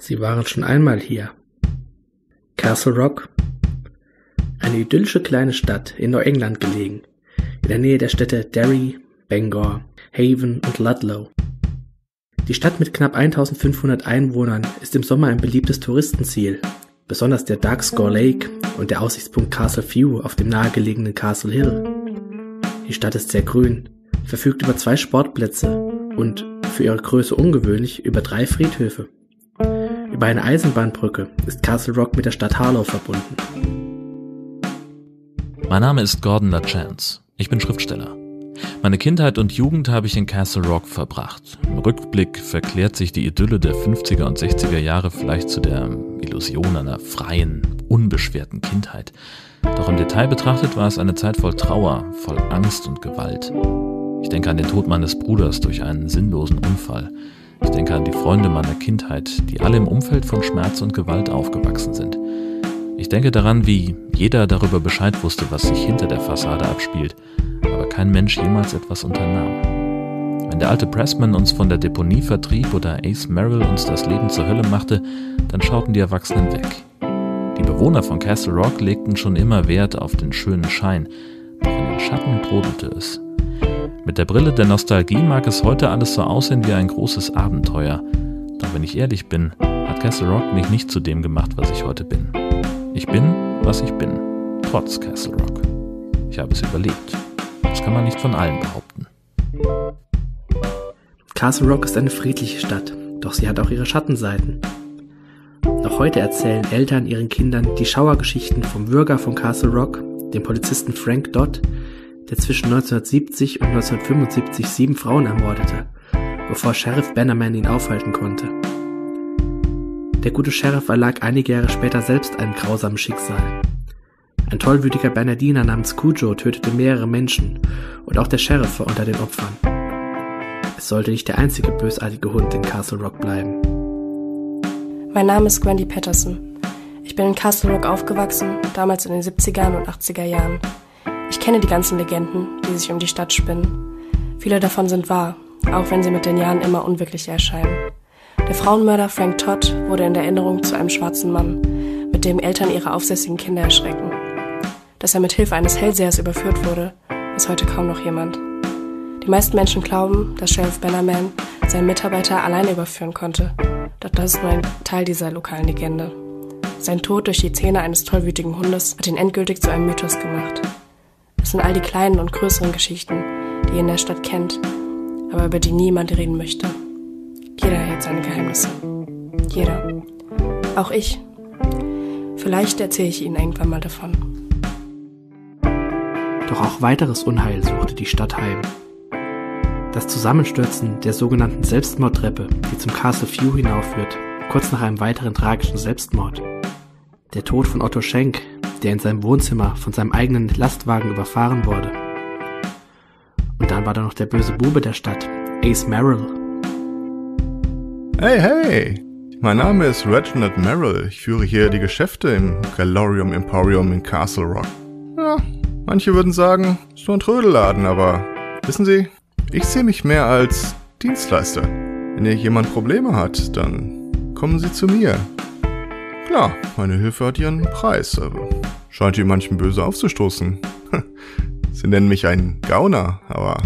Sie waren schon einmal hier. Castle Rock. Eine idyllische kleine Stadt in Neuengland gelegen, in der Nähe der Städte Derry, Bangor, Haven und Ludlow. Die Stadt mit knapp 1500 Einwohnern ist im Sommer ein beliebtes Touristenziel, besonders der Darkscore Lake und der Aussichtspunkt Castle View auf dem nahegelegenen Castle Hill. Die Stadt ist sehr grün, verfügt über zwei Sportplätze und, für ihre Größe ungewöhnlich, über drei Friedhöfe. Über eine Eisenbahnbrücke ist Castle Rock mit der Stadt Harlow verbunden. Mein Name ist Gordon LaChance. Ich bin Schriftsteller. Meine Kindheit und Jugend habe ich in Castle Rock verbracht. Im Rückblick verklärt sich die Idylle der 50er und 60er Jahre vielleicht zu der Illusion einer freien, unbeschwerten Kindheit. Doch im Detail betrachtet war es eine Zeit voll Trauer, voll Angst und Gewalt. Ich denke an den Tod meines Bruders durch einen sinnlosen Unfall. Ich denke an die Freunde meiner Kindheit, die alle im Umfeld von Schmerz und Gewalt aufgewachsen sind. Ich denke daran, wie jeder darüber Bescheid wusste, was sich hinter der Fassade abspielt, aber kein Mensch jemals etwas unternahm. Wenn der alte Pressman uns von der Deponie vertrieb oder Ace Merrill uns das Leben zur Hölle machte, dann schauten die Erwachsenen weg. Die Bewohner von Castle Rock legten schon immer Wert auf den schönen Schein, doch in den Schatten brodelte es. Mit der Brille der Nostalgie mag es heute alles so aussehen wie ein großes Abenteuer. Doch wenn ich ehrlich bin, hat Castle Rock mich nicht zu dem gemacht, was ich heute bin. Ich bin, was ich bin, trotz Castle Rock. Ich habe es überlebt. Das kann man nicht von allen behaupten. Castle Rock ist eine friedliche Stadt, doch sie hat auch ihre Schattenseiten. Noch heute erzählen Eltern ihren Kindern die Schauergeschichten vom Bürger von Castle Rock, dem Polizisten Frank Dodd, der zwischen 1970 und 1975 sieben Frauen ermordete, bevor Sheriff Bannerman ihn aufhalten konnte. Der gute Sheriff erlag einige Jahre später selbst einem grausamen Schicksal. Ein tollwütiger Bernardiner namens Cujo tötete mehrere Menschen und auch der Sheriff war unter den Opfern. Es sollte nicht der einzige bösartige Hund in Castle Rock bleiben. Mein Name ist Gwendy Patterson. Ich bin in Castle Rock aufgewachsen, damals in den 70er und 80er Jahren. Ich kenne die ganzen Legenden, die sich um die Stadt spinnen. Viele davon sind wahr, auch wenn sie mit den Jahren immer unwirklicher erscheinen. Der Frauenmörder Frank Todd wurde in der Erinnerung zu einem schwarzen Mann, mit dem Eltern ihre aufsässigen Kinder erschrecken. Dass er mit Hilfe eines Hellsehers überführt wurde, weiß heute kaum noch jemand. Die meisten Menschen glauben, dass Sheriff Bannerman seinen Mitarbeiter alleine überführen konnte, doch das ist nur ein Teil dieser lokalen Legende. Sein Tod durch die Zähne eines tollwütigen Hundes hat ihn endgültig zu einem Mythos gemacht. Es sind all die kleinen und größeren Geschichten, die ihr in der Stadt kennt, aber über die niemand reden möchte. Jeder hält seine Geheimnisse. Jeder. Auch ich. Vielleicht erzähle ich Ihnen irgendwann mal davon. Doch auch weiteres Unheil suchte die Stadt heim. Das Zusammenstürzen der sogenannten Selbstmordtreppe, die zum Castle View hinaufführt, kurz nach einem weiteren tragischen Selbstmord. Der Tod von Otto Schenk, der in seinem Wohnzimmer von seinem eigenen Lastwagen überfahren wurde. Und dann war da noch der böse Bube der Stadt, Ace Merrill. Hey, hey! Mein Name ist Reginald Merrill. Ich führe hier die Geschäfte im Galorium Emporium in Castle Rock. Ja, manche würden sagen, ist nur ein Trödelladen, aber wissen Sie, ich sehe mich mehr als Dienstleister. Wenn hier jemand Probleme hat, dann kommen Sie zu mir. Klar, meine Hilfe hat ihren Preis, aber scheint ihr manchen böse aufzustoßen. Sie nennen mich einen Gauner, aber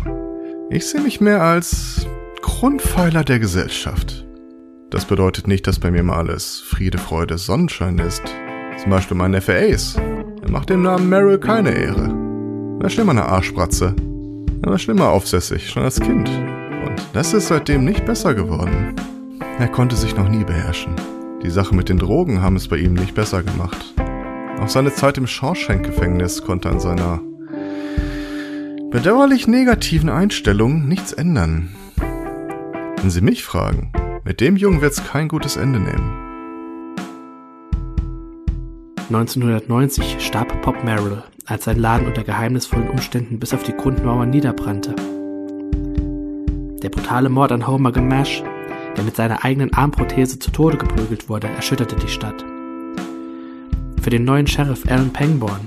ich sehe mich mehr als Grundpfeiler der Gesellschaft. Das bedeutet nicht, dass bei mir mal alles Friede, Freude, Sonnenschein ist. Zum Beispiel mein Neffe Ace. Er macht dem Namen Meryl keine Ehre. War schlimmer eine Arschbratze. Er war schlimmer aufsässig, schon als Kind. Und das ist seitdem nicht besser geworden. Er konnte sich noch nie beherrschen. Die Sache mit den Drogen haben es bei ihm nicht besser gemacht. Auch seine Zeit im Shawshank-Gefängnis konnte an seiner bedauerlich negativen Einstellung nichts ändern. Wenn Sie mich fragen, mit dem Jungen wird's kein gutes Ende nehmen. 1990 starb Pop Merrill, als sein Laden unter geheimnisvollen Umständen bis auf die Grundmauern niederbrannte. Der brutale Mord an Homer Gamash, der mit seiner eigenen Armprothese zu Tode geprügelt wurde, erschütterte die Stadt. Für den neuen Sheriff Alan Pangborn,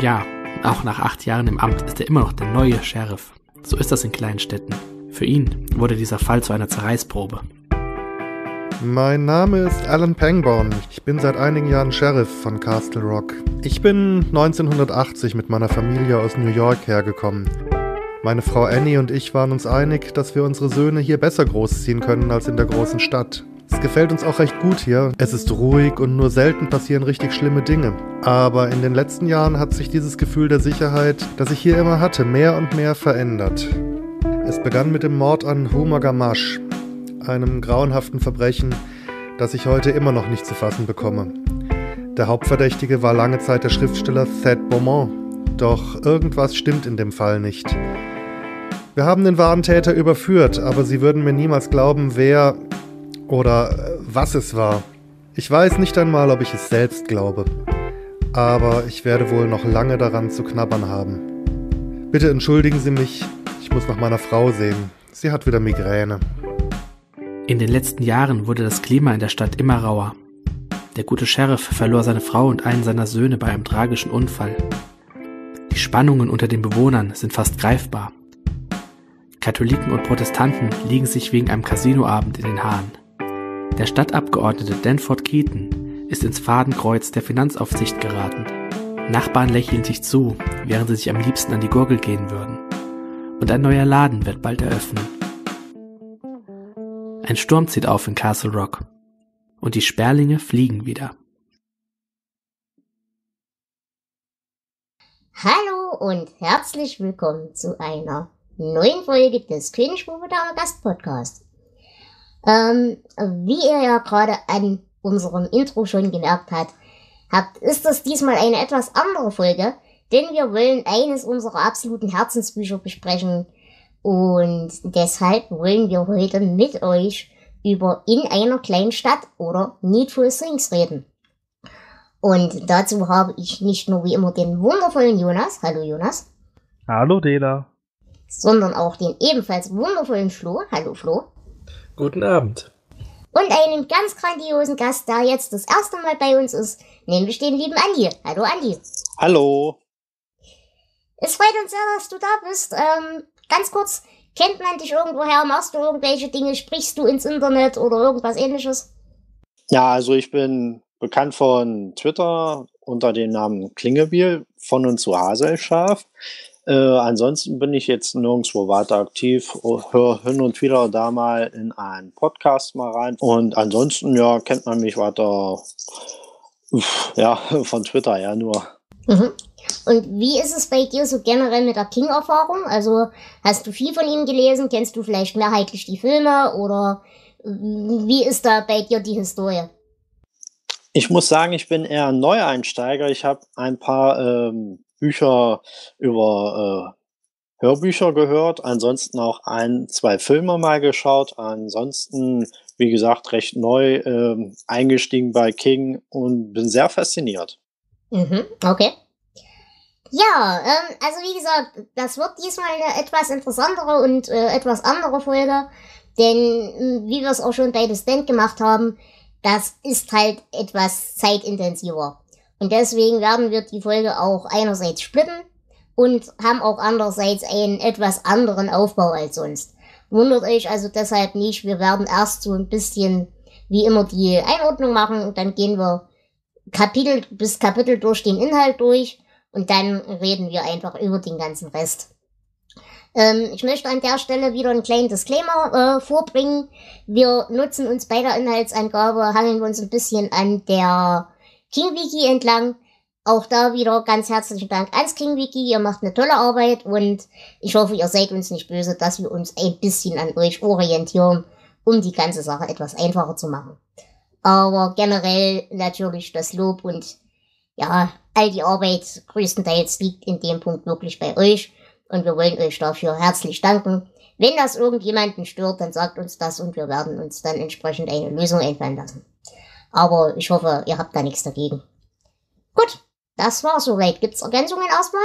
ja, auch nach acht Jahren im Amt ist er immer noch der neue Sheriff. So ist das in kleinen Städten. Für ihn wurde dieser Fall zu einer Zerreißprobe. Mein Name ist Alan Pangborn. Ich bin seit einigen Jahren Sheriff von Castle Rock. Ich bin 1980 mit meiner Familie aus New York hergekommen. Meine Frau Annie und ich waren uns einig, dass wir unsere Söhne hier besser großziehen können als in der großen Stadt. Es gefällt uns auch recht gut hier. Es ist ruhig und nur selten passieren richtig schlimme Dinge. Aber in den letzten Jahren hat sich dieses Gefühl der Sicherheit, das ich hier immer hatte, mehr und mehr verändert. Es begann mit dem Mord an Huma Gamash, einem grauenhaften Verbrechen, das ich heute immer noch nicht zu fassen bekomme. Der Hauptverdächtige war lange Zeit der Schriftsteller Thad Beaumont, doch irgendwas stimmt in dem Fall nicht. Wir haben den wahren Täter überführt, aber Sie würden mir niemals glauben, wer oder äh, was es war. Ich weiß nicht einmal, ob ich es selbst glaube. Aber ich werde wohl noch lange daran zu knabbern haben. Bitte entschuldigen Sie mich, ich muss nach meiner Frau sehen. Sie hat wieder Migräne. In den letzten Jahren wurde das Klima in der Stadt immer rauer. Der gute Sheriff verlor seine Frau und einen seiner Söhne bei einem tragischen Unfall. Die Spannungen unter den Bewohnern sind fast greifbar. Katholiken und Protestanten liegen sich wegen einem Casinoabend in den Haaren. Der Stadtabgeordnete Danford Keaton ist ins Fadenkreuz der Finanzaufsicht geraten. Nachbarn lächeln sich zu, während sie sich am liebsten an die Gurgel gehen würden. Und ein neuer Laden wird bald eröffnen. Ein Sturm zieht auf in Castle Rock. Und die Sperlinge fliegen wieder. Hallo und herzlich willkommen zu einer neuen Folge des Königsbube Dame Gast Podcast. Ähm, wie ihr ja gerade an unserem Intro schon gemerkt habt, habt, ist das diesmal eine etwas andere Folge, denn wir wollen eines unserer absoluten Herzensbücher besprechen, und deshalb wollen wir heute mit euch über In einer kleinen Stadt oder Needful Things reden. Und dazu habe ich nicht nur wie immer den wundervollen Jonas, hallo Jonas. Hallo Dela. Sondern auch den ebenfalls wundervollen Flo, hallo Flo. Guten Abend. Und einen ganz grandiosen Gast, der jetzt das erste Mal bei uns ist, nämlich den lieben Andi. Hallo Andi. Hallo. Es freut uns sehr, dass du da bist. Ähm, Ganz kurz, kennt man dich irgendwoher? Machst du irgendwelche Dinge? Sprichst du ins Internet oder irgendwas ähnliches? Ja, also ich bin bekannt von Twitter unter dem Namen Klingebiel von und zu Haselschaf. Äh, ansonsten bin ich jetzt nirgendwo weiter aktiv, höre hin und wieder da mal in einen Podcast mal rein. Und ansonsten, ja, kennt man mich weiter, ja, von Twitter ja nur. Mhm. Und wie ist es bei dir so generell mit der King-Erfahrung? Also hast du viel von ihm gelesen? Kennst du vielleicht mehrheitlich die Filme oder wie ist da bei dir die Historie? Ich muss sagen, ich bin eher ein Neueinsteiger. Ich habe ein paar ähm, Bücher über äh, Hörbücher gehört, ansonsten auch ein, zwei Filme mal geschaut. Ansonsten, wie gesagt, recht neu ähm, eingestiegen bei King und bin sehr fasziniert. Mhm, okay. Ja, ähm, also wie gesagt, das wird diesmal eine etwas interessantere und äh, etwas andere Folge, denn äh, wie wir es auch schon bei The Stand gemacht haben, das ist halt etwas zeitintensiver. Und deswegen werden wir die Folge auch einerseits splitten und haben auch andererseits einen etwas anderen Aufbau als sonst. Wundert euch also deshalb nicht, wir werden erst so ein bisschen wie immer die Einordnung machen und dann gehen wir Kapitel bis Kapitel durch den Inhalt durch und dann reden wir einfach über den ganzen Rest. Ähm, ich möchte an der Stelle wieder einen kleinen Disclaimer äh, vorbringen. Wir nutzen uns bei der Inhaltsangabe, hangeln wir uns ein bisschen an der KingWiki entlang. Auch da wieder ganz herzlichen Dank ans KingWiki. Ihr macht eine tolle Arbeit und ich hoffe, ihr seid uns nicht böse, dass wir uns ein bisschen an euch orientieren, um die ganze Sache etwas einfacher zu machen. Aber generell natürlich das Lob und ja, all die Arbeit größtenteils liegt in dem Punkt wirklich bei euch und wir wollen euch dafür herzlich danken. Wenn das irgendjemanden stört, dann sagt uns das und wir werden uns dann entsprechend eine Lösung einfallen lassen. Aber ich hoffe, ihr habt da nichts dagegen. Gut, das war's soweit. Gibt's Ergänzungen erstmal?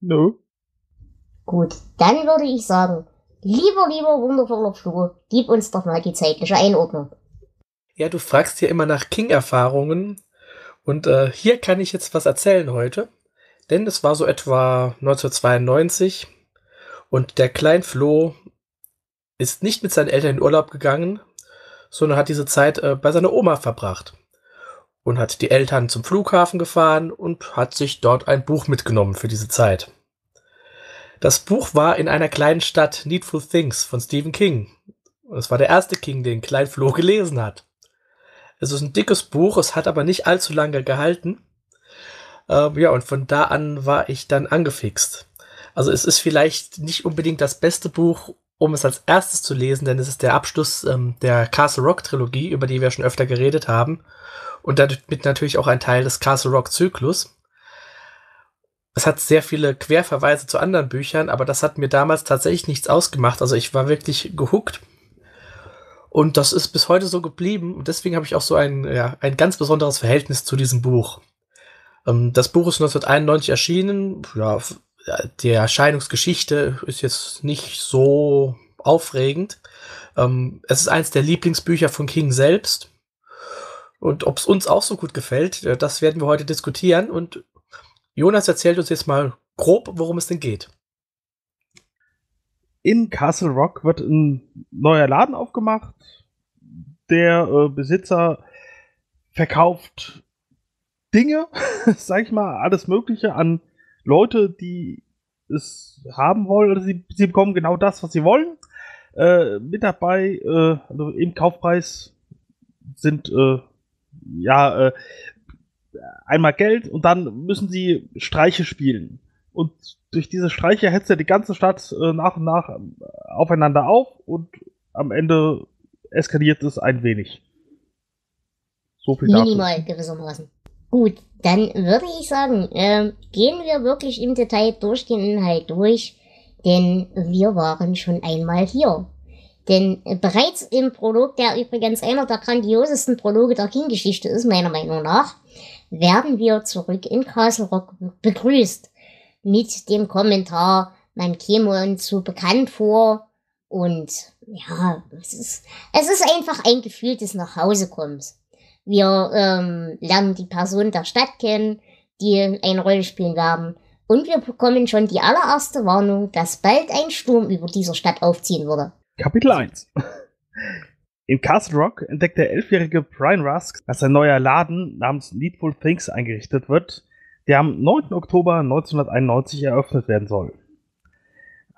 No. Gut, dann würde ich sagen, lieber, lieber, wundervoller Flur, gib uns doch mal die zeitliche Einordnung. Ja, du fragst ja immer nach King-Erfahrungen und äh, hier kann ich jetzt was erzählen heute, denn es war so etwa 1992 und der Klein Flo ist nicht mit seinen Eltern in Urlaub gegangen, sondern hat diese Zeit äh, bei seiner Oma verbracht und hat die Eltern zum Flughafen gefahren und hat sich dort ein Buch mitgenommen für diese Zeit. Das Buch war in einer kleinen Stadt Needful Things von Stephen King. Es war der erste King, den Klein Flo gelesen hat. Es ist ein dickes Buch, es hat aber nicht allzu lange gehalten. Ähm, ja, und von da an war ich dann angefixt. Also es ist vielleicht nicht unbedingt das beste Buch, um es als erstes zu lesen, denn es ist der Abschluss ähm, der Castle Rock Trilogie, über die wir schon öfter geredet haben. Und damit natürlich auch ein Teil des Castle Rock Zyklus. Es hat sehr viele Querverweise zu anderen Büchern, aber das hat mir damals tatsächlich nichts ausgemacht. Also ich war wirklich gehuckt. Und das ist bis heute so geblieben. Und deswegen habe ich auch so ein, ja, ein ganz besonderes Verhältnis zu diesem Buch. Ähm, das Buch ist 1991 erschienen. Ja, die Erscheinungsgeschichte ist jetzt nicht so aufregend. Ähm, es ist eins der Lieblingsbücher von King selbst. Und ob es uns auch so gut gefällt, äh, das werden wir heute diskutieren. Und Jonas erzählt uns jetzt mal grob, worum es denn geht. In Castle Rock wird ein neuer Laden aufgemacht. Der äh, Besitzer verkauft Dinge, sag ich mal, alles Mögliche an Leute, die es haben wollen, oder sie, sie bekommen genau das, was sie wollen. Äh, mit dabei, äh, also im Kaufpreis sind äh, ja, äh, einmal Geld und dann müssen sie Streiche spielen. Und durch diese Streiche hetzt er die ganze Stadt äh, nach und nach äh, aufeinander auf und am Ende eskaliert es ein wenig. So viel Minimal dazu. gewissermaßen. Gut, dann würde ich sagen, äh, gehen wir wirklich im Detail durch den Inhalt durch, denn wir waren schon einmal hier. Denn äh, bereits im Prolog, der übrigens einer der grandiosesten Prologe der King-Geschichte ist, meiner Meinung nach, werden wir zurück in Castle Rock begrüßt. Mit dem Kommentar, man käme uns zu bekannt vor und ja, es ist, es ist einfach ein Gefühl des Nachhausekommens. Wir ähm, lernen die Person der Stadt kennen, die eine Rolle spielen werden. Und wir bekommen schon die allererste Warnung, dass bald ein Sturm über dieser Stadt aufziehen würde. Kapitel 1 In Castle Rock entdeckt der elfjährige Brian Rusk, dass ein neuer Laden namens Needful Things eingerichtet wird, der am 9. Oktober 1991 eröffnet werden soll.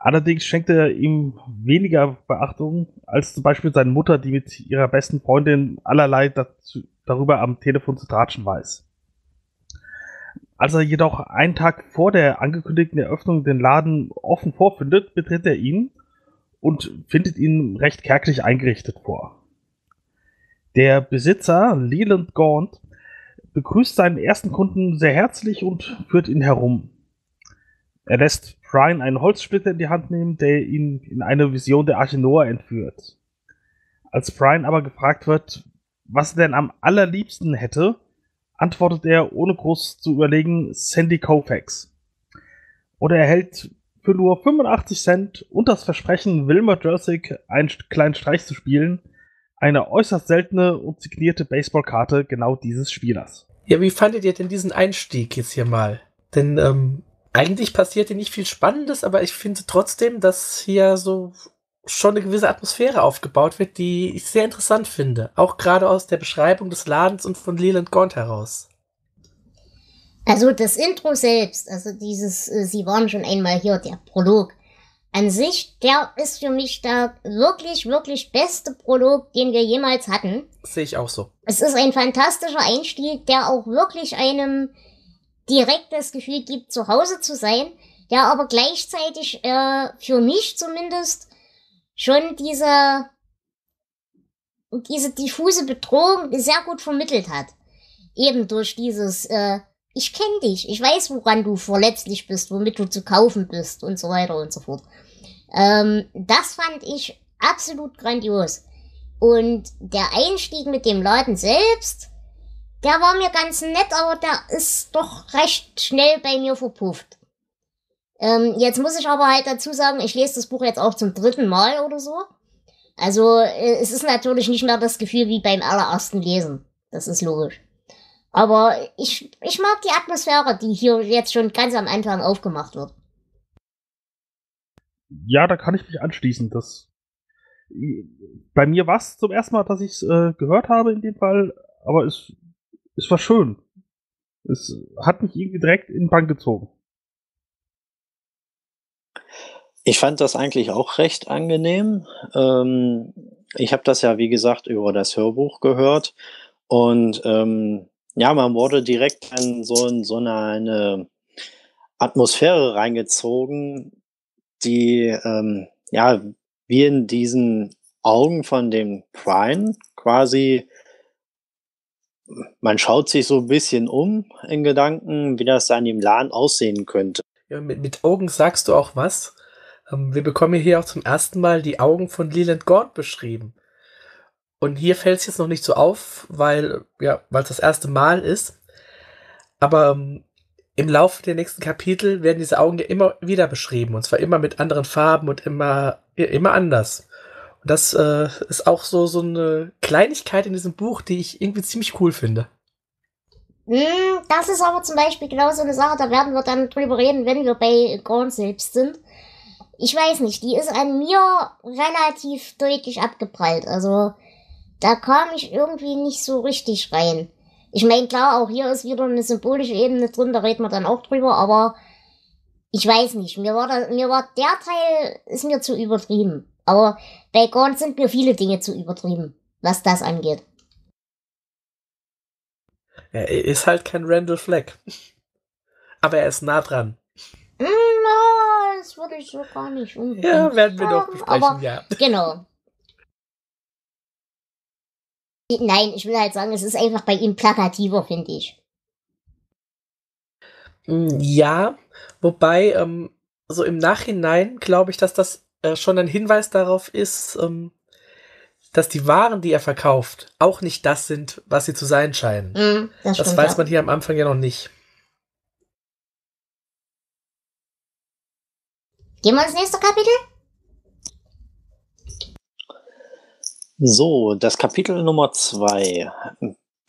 Allerdings schenkt er ihm weniger Beachtung als zum Beispiel seine Mutter, die mit ihrer besten Freundin allerlei dazu, darüber am Telefon zu tratschen weiß. Als er jedoch einen Tag vor der angekündigten Eröffnung den Laden offen vorfindet, betritt er ihn und findet ihn recht kärglich eingerichtet vor. Der Besitzer, Leland Gaunt, begrüßt seinen ersten Kunden sehr herzlich und führt ihn herum. Er lässt Brian einen Holzsplitter in die Hand nehmen, der ihn in eine Vision der Arche Noah entführt. Als Brian aber gefragt wird, was er denn am allerliebsten hätte, antwortet er ohne groß zu überlegen Sandy Koufax. Oder er hält für nur 85 Cent und das Versprechen, Wilmer Jersey einen kleinen Streich zu spielen, eine äußerst seltene und signierte Baseballkarte genau dieses Spielers. Ja, wie fandet ihr denn diesen Einstieg jetzt hier mal? Denn ähm, eigentlich passiert hier nicht viel Spannendes, aber ich finde trotzdem, dass hier so schon eine gewisse Atmosphäre aufgebaut wird, die ich sehr interessant finde. Auch gerade aus der Beschreibung des Ladens und von Leland Gaunt heraus. Also das Intro selbst, also dieses, äh, Sie waren schon einmal hier, der Prolog, an sich, der ist für mich der wirklich, wirklich beste Prolog, den wir jemals hatten. Sehe ich auch so. Es ist ein fantastischer Einstieg, der auch wirklich einem direkt das Gefühl gibt, zu Hause zu sein, der aber gleichzeitig äh, für mich zumindest schon diese diese diffuse Bedrohung sehr gut vermittelt hat. Eben durch dieses äh, ich kenne dich, ich weiß, woran du verletzlich bist, womit du zu kaufen bist und so weiter und so fort. Ähm, das fand ich absolut grandios. Und der Einstieg mit dem Laden selbst, der war mir ganz nett, aber der ist doch recht schnell bei mir verpufft. Ähm, jetzt muss ich aber halt dazu sagen, ich lese das Buch jetzt auch zum dritten Mal oder so. Also äh, es ist natürlich nicht mehr das Gefühl wie beim allerersten Lesen. Das ist logisch. Aber ich, ich mag die Atmosphäre, die hier jetzt schon ganz am Anfang aufgemacht wird. Ja, da kann ich mich anschließen. Das bei mir war es zum ersten Mal, dass ich es äh, gehört habe in dem Fall, aber es, es war schön. Es hat mich irgendwie direkt in den Bank gezogen. Ich fand das eigentlich auch recht angenehm. Ähm, ich habe das ja, wie gesagt, über das Hörbuch gehört. Und ähm, ja, man wurde direkt in so, in so eine, eine Atmosphäre reingezogen, die ähm, ja wie in diesen Augen von dem Prime quasi man schaut sich so ein bisschen um in Gedanken, wie das an dem Laden aussehen könnte. Ja, mit, mit Augen sagst du auch was. Ähm, wir bekommen hier auch zum ersten Mal die Augen von Leland Gord beschrieben. Und hier fällt es jetzt noch nicht so auf, weil ja, es das erste Mal ist. Aber ähm, im Laufe der nächsten Kapitel werden diese Augen ja immer wieder beschrieben. Und zwar immer mit anderen Farben und immer, immer anders. Und das äh, ist auch so, so eine Kleinigkeit in diesem Buch, die ich irgendwie ziemlich cool finde. Hm, das ist aber zum Beispiel genau so eine Sache, da werden wir dann drüber reden, wenn wir bei Gorn selbst sind. Ich weiß nicht, die ist an mir relativ deutlich abgeprallt. Also da kam ich irgendwie nicht so richtig rein. Ich meine, klar, auch hier ist wieder eine symbolische Ebene drin, da reden wir dann auch drüber, aber ich weiß nicht, mir war, da, mir war der Teil, ist mir zu übertrieben. Aber bei Gorn sind mir viele Dinge zu übertrieben, was das angeht. Er ist halt kein Randall Fleck. Aber er ist nah dran. Mm, no, das würde ich so gar nicht unbedingt Ja, werden wir doch besprechen, aber, ja. Genau. Nein, ich will halt sagen, es ist einfach bei ihm plakativer, finde ich. Mm, ja, wobei, ähm, so im Nachhinein glaube ich, dass das äh, schon ein Hinweis darauf ist, ähm, dass die Waren, die er verkauft, auch nicht das sind, was sie zu sein scheinen. Mm, das, das weiß man hier am Anfang ja noch nicht. Gehen wir ins nächste Kapitel? So, das Kapitel Nummer zwei.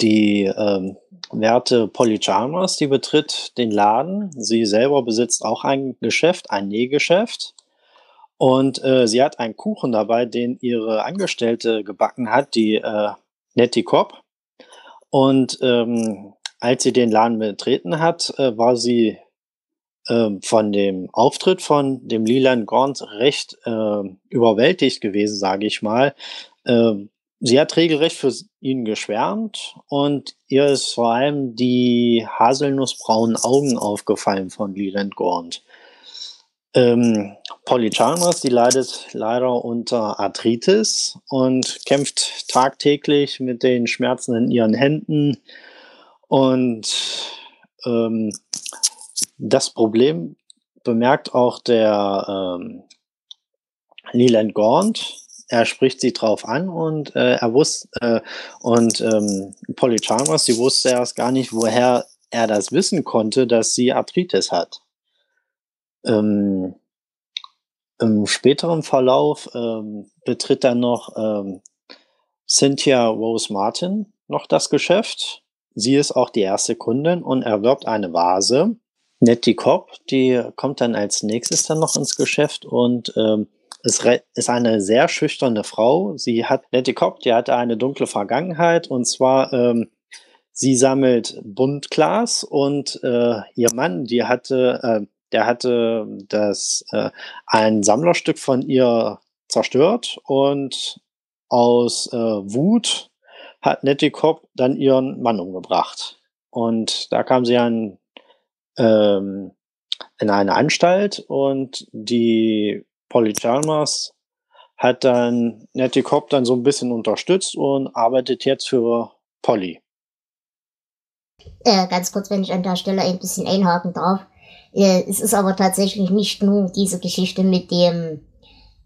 Die ähm, werte Polly Chalmers, die betritt den Laden. Sie selber besitzt auch ein Geschäft, ein Nähgeschäft. Und äh, sie hat einen Kuchen dabei, den ihre Angestellte gebacken hat, die äh, Nettie Kopp. Und ähm, als sie den Laden betreten hat, äh, war sie äh, von dem Auftritt von dem Leland Gaunt recht äh, überwältigt gewesen, sage ich mal. Ähm, sie hat regelrecht für ihn geschwärmt und ihr ist vor allem die haselnussbraunen Augen aufgefallen von Leland Gaunt. Ähm, Polly Chalmers, die leidet leider unter Arthritis und kämpft tagtäglich mit den Schmerzen in ihren Händen. Und ähm, das Problem bemerkt auch der ähm, Leland Gaunt, er spricht sie drauf an und äh, er wusste, äh, und ähm, Polly Chalmers, sie wusste erst gar nicht, woher er das wissen konnte, dass sie Arthritis hat. Ähm, Im späteren Verlauf ähm, betritt dann noch ähm, Cynthia Rose Martin noch das Geschäft. Sie ist auch die erste Kundin und erwirbt eine Vase. Nettie Cobb, die kommt dann als nächstes dann noch ins Geschäft und ähm, ist, ist eine sehr schüchterne Frau. Sie hat, Nettie Kopp, die hatte eine dunkle Vergangenheit und zwar, ähm, sie sammelt Buntglas und äh, ihr Mann, die hatte, äh, der hatte das, äh, ein Sammlerstück von ihr zerstört und aus äh, Wut hat Nettie Kopp dann ihren Mann umgebracht. Und da kam sie an, ähm, in eine Anstalt und die Polly Chalmers hat dann Nettie Cobb dann so ein bisschen unterstützt und arbeitet jetzt für Polly. Äh, ganz kurz, wenn ich an der Stelle ein bisschen einhaken darf. Es ist aber tatsächlich nicht nur diese Geschichte mit dem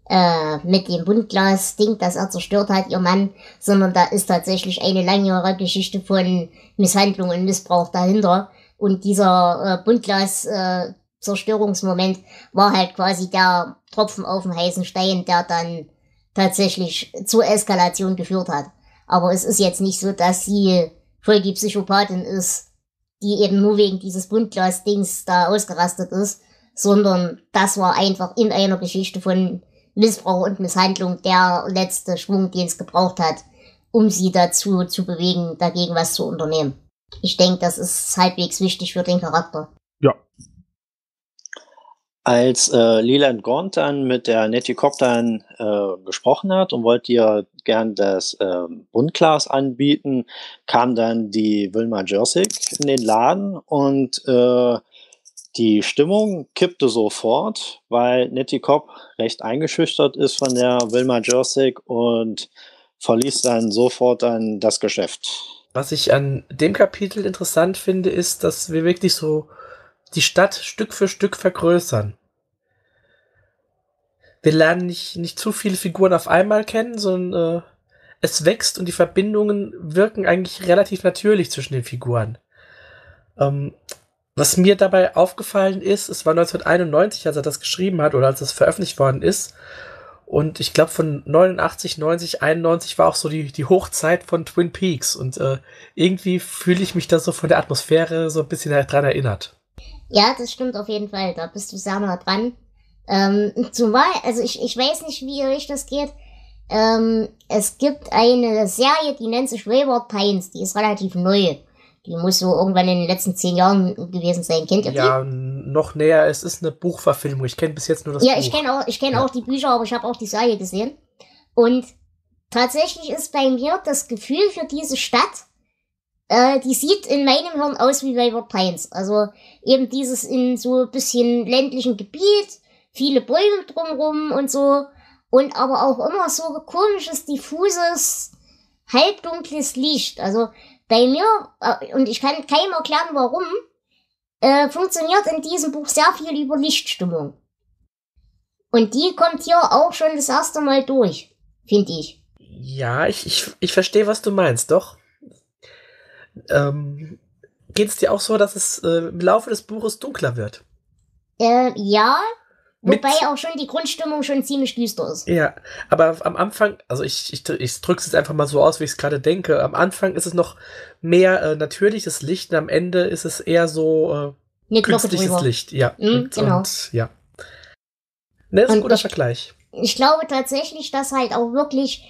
äh, mit dem Buntglas-Ding, das er zerstört hat, ihr Mann, sondern da ist tatsächlich eine langjährige Geschichte von Misshandlung und Missbrauch dahinter. Und dieser äh, Buntglas äh, war halt quasi der Tropfen auf dem heißen Stein, der dann tatsächlich zur Eskalation geführt hat. Aber es ist jetzt nicht so, dass sie voll die Psychopathin ist, die eben nur wegen dieses Buntglas-Dings da ausgerastet ist, sondern das war einfach in einer Geschichte von Missbrauch und Misshandlung der letzte Schwung, den es gebraucht hat, um sie dazu zu bewegen, dagegen was zu unternehmen. Ich denke, das ist halbwegs wichtig für den Charakter. Als äh, Leland Gaunt dann mit der Nettie dann äh, gesprochen hat und wollte ihr gern das äh, Bundglas anbieten, kam dann die Wilma Jersey in den Laden und äh, die Stimmung kippte sofort, weil Nettie Cobb recht eingeschüchtert ist von der Wilma Jersey und verließ dann sofort dann das Geschäft. Was ich an dem Kapitel interessant finde, ist, dass wir wirklich so die Stadt Stück für Stück vergrößern. Wir lernen nicht, nicht zu viele Figuren auf einmal kennen, sondern äh, es wächst und die Verbindungen wirken eigentlich relativ natürlich zwischen den Figuren. Ähm, was mir dabei aufgefallen ist, es war 1991, als er das geschrieben hat oder als es veröffentlicht worden ist. Und ich glaube, von 89, 90, 91 war auch so die, die Hochzeit von Twin Peaks. Und äh, irgendwie fühle ich mich da so von der Atmosphäre so ein bisschen dran erinnert. Ja, das stimmt auf jeden Fall. Da bist du sehr nah dran. Ähm, zumal, also ich, ich weiß nicht, wie euch das geht. Ähm, es gibt eine Serie, die nennt sich Wayward Pines. Die ist relativ neu. Die muss so irgendwann in den letzten zehn Jahren gewesen sein. Kennt ihr die? Ja, noch näher. Es ist eine Buchverfilmung. Ich kenne bis jetzt nur das ja, Buch. ich kenne auch, ich kenn Ja. auch die Bücher, aber ich habe auch die Serie gesehen. Und tatsächlich ist bei mir das Gefühl für diese Stadt, äh, die sieht in meinem Hirn aus wie Wayward Pines. Also eben dieses in so ein bisschen ländlichen Gebiet, viele Bäume drumrum und so. Und aber auch immer so komisches, diffuses, halbdunkles Licht. Also bei mir, äh, und ich kann keinem erklären, warum, äh, funktioniert in diesem Buch sehr viel über Lichtstimmung. Und die kommt hier auch schon das erste Mal durch, finde ich. Ja, ich, ich, ich verstehe, was du meinst, doch. Ähm, Geht es dir auch so, dass es äh, im Laufe des Buches dunkler wird? Äh, ja, wobei auch schon die Grundstimmung schon ziemlich düster ist. Ja, aber am Anfang, also ich, ich, ich drücke es jetzt einfach mal so aus, wie ich es gerade denke. Am Anfang ist es noch mehr äh, natürliches Licht und am Ende ist es eher so äh, künstliches drüber. Licht. Ja, Mhm, und, genau. und ja. Ne, ist ein Und guter ich- Vergleich. Ich glaube tatsächlich, dass halt auch wirklich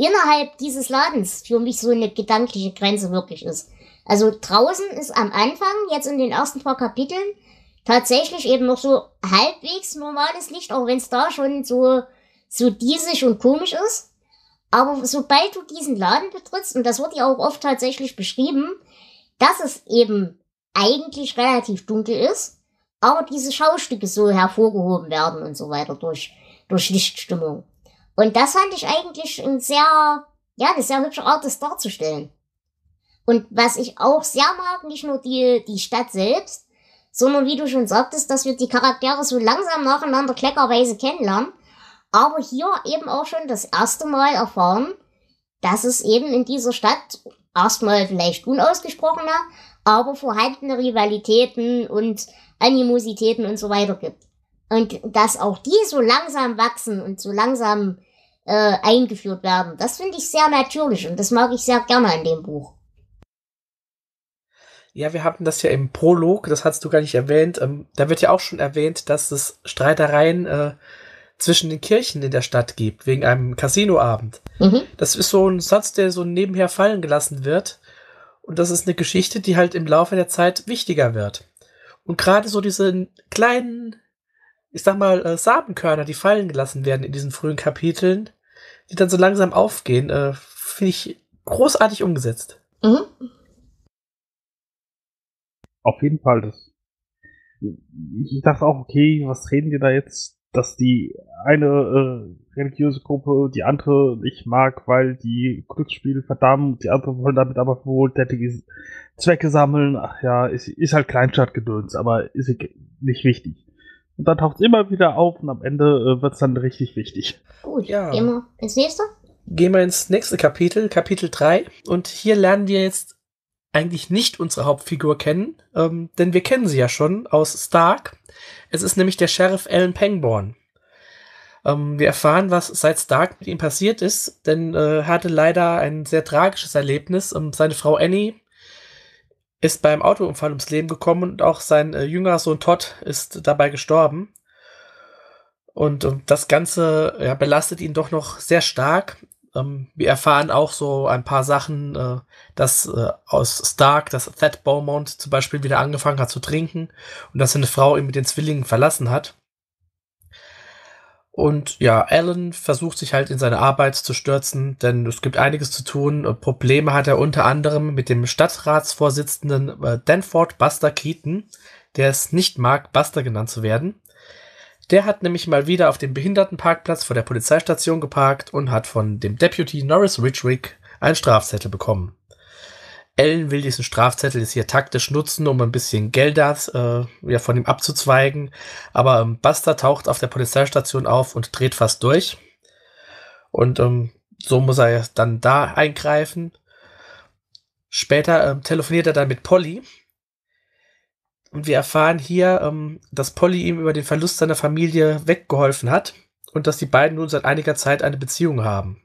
innerhalb dieses Ladens für mich so eine gedankliche Grenze wirklich ist. Also draußen ist am Anfang, jetzt in den ersten paar Kapiteln, tatsächlich eben noch so halbwegs normales Licht, auch wenn es da schon so, so diesig und komisch ist. Aber sobald du diesen Laden betrittst, und das wird ja auch oft tatsächlich beschrieben, dass es eben eigentlich relativ dunkel ist, aber diese Schaustücke so hervorgehoben werden und so weiter durch, durch Lichtstimmung. Und das fand ich eigentlich ein sehr, ja, eine sehr hübsche Art, das darzustellen. Und was ich auch sehr mag, nicht nur die, die Stadt selbst, sondern wie du schon sagtest, dass wir die Charaktere so langsam nacheinander kleckerweise kennenlernen, aber hier eben auch schon das erste Mal erfahren, dass es eben in dieser Stadt erstmal vielleicht unausgesprochene, aber vorhandene Rivalitäten und Animositäten und so weiter gibt. Und dass auch die so langsam wachsen und so langsam äh, eingeführt werden, das finde ich sehr natürlich und das mag ich sehr gerne an dem Buch. Ja, wir hatten das ja im Prolog, das hast du gar nicht erwähnt. Ähm, da wird ja auch schon erwähnt, dass es Streitereien äh, zwischen den Kirchen in der Stadt gibt, wegen einem Casinoabend. Mhm. Das ist so ein Satz, der so nebenher fallen gelassen wird. Und das ist eine Geschichte, die halt im Laufe der Zeit wichtiger wird. Und gerade so diese kleinen, ich sag mal, äh, Samenkörner, die fallen gelassen werden in diesen frühen Kapiteln, die dann so langsam aufgehen, äh, finde ich großartig umgesetzt. Mhm. Auf jeden Fall. Das, ich dachte auch, okay, was reden die da jetzt, dass die eine äh, religiöse Gruppe die andere nicht mag, weil die Glücksspiel verdammen, die andere wollen damit aber wohltätige Zwecke sammeln. Ach ja, ist, ist halt Kleinstadtgedöns, aber ist nicht wichtig. Und dann taucht es immer wieder auf und am Ende äh, wird es dann richtig wichtig. Gut, Ja. gehen wir ins nächste. Gehen wir ins nächste Kapitel, Kapitel 3. Und hier lernen wir jetzt eigentlich nicht unsere Hauptfigur kennen, ähm, denn wir kennen sie ja schon aus Stark. Es ist nämlich der Sheriff Alan Pangborn. Ähm, wir erfahren, was seit Stark mit ihm passiert ist, denn äh, er hatte leider ein sehr tragisches Erlebnis. Ähm, seine Frau Annie ist beim Autounfall ums Leben gekommen und auch sein äh, jüngerer Sohn Todd ist dabei gestorben. Und, und das Ganze ja, belastet ihn doch noch sehr stark. Ähm, wir erfahren auch so ein paar Sachen, äh, dass äh, aus Stark, dass Thad Beaumont zum Beispiel wieder angefangen hat zu trinken und dass seine Frau ihn mit den Zwillingen verlassen hat. Und ja, Alan versucht sich halt in seine Arbeit zu stürzen, denn es gibt einiges zu tun. Probleme hat er unter anderem mit dem Stadtratsvorsitzenden äh, Danford Buster Keaton, der es nicht mag, Buster genannt zu werden. Der hat nämlich mal wieder auf dem Behindertenparkplatz vor der Polizeistation geparkt und hat von dem Deputy Norris Ridgwick einen Strafzettel bekommen. Ellen will diesen Strafzettel jetzt hier taktisch nutzen, um ein bisschen Gelder äh, ja, von ihm abzuzweigen. Aber ähm, Buster taucht auf der Polizeistation auf und dreht fast durch. Und ähm, so muss er dann da eingreifen. Später ähm, telefoniert er dann mit Polly. Und wir erfahren hier, ähm, dass Polly ihm über den Verlust seiner Familie weggeholfen hat und dass die beiden nun seit einiger Zeit eine Beziehung haben.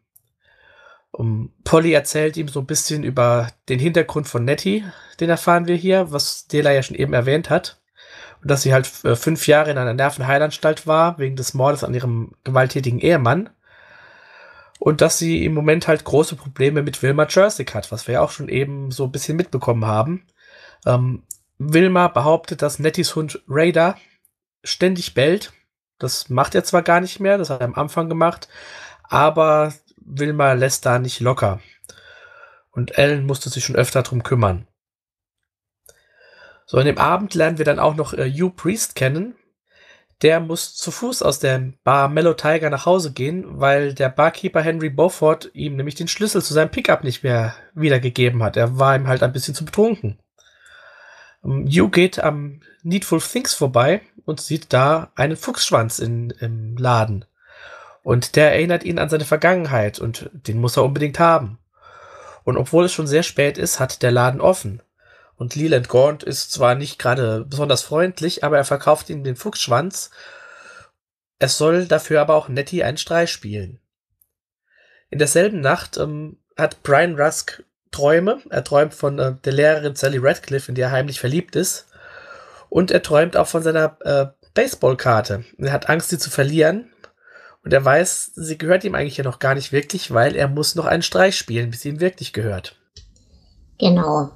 Um, Polly erzählt ihm so ein bisschen über den Hintergrund von Nettie, den erfahren wir hier, was Dela ja schon eben erwähnt hat. Und dass sie halt äh, fünf Jahre in einer Nervenheilanstalt war, wegen des Mordes an ihrem gewalttätigen Ehemann. Und dass sie im Moment halt große Probleme mit Wilma Jersey hat, was wir ja auch schon eben so ein bisschen mitbekommen haben. Ähm, Wilma behauptet, dass Netties Hund Raider ständig bellt. Das macht er zwar gar nicht mehr, das hat er am Anfang gemacht, aber Wilma lässt da nicht locker. Und Ellen musste sich schon öfter drum kümmern. So, in dem Abend lernen wir dann auch noch äh, Hugh Priest kennen. Der muss zu Fuß aus der Bar Mellow Tiger nach Hause gehen, weil der Barkeeper Henry Beaufort ihm nämlich den Schlüssel zu seinem Pickup nicht mehr wiedergegeben hat. Er war ihm halt ein bisschen zu betrunken. Um, Hugh geht am Needful Things vorbei und sieht da einen Fuchsschwanz in, im Laden. Und der erinnert ihn an seine Vergangenheit und den muss er unbedingt haben. Und obwohl es schon sehr spät ist, hat der Laden offen. Und Leland Gaunt ist zwar nicht gerade besonders freundlich, aber er verkauft ihm den Fuchsschwanz. Es soll dafür aber auch Nettie einen Streich spielen. In derselben Nacht ähm, hat Brian Rusk Träume. Er träumt von äh, der Lehrerin Sally Radcliffe, in die er heimlich verliebt ist. Und er träumt auch von seiner äh, Baseballkarte. Er hat Angst, sie zu verlieren und er weiß, sie gehört ihm eigentlich ja noch gar nicht wirklich, weil er muss noch einen Streich spielen, bis sie ihm wirklich gehört. Genau.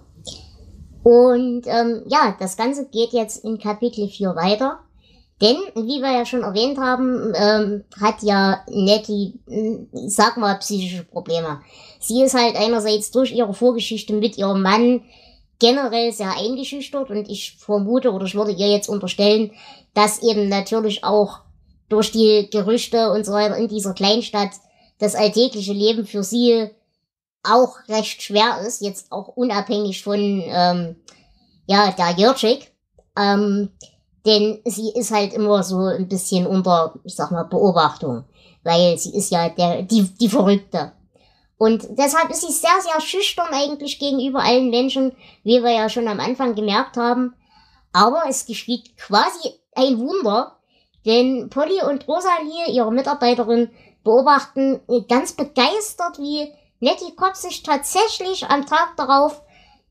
Und ähm, ja, das Ganze geht jetzt in Kapitel 4 weiter. Denn, wie wir ja schon erwähnt haben, ähm, hat ja Nettie, hm, sag mal, psychische Probleme. Sie ist halt einerseits durch ihre Vorgeschichte mit ihrem Mann generell sehr eingeschüchtert und ich vermute oder ich würde ihr jetzt unterstellen, dass eben natürlich auch durch die Gerüchte und so weiter in dieser Kleinstadt das alltägliche Leben für sie auch recht schwer ist, jetzt auch unabhängig von ähm, ja der Jörschik. Ähm, denn sie ist halt immer so ein bisschen unter, ich sag mal, Beobachtung, weil sie ist ja der die die Verrückte. Und deshalb ist sie sehr, sehr schüchtern eigentlich gegenüber allen Menschen, wie wir ja schon am Anfang gemerkt haben. Aber es geschieht quasi ein Wunder, denn Polly und Rosalie, ihre Mitarbeiterin, beobachten ganz begeistert, wie Nettie Cobb sich tatsächlich am Tag darauf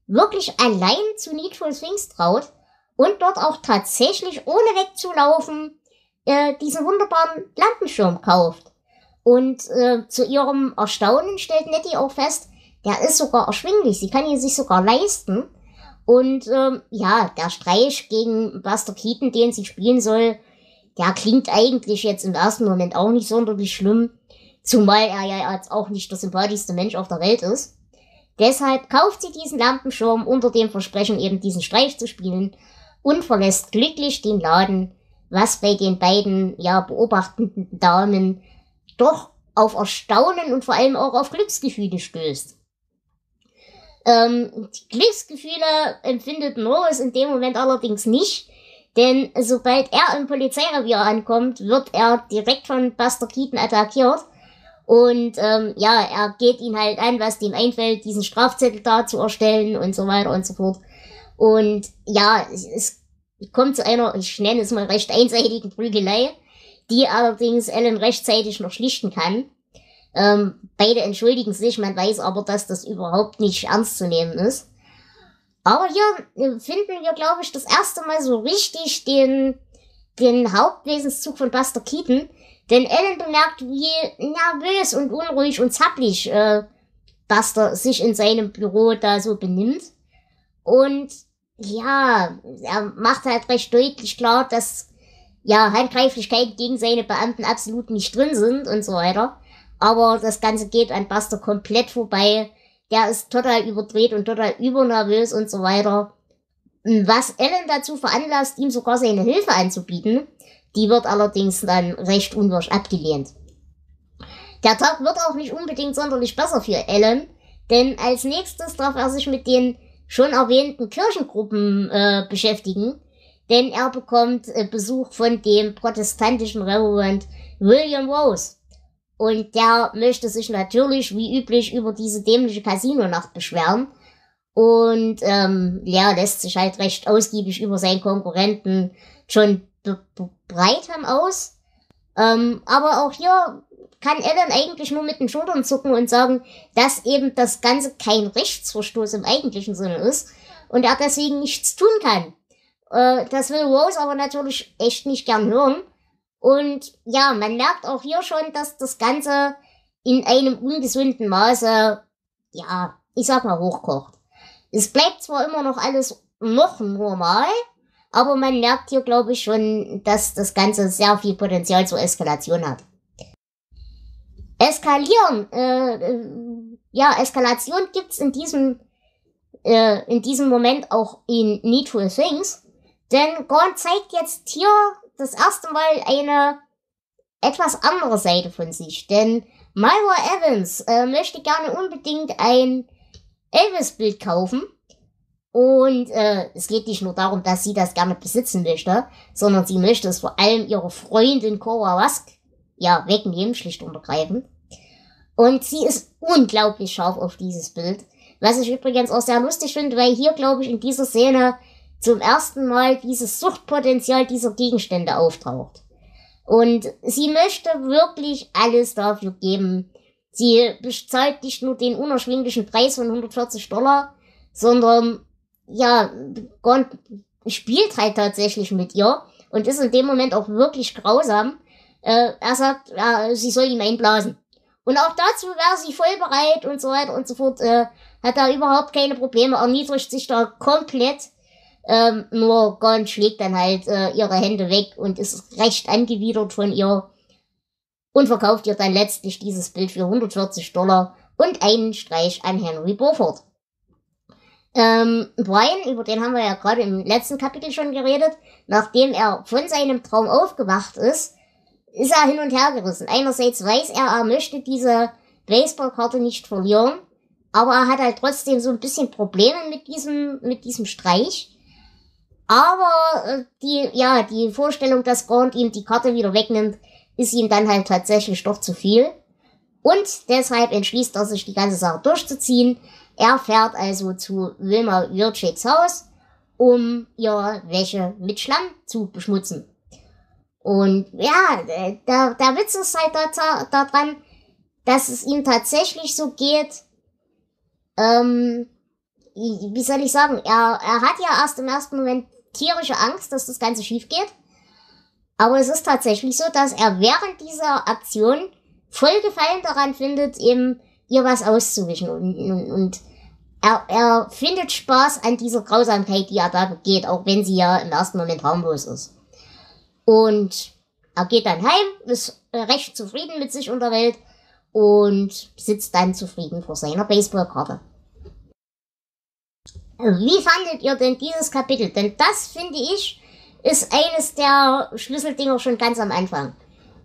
wirklich allein zu Needful Things traut und dort auch tatsächlich ohne wegzulaufen äh, diesen wunderbaren Lampenschirm kauft. Und äh, zu ihrem Erstaunen stellt Nettie auch fest, der ist sogar erschwinglich, sie kann ihn sich sogar leisten. Und ähm, ja, der Streich gegen Buster Keaton, den sie spielen soll, der klingt eigentlich jetzt im ersten Moment auch nicht sonderlich schlimm, zumal er ja jetzt auch nicht der sympathischste Mensch auf der Welt ist. Deshalb kauft sie diesen Lampenschirm unter dem Versprechen, eben diesen Streich zu spielen und verlässt glücklich den Laden, was bei den beiden ja beobachtenden Damen doch auf Erstaunen und vor allem auch auf Glücksgefühle stößt. Ähm, die Glücksgefühle empfindet Norris in dem Moment allerdings nicht, denn sobald er im Polizeirevier ankommt, wird er direkt von Buster Keaton attackiert. Und ähm, ja, er geht ihn halt an, was dem einfällt, diesen Strafzettel da zu erstellen und so weiter und so fort. Und ja, es, es kommt zu einer, ich nenne es mal recht einseitigen Prügelei, die allerdings Ellen rechtzeitig noch schlichten kann. Ähm, beide entschuldigen sich, man weiß aber, dass das überhaupt nicht ernst zu nehmen ist. Aber hier finden wir, glaube ich, das erste Mal so richtig den, den Hauptwesenszug von Buster Keaton, denn Ellen bemerkt, wie nervös und unruhig und zappelig äh, Buster sich in seinem Büro da so benimmt. Und ja, er macht halt recht deutlich klar, dass ja Handgreiflichkeiten gegen seine Beamten absolut nicht drin sind und so weiter. Aber das Ganze geht an Buster komplett vorbei. Der ist total überdreht und total übernervös und so weiter. Was Ellen dazu veranlasst, ihm sogar seine Hilfe anzubieten. Die wird allerdings dann recht unwirsch abgelehnt. Der Tag wird auch nicht unbedingt sonderlich besser für Ellen, denn als nächstes darf er sich mit den schon erwähnten Kirchengruppen äh, beschäftigen, denn er bekommt äh, Besuch von dem protestantischen Reverend William Rose. Und der möchte sich natürlich wie üblich über diese dämliche Casino-Nacht beschweren. Und ähm, ja, lässt sich halt recht ausgiebig über seinen Konkurrenten John Breitham aus. Ähm, aber auch hier kann Ellen eigentlich nur mit den Schultern zucken und sagen, dass eben das Ganze kein Rechtsverstoß im eigentlichen Sinne ist und er deswegen nichts tun kann. Äh, das will Rose aber natürlich echt nicht gern hören. Und ja, man merkt auch hier schon, dass das Ganze in einem ungesunden Maße, ja, ich sag mal, hochkocht. Es bleibt zwar immer noch alles noch normal, aber man merkt hier, glaube ich, schon, dass das Ganze sehr viel Potenzial zur Eskalation hat. Eskalieren, äh, ja, Eskalation gibt's in diesem, äh, in diesem Moment auch in Needful Things, denn Gorn zeigt jetzt hier das erste Mal eine etwas andere Seite von sich, denn Myra Evans äh, möchte gerne unbedingt ein Elvis-Bild kaufen. Und äh, es geht nicht nur darum, dass sie das gerne besitzen möchte, sondern sie möchte es vor allem ihrer Freundin Cora Rusk ja wegnehmen, schlicht und ergreifend. Und sie ist unglaublich scharf auf dieses Bild. Was ich übrigens auch sehr lustig finde, weil hier, glaube ich, in dieser Szene zum ersten Mal dieses Suchtpotenzial dieser Gegenstände auftaucht. Und sie möchte wirklich alles dafür geben. Sie bezahlt nicht nur den unerschwinglichen Preis von 140 Dollar, sondern ja, spielt halt tatsächlich mit ihr und ist in dem Moment auch wirklich grausam. Äh, er sagt, ja, sie soll ihm einblasen. Und auch dazu wäre sie voll bereit und so weiter und so fort. Äh, hat da überhaupt keine Probleme, erniedrigt sich da komplett. Ähm, nur Gon schlägt dann halt äh, ihre Hände weg und ist recht angewidert von ihr und verkauft ihr dann letztlich dieses Bild für 140 Dollar und einen Streich an Henry Beaufort. Ähm, Brian, über den haben wir ja gerade im letzten Kapitel schon geredet, nachdem er von seinem Traum aufgewacht ist, ist er hin und her gerissen. Einerseits weiß er, er möchte diese Baseballkarte nicht verlieren, aber er hat halt trotzdem so ein bisschen Probleme mit diesem, mit diesem Streich. Aber äh, die, ja, die Vorstellung, dass Grant ihm die Karte wieder wegnimmt, ist ihm dann halt tatsächlich doch zu viel. Und deshalb entschließt er sich, die ganze Sache durchzuziehen. Er fährt also zu Wilma Wircheks Haus, um ihre Wäsche mit Schlamm zu beschmutzen. Und ja, der, der Witz ist halt daran, da dass es ihm tatsächlich so geht, ähm, wie soll ich sagen, er, er hat ja erst im ersten Moment tierische Angst, dass das Ganze schief geht. Aber es ist tatsächlich so, dass er während dieser Aktion voll Gefallen daran findet, eben ihr was auszuwischen. Und, und, und er, er findet Spaß an dieser Grausamkeit, die er da begeht, auch wenn sie ja im ersten Moment harmlos ist. Und er geht dann heim, ist recht zufrieden mit sich und der Welt und sitzt dann zufrieden vor seiner Baseballkarte. Wie fandet ihr denn dieses Kapitel? Denn das, finde ich, ist eines der Schlüsseldinger schon ganz am Anfang.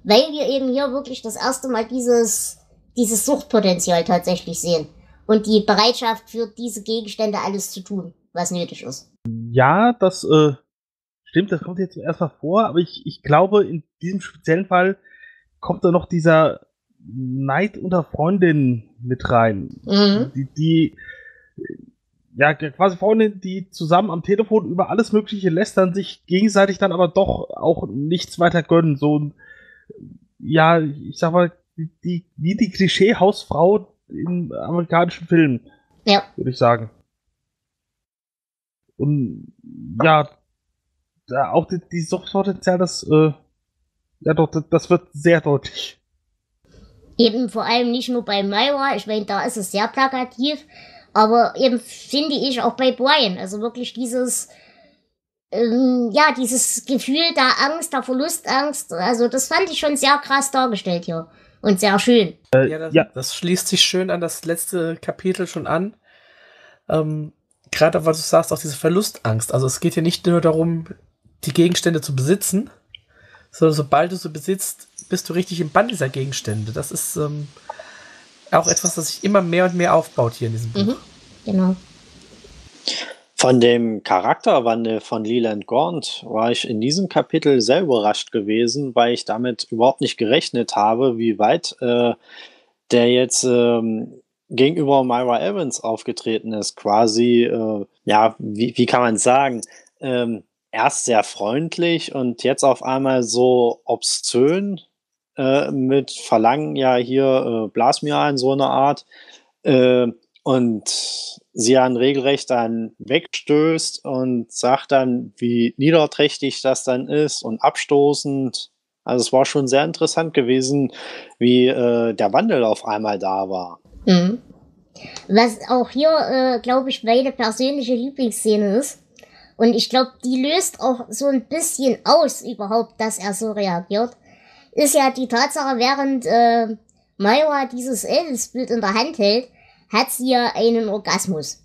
Weil wir eben hier wirklich das erste Mal dieses, dieses Suchtpotenzial tatsächlich sehen. Und die Bereitschaft für diese Gegenstände alles zu tun, was nötig ist. Ja, das äh, stimmt, das kommt jetzt erstmal vor, aber ich, ich glaube, in diesem speziellen Fall kommt da noch dieser Neid unter Freundinnen mit rein. Mhm. Die, die ja, quasi Freundinnen, die zusammen am Telefon über alles Mögliche lästern, sich gegenseitig dann aber doch auch nichts weiter gönnen. So, ja, ich sag mal, die, wie die Klischee-Hausfrau in amerikanischen Filmen. Ja. Würde ich sagen. Und ja, da auch die, die Suchtpotenzial, das, äh, ja doch, das, das wird sehr deutlich. Eben vor allem nicht nur bei Myra, ich meine, da ist es sehr plakativ, aber eben finde ich auch bei Brian, also wirklich dieses, ähm, ja, dieses Gefühl der Angst, der Verlustangst, also das fand ich schon sehr krass dargestellt hier und sehr schön. Äh, ja, das, ja, das, schließt sich schön an das letzte Kapitel schon an. Ähm, Gerade weil du sagst, auch diese Verlustangst. Also es geht hier nicht nur darum, die Gegenstände zu besitzen, sondern sobald du sie besitzt, bist du richtig im Bann dieser Gegenstände. Das ist ähm, auch etwas, das sich immer mehr und mehr aufbaut hier in diesem Buch. Mhm, genau. Von dem Charakterwandel von Leland Gaunt war ich in diesem Kapitel sehr überrascht gewesen, weil ich damit überhaupt nicht gerechnet habe, wie weit äh, der jetzt ähm, gegenüber Myra Evans aufgetreten ist. Quasi, äh, ja, wie, wie kann man sagen, ähm, erst sehr freundlich und jetzt auf einmal so obszön äh, mit Verlangen, ja, hier, äh, blas mir ein, so eine Art. Äh, und sie dann regelrecht dann wegstößt und sagt dann, wie niederträchtig das dann ist und abstoßend. Also es war schon sehr interessant gewesen, wie äh, der Wandel auf einmal da war. Mhm. Was auch hier, äh, glaube ich, meine persönliche Lieblingsszene ist. Und ich glaube, die löst auch so ein bisschen aus überhaupt, dass er so reagiert. Ist ja die Tatsache, während äh, Myra dieses Elvis-Bild in der Hand hält, hat sie ja einen Orgasmus.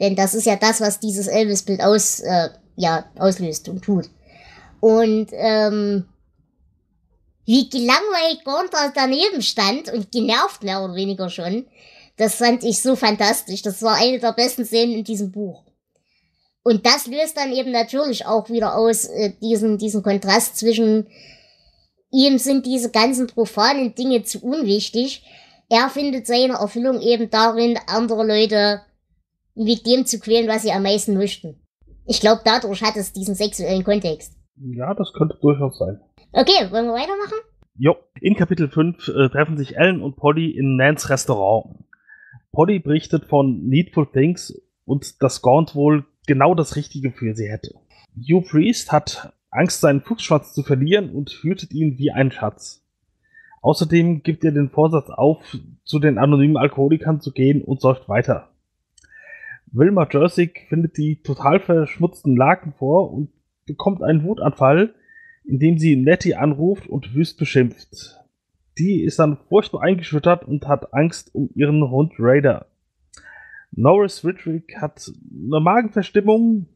Denn das ist ja das, was dieses Elvis-Bild aus, äh, ja, auslöst und tut. Und ähm, wie gelangweilt Gunther daneben stand und genervt mehr oder weniger schon, das fand ich so fantastisch. Das war eine der besten Szenen in diesem Buch. Und das löst dann eben natürlich auch wieder aus äh, diesen, diesen Kontrast zwischen ihm sind diese ganzen profanen Dinge zu unwichtig. Er findet seine Erfüllung eben darin, andere Leute mit dem zu quälen, was sie am meisten möchten. Ich glaube, dadurch hat es diesen sexuellen Kontext. Ja, das könnte durchaus sein. Okay, wollen wir weitermachen? Jo, in Kapitel 5 äh, treffen sich Ellen und Polly in Nans Restaurant. Polly berichtet von Needful Things und dass Gaunt wohl genau das Richtige für sie hätte. Hugh Priest hat Angst, seinen Fuchsschwanz zu verlieren und hütet ihn wie ein Schatz. Außerdem gibt er den Vorsatz auf, zu den anonymen Alkoholikern zu gehen und säuft weiter. Wilma Jersey findet die total verschmutzten Laken vor und bekommt einen Wutanfall, indem sie Nettie anruft und wüst beschimpft. Die ist dann furchtbar eingeschüttert und hat Angst um ihren Hund Raider. Norris Ridrick hat eine Magenverstimmung,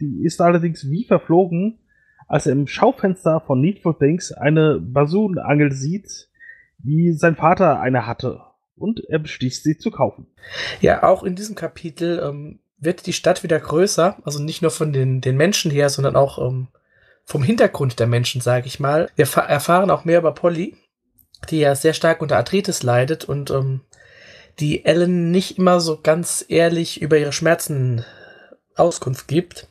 die ist allerdings wie verflogen, als er im Schaufenster von Needful Things eine Basunangel sieht, wie sein Vater eine hatte und er beschließt, sie zu kaufen. Ja, auch in diesem Kapitel ähm, wird die Stadt wieder größer, also nicht nur von den, den Menschen her, sondern auch ähm, vom Hintergrund der Menschen, sage ich mal. Wir erfahren auch mehr über Polly, die ja sehr stark unter Arthritis leidet und ähm, die Ellen nicht immer so ganz ehrlich über ihre Schmerzen Auskunft gibt.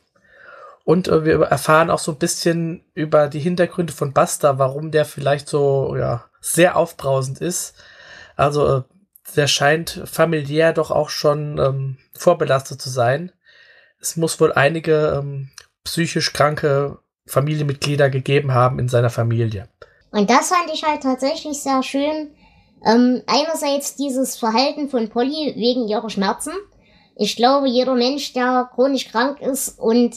Und äh, wir erfahren auch so ein bisschen über die Hintergründe von Buster, warum der vielleicht so ja sehr aufbrausend ist. Also äh, der scheint familiär doch auch schon ähm, vorbelastet zu sein. Es muss wohl einige ähm, psychisch kranke Familienmitglieder gegeben haben in seiner Familie. Und das fand ich halt tatsächlich sehr schön. Ähm, einerseits dieses Verhalten von Polly wegen ihrer Schmerzen. Ich glaube, jeder Mensch, der chronisch krank ist und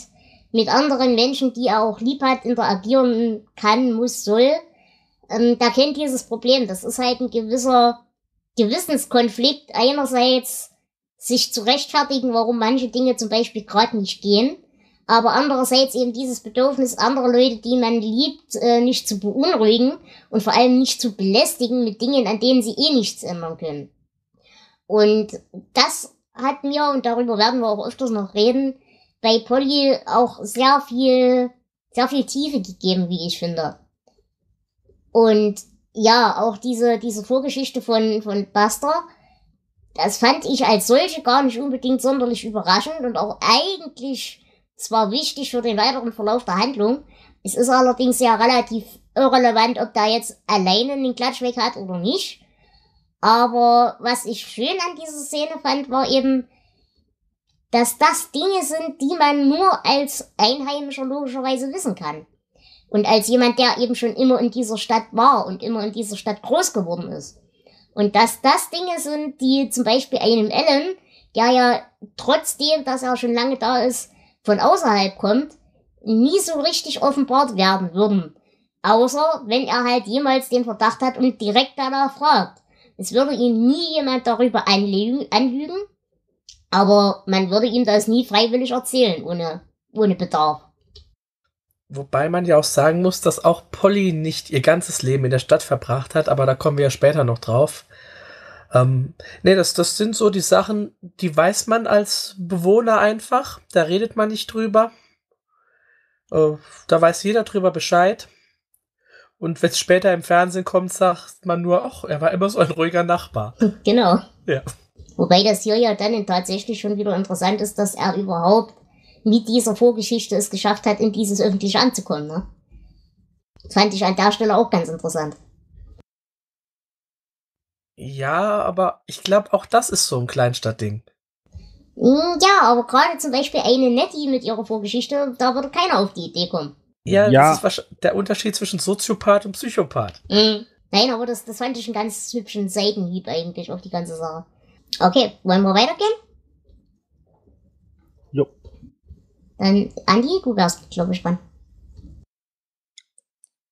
mit anderen Menschen, die er auch lieb hat, interagieren kann, muss, soll, ähm, der kennt dieses Problem. Das ist halt ein gewisser Gewissenskonflikt einerseits sich zu rechtfertigen, warum manche Dinge zum Beispiel gerade nicht gehen, aber andererseits eben dieses Bedürfnis, andere Leute, die man liebt, äh, nicht zu beunruhigen und vor allem nicht zu belästigen mit Dingen, an denen sie eh nichts ändern können. Und das hat mir, und darüber werden wir auch öfters noch reden, bei Polly auch sehr viel, sehr viel Tiefe gegeben, wie ich finde. Und ja, auch diese, diese Vorgeschichte von, von Buster, das fand ich als solche gar nicht unbedingt sonderlich überraschend und auch eigentlich zwar wichtig für den weiteren Verlauf der Handlung. Es ist allerdings ja relativ irrelevant, ob da jetzt alleine einen Klatsch weg hat oder nicht. Aber was ich schön an dieser Szene fand, war eben, dass das Dinge sind, die man nur als Einheimischer logischerweise wissen kann. Und als jemand, der eben schon immer in dieser Stadt war und immer in dieser Stadt groß geworden ist. Und dass das Dinge sind, die zum Beispiel einem Ellen, der ja trotzdem, dass er schon lange da ist, von außerhalb kommt, nie so richtig offenbart werden würden. Außer wenn er halt jemals den Verdacht hat und direkt danach fragt. Es würde ihn nie jemand darüber anlügen, aber man würde ihm das nie freiwillig erzählen, ohne, ohne Bedarf. Wobei man ja auch sagen muss, dass auch Polly nicht ihr ganzes Leben in der Stadt verbracht hat, aber da kommen wir ja später noch drauf. Ähm, nee, das, das sind so die Sachen, die weiß man als Bewohner einfach. Da redet man nicht drüber. Äh, da weiß jeder drüber Bescheid. Und wenn es später im Fernsehen kommt, sagt man nur, ach, er war immer so ein ruhiger Nachbar. Genau. Ja. Wobei das hier ja dann tatsächlich schon wieder interessant ist, dass er überhaupt mit dieser Vorgeschichte es geschafft hat, in dieses Öffentliche anzukommen. Ne? Das fand ich an der Stelle auch ganz interessant. Ja, aber ich glaube, auch das ist so ein Kleinstadtding. Hm, Ja, aber gerade zum Beispiel eine Nettie mit ihrer Vorgeschichte, da würde keiner auf die Idee kommen. Ja, Ja. das ist wahrscheinlich der Unterschied zwischen Soziopath und Psychopath. Mhm. Nein, aber das, das fand ich einen ganz hübschen Seitenhieb eigentlich auf die ganze Sache. Okay, wollen wir weitergehen? Jo. Dann, Andi, du wärst, glaube ich, dran.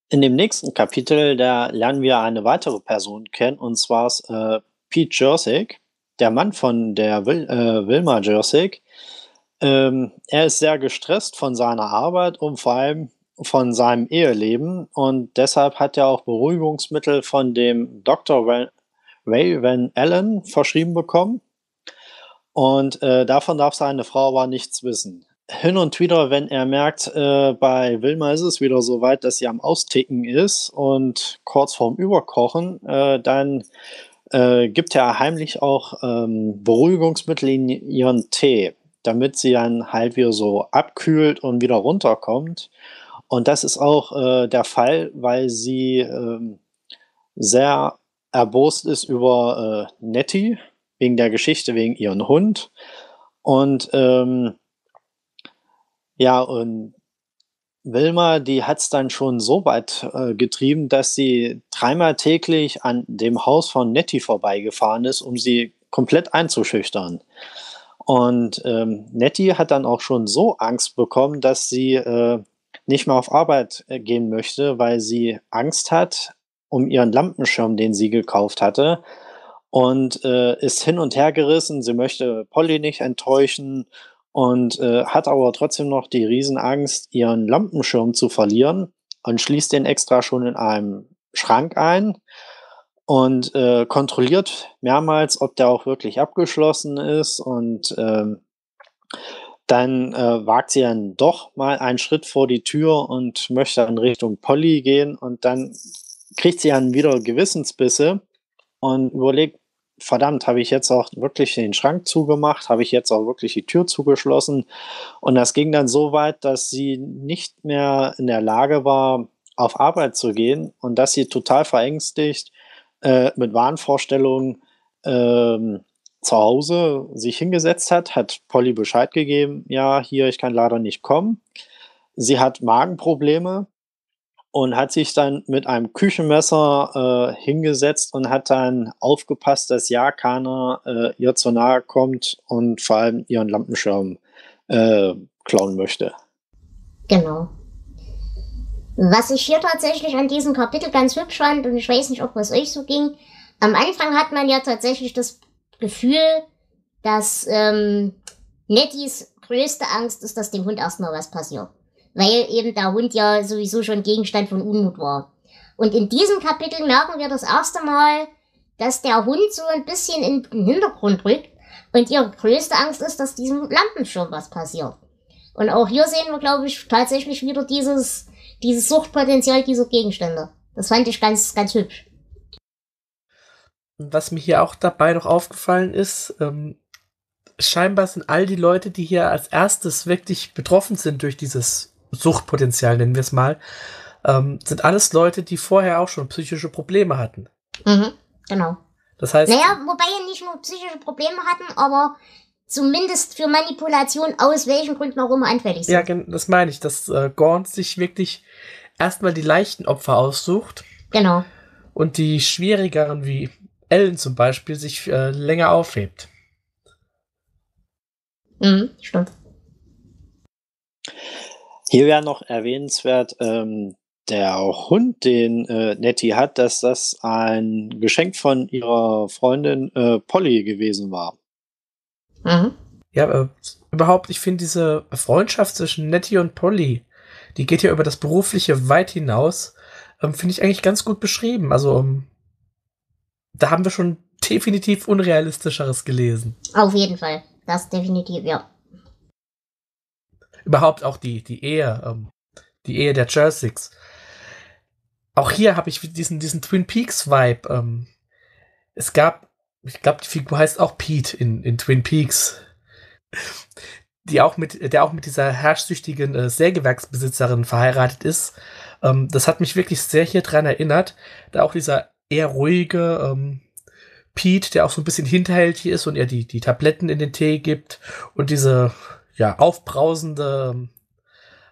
In dem nächsten Kapitel, da lernen wir eine weitere Person kennen, und zwar ist, äh, Pete Jersig, der Mann von der Wil äh, Wilma Jersig. Ähm, er ist sehr gestresst von seiner Arbeit und vor allem von seinem Eheleben und deshalb hat er auch Beruhigungsmittel von dem Dr. Ra- Ray Van Allen verschrieben bekommen. Und äh, davon darf seine Frau aber nichts wissen. Hin und wieder, wenn er merkt, äh, bei Wilma ist es wieder so weit, dass sie am Austicken ist und kurz vorm Überkochen, äh, dann äh, gibt er heimlich auch ähm, Beruhigungsmittel in ihren Tee, damit sie dann halt wieder so abkühlt und wieder runterkommt. Und das ist auch äh, der Fall, weil sie ähm, sehr erbost ist über äh, Nettie, wegen der Geschichte, wegen ihren Hund. Und ähm, ja, und Wilma, die hat es dann schon so weit äh, getrieben, dass sie dreimal täglich an dem Haus von Nettie vorbeigefahren ist, um sie komplett einzuschüchtern. Und ähm, Nettie hat dann auch schon so Angst bekommen, dass sie äh, nicht mehr auf Arbeit äh, gehen möchte, weil sie Angst hat um ihren Lampenschirm, den sie gekauft hatte. Und äh, ist hin und her gerissen. Sie möchte Polly nicht enttäuschen und äh, hat aber trotzdem noch die Riesenangst, ihren Lampenschirm zu verlieren und schließt den extra schon in einem Schrank ein und äh, kontrolliert mehrmals, ob der auch wirklich abgeschlossen ist und ähm, dann äh, wagt sie dann doch mal einen Schritt vor die Tür und möchte in Richtung Polly gehen und dann kriegt sie dann wieder Gewissensbisse und überlegt, verdammt, habe ich jetzt auch wirklich den Schrank zugemacht, habe ich jetzt auch wirklich die Tür zugeschlossen? Und das ging dann so weit, dass sie nicht mehr in der Lage war, auf Arbeit zu gehen und dass sie total verängstigt äh, mit Wahnvorstellungen ähm, zu Hause sich hingesetzt hat, hat Polly Bescheid gegeben, ja, hier, ich kann leider nicht kommen. Sie hat Magenprobleme und hat sich dann mit einem Küchenmesser äh, hingesetzt und hat dann aufgepasst, dass ja keiner äh, ihr zu nahe kommt und vor allem ihren Lampenschirm äh, klauen möchte. Genau. Was ich hier tatsächlich an diesem Kapitel ganz hübsch fand, und ich weiß nicht, ob es euch so ging, am Anfang hat man ja tatsächlich das Gefühl, dass ähm, Netties größte Angst ist, dass dem Hund erstmal was passiert. Weil eben der Hund ja sowieso schon Gegenstand von Unmut war. Und in diesem Kapitel merken wir das erste Mal, dass der Hund so ein bisschen in den Hintergrund rückt und ihre größte Angst ist, dass diesem Lampenschirm was passiert. Und auch hier sehen wir, glaube ich, tatsächlich wieder dieses, dieses Suchtpotenzial dieser Gegenstände. Das fand ich ganz, ganz hübsch. Was mir hier auch dabei noch aufgefallen ist, ähm, scheinbar sind all die Leute, die hier als erstes wirklich betroffen sind durch dieses Suchtpotenzial, nennen wir es mal, ähm, sind alles Leute, die vorher auch schon psychische Probleme hatten. Mhm, genau. Das heißt, Naja, wobei nicht nur psychische Probleme hatten, aber zumindest für Manipulation aus welchen Gründen auch immer anfällig sind. Ja, das meine ich, dass äh, Gaunt sich wirklich erstmal die leichten Opfer aussucht. Genau. Und die schwierigeren, wie Ellen zum Beispiel, sich äh, länger aufhebt. Mhm, stimmt. Hier wäre noch erwähnenswert, ähm, der Hund, den äh, Nettie hat, dass das ein Geschenk von ihrer Freundin äh, Polly gewesen war. Mhm. Ja, äh, überhaupt, ich finde diese Freundschaft zwischen Nettie und Polly, die geht ja über das Berufliche weit hinaus, ähm, finde ich eigentlich ganz gut beschrieben. Also, ähm, da haben wir schon definitiv Unrealistischeres gelesen. Auf jeden Fall. Das definitiv, ja. Überhaupt auch die, die Ehe, ähm, die Ehe der Jerseys. Auch hier habe ich diesen, diesen Twin Peaks-Vibe. Ähm, es gab, ich glaube, die Figur heißt auch Pete in, in Twin Peaks. Die auch mit, der auch mit dieser herrschsüchtigen äh, Sägewerksbesitzerin verheiratet ist. Ähm, das hat mich wirklich sehr hier dran erinnert. Da auch dieser eher ruhige, ähm, Pete, der auch so ein bisschen hinterhältig ist und ihr die, die Tabletten in den Tee gibt und diese, ja, aufbrausende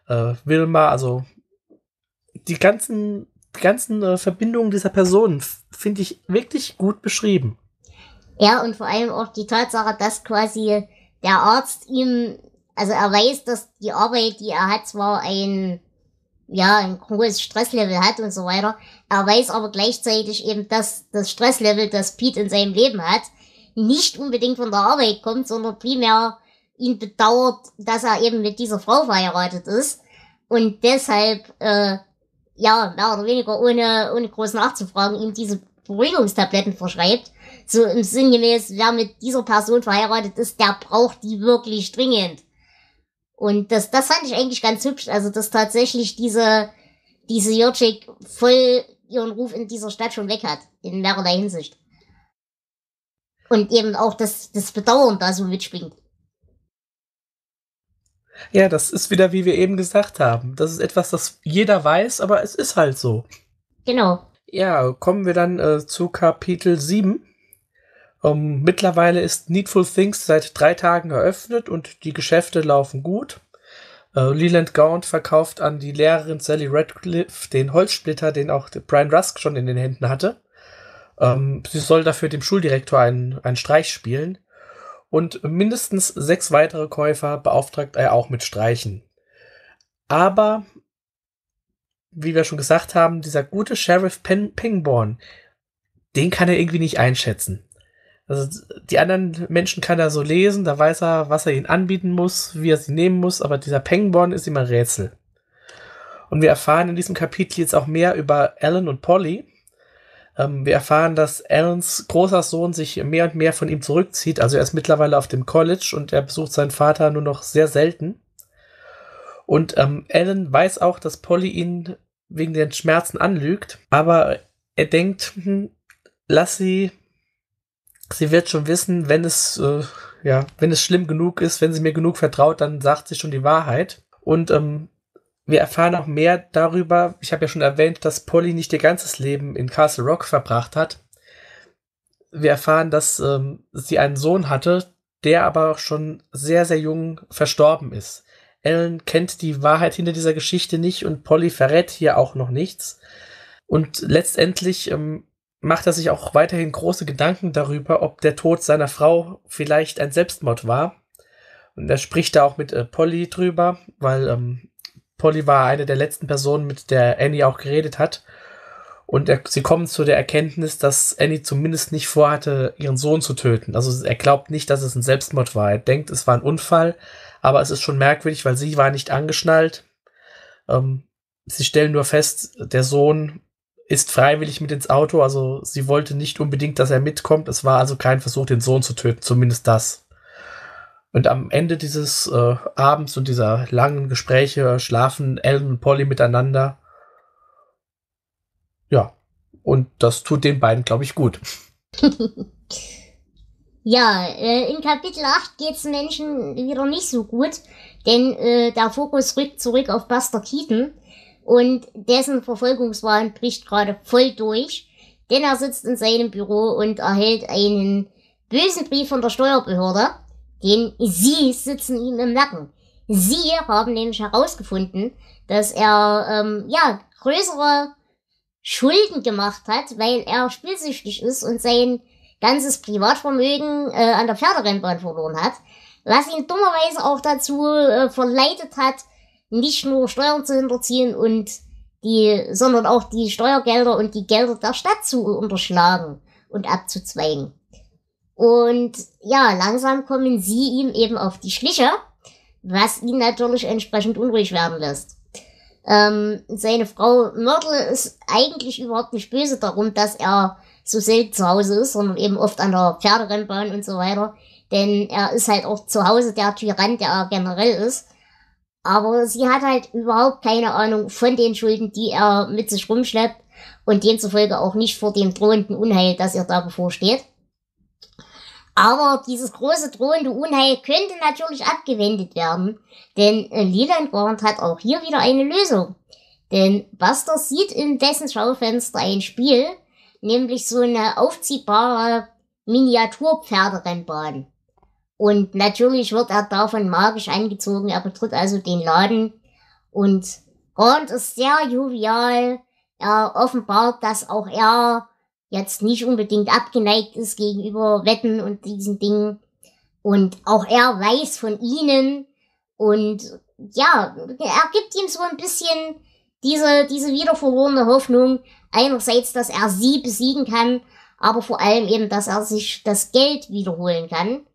äh, Wilma, also die ganzen, die ganzen äh, Verbindungen dieser Personen finde ich wirklich gut beschrieben. Ja, und vor allem auch die Tatsache, dass quasi der Arzt ihm, also er weiß, dass die Arbeit, die er hat, zwar ein ja, ein hohes Stresslevel hat und so weiter. Er weiß aber gleichzeitig eben, dass das Stresslevel, das Pete in seinem Leben hat, nicht unbedingt von der Arbeit kommt, sondern primär ihn bedauert, dass er eben mit dieser Frau verheiratet ist und deshalb, äh, ja, mehr oder weniger ohne, ohne groß nachzufragen, ihm diese Beruhigungstabletten verschreibt. So im Sinngemäß, wer mit dieser Person verheiratet ist, der braucht die wirklich dringend. Und das, das fand ich eigentlich ganz hübsch. Also, dass tatsächlich diese, diese Jurchik voll ihren Ruf in dieser Stadt schon weg hat. In mehrerlei Hinsicht. Und eben auch das, das Bedauern da so mitschwingt. Ja, das ist wieder, wie wir eben gesagt haben. Das ist etwas, das jeder weiß, aber es ist halt so. Genau. Ja, kommen wir dann äh, zu Kapitel 7. Um, ähm, mittlerweile ist Needful Things seit drei Tagen eröffnet und die Geschäfte laufen gut. Uh, Leland Gaunt verkauft an die Lehrerin Sally Radcliffe den Holzsplitter, den auch Brian Rusk schon in den Händen hatte. Ähm, sie soll dafür dem Schuldirektor einen, einen Streich spielen. Und mindestens sechs weitere Käufer beauftragt er auch mit Streichen. Aber, wie wir schon gesagt haben, dieser gute Sheriff Pen Pingborn, den kann er irgendwie nicht einschätzen. Also die anderen Menschen kann er so lesen, da weiß er, was er ihnen anbieten muss, wie er sie nehmen muss, aber dieser Pengborn ist immer Rätsel. Und wir erfahren in diesem Kapitel jetzt auch mehr über Alan und Polly. Ähm, wir erfahren, dass Alans großer Sohn sich mehr und mehr von ihm zurückzieht. Also er ist mittlerweile auf dem College und er besucht seinen Vater nur noch sehr selten. Und ähm, Alan weiß auch, dass Polly ihn wegen den Schmerzen anlügt, aber er denkt, hm, lass sie sie wird schon wissen, wenn es, äh, ja, wenn es schlimm genug ist, wenn sie mir genug vertraut, dann sagt sie schon die Wahrheit. Und ähm, wir erfahren auch mehr darüber. Ich habe ja schon erwähnt, dass Polly nicht ihr ganzes Leben in Castle Rock verbracht hat. Wir erfahren, dass ähm, sie einen Sohn hatte, der aber auch schon sehr, sehr jung verstorben ist. Ellen kennt die Wahrheit hinter dieser Geschichte nicht und Polly verrät hier auch noch nichts. Und letztendlich ähm, macht er sich auch weiterhin große Gedanken darüber, ob der Tod seiner Frau vielleicht ein Selbstmord war. Und er spricht da auch mit äh, Polly drüber, weil ähm, Polly war eine der letzten Personen, mit der Annie auch geredet hat. Und er, sie kommen zu der Erkenntnis, dass Annie zumindest nicht vorhatte, ihren Sohn zu töten. Also er glaubt nicht, dass es ein Selbstmord war. Er denkt, es war ein Unfall, aber es ist schon merkwürdig, weil sie war nicht angeschnallt. Ähm, sie stellen nur fest, der Sohn ist freiwillig mit ins Auto. Also sie wollte nicht unbedingt, dass er mitkommt. Es war also kein Versuch, den Sohn zu töten, zumindest das. Und am Ende dieses äh, Abends und dieser langen Gespräche schlafen Ellen und Polly miteinander. Ja, und das tut den beiden, glaube ich, gut. ja, äh, in Kapitel 8 geht es Menschen wieder nicht so gut, denn äh, der Fokus rückt zurück auf Buster Keaton und dessen Verfolgungswahn bricht gerade voll durch, denn er sitzt in seinem Büro und erhält einen bösen Brief von der Steuerbehörde, denn sie sitzen ihm im Nacken. Sie haben nämlich herausgefunden, dass er ähm, ja größere Schulden gemacht hat, weil er spielsüchtig ist und sein ganzes Privatvermögen äh, an der Pferderennbahn verloren hat, was ihn dummerweise auch dazu äh, verleitet hat, nicht nur Steuern zu hinterziehen und die, sondern auch die Steuergelder und die Gelder der Stadt zu unterschlagen und abzuzweigen. Und ja, langsam kommen sie ihm eben auf die Schliche, was ihn natürlich entsprechend unruhig werden lässt. Ähm, seine Frau Myrtle ist eigentlich überhaupt nicht böse darum, dass er so selten zu Hause ist, sondern eben oft an der Pferderennbahn und so weiter. Denn er ist halt auch zu Hause der Tyrann, der er generell ist. Aber sie hat halt überhaupt keine Ahnung von den Schulden, die er mit sich rumschleppt und demzufolge auch nicht vor dem drohenden Unheil, das ihr da bevorsteht. Aber dieses große drohende Unheil könnte natürlich abgewendet werden, denn äh, Leland Grant hat auch hier wieder eine Lösung. Denn Buster sieht in dessen Schaufenster ein Spiel, nämlich so eine aufziehbare Miniaturpferderennbahn. Und natürlich wird er davon magisch angezogen. Er betritt also den Laden und Grant ist sehr jovial. Er offenbart, dass auch er jetzt nicht unbedingt abgeneigt ist gegenüber Wetten und diesen Dingen. Und auch er weiß von ihnen. Und ja, er gibt ihm so ein bisschen diese, diese wieder Hoffnung. Einerseits, dass er sie besiegen kann, aber vor allem eben, dass er sich das Geld wiederholen kann.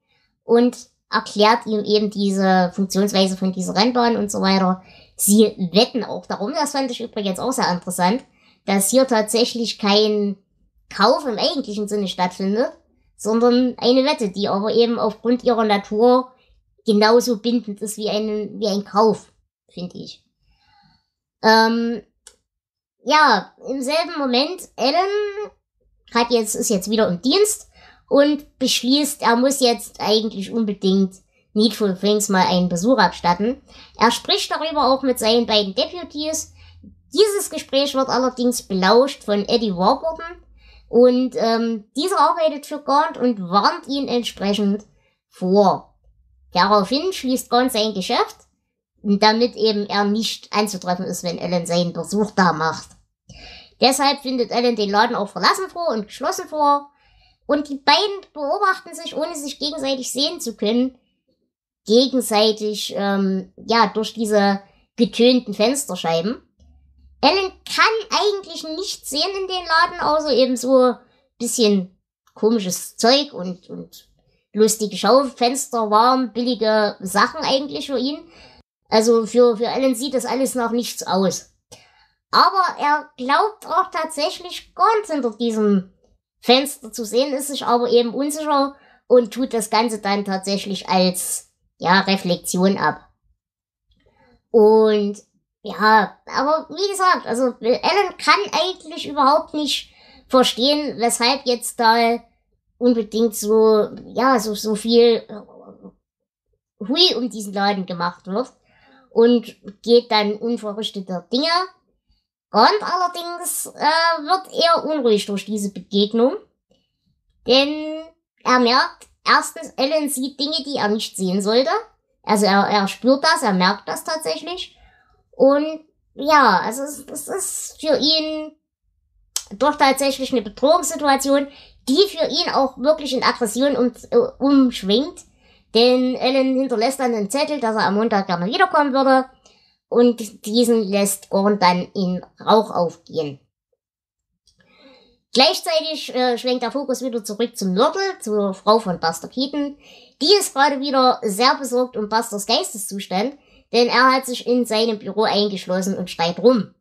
Und erklärt ihm eben diese Funktionsweise von dieser Rennbahn und so weiter. Sie wetten auch darum, das fand ich übrigens auch sehr interessant, dass hier tatsächlich kein Kauf im eigentlichen Sinne stattfindet, sondern eine Wette, die aber eben aufgrund ihrer Natur genauso bindend ist wie ein, wie ein Kauf, finde ich. Ähm, ja, im selben Moment, Ellen hat jetzt, ist jetzt wieder im Dienst und beschließt, er muss jetzt eigentlich unbedingt Needful Things mal einen Besuch abstatten. Er spricht darüber auch mit seinen beiden Deputies. Dieses Gespräch wird allerdings belauscht von Eddie Warburton, und ähm, dieser arbeitet für Gaunt und warnt ihn entsprechend vor. Daraufhin schließt Gaunt sein Geschäft, damit eben er nicht anzutreffen ist, wenn Ellen seinen Besuch da macht. Deshalb findet Ellen den Laden auch verlassen vor und geschlossen vor. Und die beiden beobachten sich, ohne sich gegenseitig sehen zu können, gegenseitig, ähm, ja, durch diese getönten Fensterscheiben. Ellen kann eigentlich nichts sehen in den Laden, außer eben so bisschen komisches Zeug und, und lustige Schaufenster, warm, billige Sachen eigentlich für ihn. Also für, für Ellen sieht das alles nach nichts aus. Aber er glaubt auch tatsächlich ganz hinter diesem Fenster zu sehen, ist sich aber eben unsicher und tut das Ganze dann tatsächlich als, ja, Reflexion ab. Und ja, aber wie gesagt, also Alan kann eigentlich überhaupt nicht verstehen, weshalb jetzt da unbedingt so, ja, so, so viel Hui um diesen Laden gemacht wird und geht dann unverrichteter Dinge. Grant allerdings äh, wird eher unruhig durch diese Begegnung, denn er merkt, erstens, Alan sieht Dinge, die er nicht sehen sollte. Also er, er spürt das, er merkt das tatsächlich. Und ja, also es, es ist für ihn doch tatsächlich eine Bedrohungssituation, die für ihn auch wirklich in Aggression um, äh, umschwingt. Denn Ellen hinterlässt dann einen Zettel, dass er am Montag gerne wiederkommen würde. Und diesen lässt Gorn dann in Rauch aufgehen. Gleichzeitig äh, schwenkt der Fokus wieder zurück zum Mörtel, zur Frau von Buster Keaton. Die ist gerade wieder sehr besorgt um Busters Geisteszustand, denn er hat sich in seinem Büro eingeschlossen und schreit rum.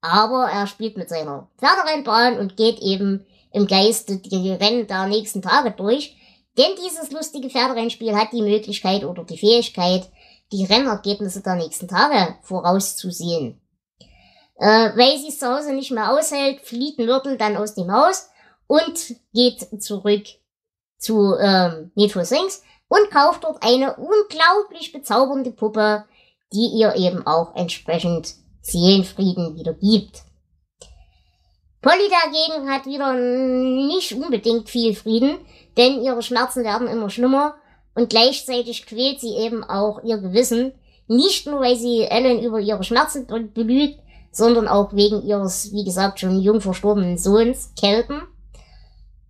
Aber er spielt mit seiner Pferderennbahn und geht eben im Geiste die Rennen der nächsten Tage durch, denn dieses lustige Pferderennspiel hat die Möglichkeit oder die Fähigkeit, die Rennergebnisse der nächsten Tage vorauszusehen. Äh, weil sie es zu Hause nicht mehr aushält, flieht Myrtle dann aus dem Haus und geht zurück zu ähm, Need for Things und kauft dort eine unglaublich bezaubernde Puppe, die ihr eben auch entsprechend Seelenfrieden wieder gibt. Polly dagegen hat wieder nicht unbedingt viel Frieden, denn ihre Schmerzen werden immer schlimmer Und gleichzeitig quält sie eben auch ihr Gewissen. Nicht nur, weil sie Ellen über ihre Schmerzen belügt, sondern auch wegen ihres, wie gesagt, schon jung verstorbenen Sohns, Kelton.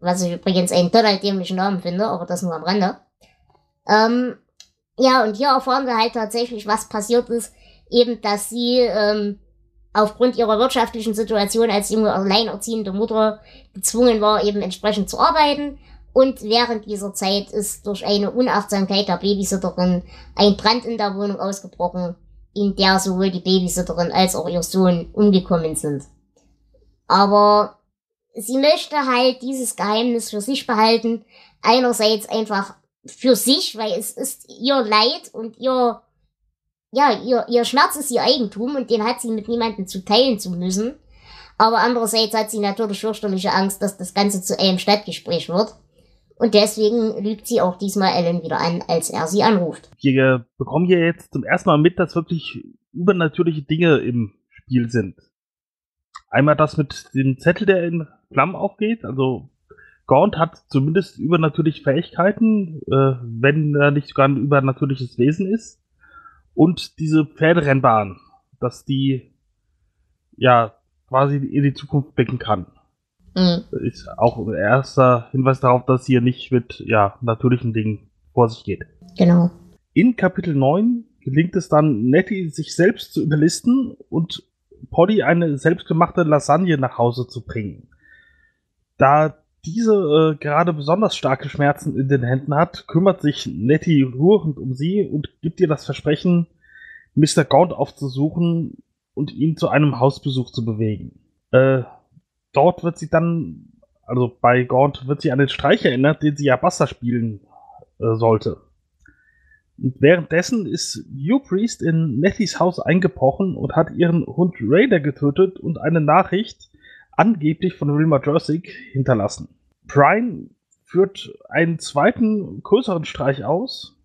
Was ich übrigens einen total dämlichen Namen finde, aber das nur am Rande. Ähm, ja, und hier erfahren wir halt tatsächlich, was passiert ist. Eben, dass sie ähm, aufgrund ihrer wirtschaftlichen Situation als junge alleinerziehende Mutter gezwungen war, eben entsprechend zu arbeiten. Und während dieser Zeit ist durch eine Unachtsamkeit der Babysitterin ein Brand in der Wohnung ausgebrochen, in der sowohl die Babysitterin als auch ihr Sohn umgekommen sind. Aber sie möchte halt dieses Geheimnis für sich behalten. Einerseits einfach für sich, weil es ist ihr Leid und ihr, ja, ihr, ihr Schmerz ist ihr Eigentum und den hat sie mit niemandem zu teilen zu müssen. Aber andererseits hat sie natürlich fürchterliche Angst, dass das Ganze zu einem Stadtgespräch wird. Und deswegen lügt sie auch diesmal Ellen wieder an, als er sie anruft. Wir bekommen hier jetzt zum ersten Mal mit, dass wirklich übernatürliche Dinge im Spiel sind. Einmal das mit dem Zettel, der in Flammen aufgeht. Also Gaunt hat zumindest übernatürliche Fähigkeiten, äh, wenn er nicht sogar ein übernatürliches Wesen ist. Und diese Pferderennbahn, dass die ja quasi in die Zukunft blicken kann. Mhm. Ist auch ein erster Hinweis darauf, dass hier nicht mit ja, natürlichen Dingen vor sich geht. Genau. In Kapitel 9 gelingt es dann, Nettie sich selbst zu überlisten und Polly eine selbstgemachte Lasagne nach Hause zu bringen. Da diese äh, gerade besonders starke Schmerzen in den Händen hat, kümmert sich Nettie rührend um sie und gibt ihr das Versprechen, Mr. Gaunt aufzusuchen und ihn zu einem Hausbesuch zu bewegen. Äh, dort wird sie dann, also bei Gaunt wird sie an den Streich erinnert, den sie ja Buster spielen äh, sollte. Und währenddessen ist Hugh Priest in Netties Haus eingebrochen und hat ihren Hund Raider getötet und eine Nachricht angeblich von Wilma Jurassic hinterlassen. Brian führt einen zweiten größeren Streich aus,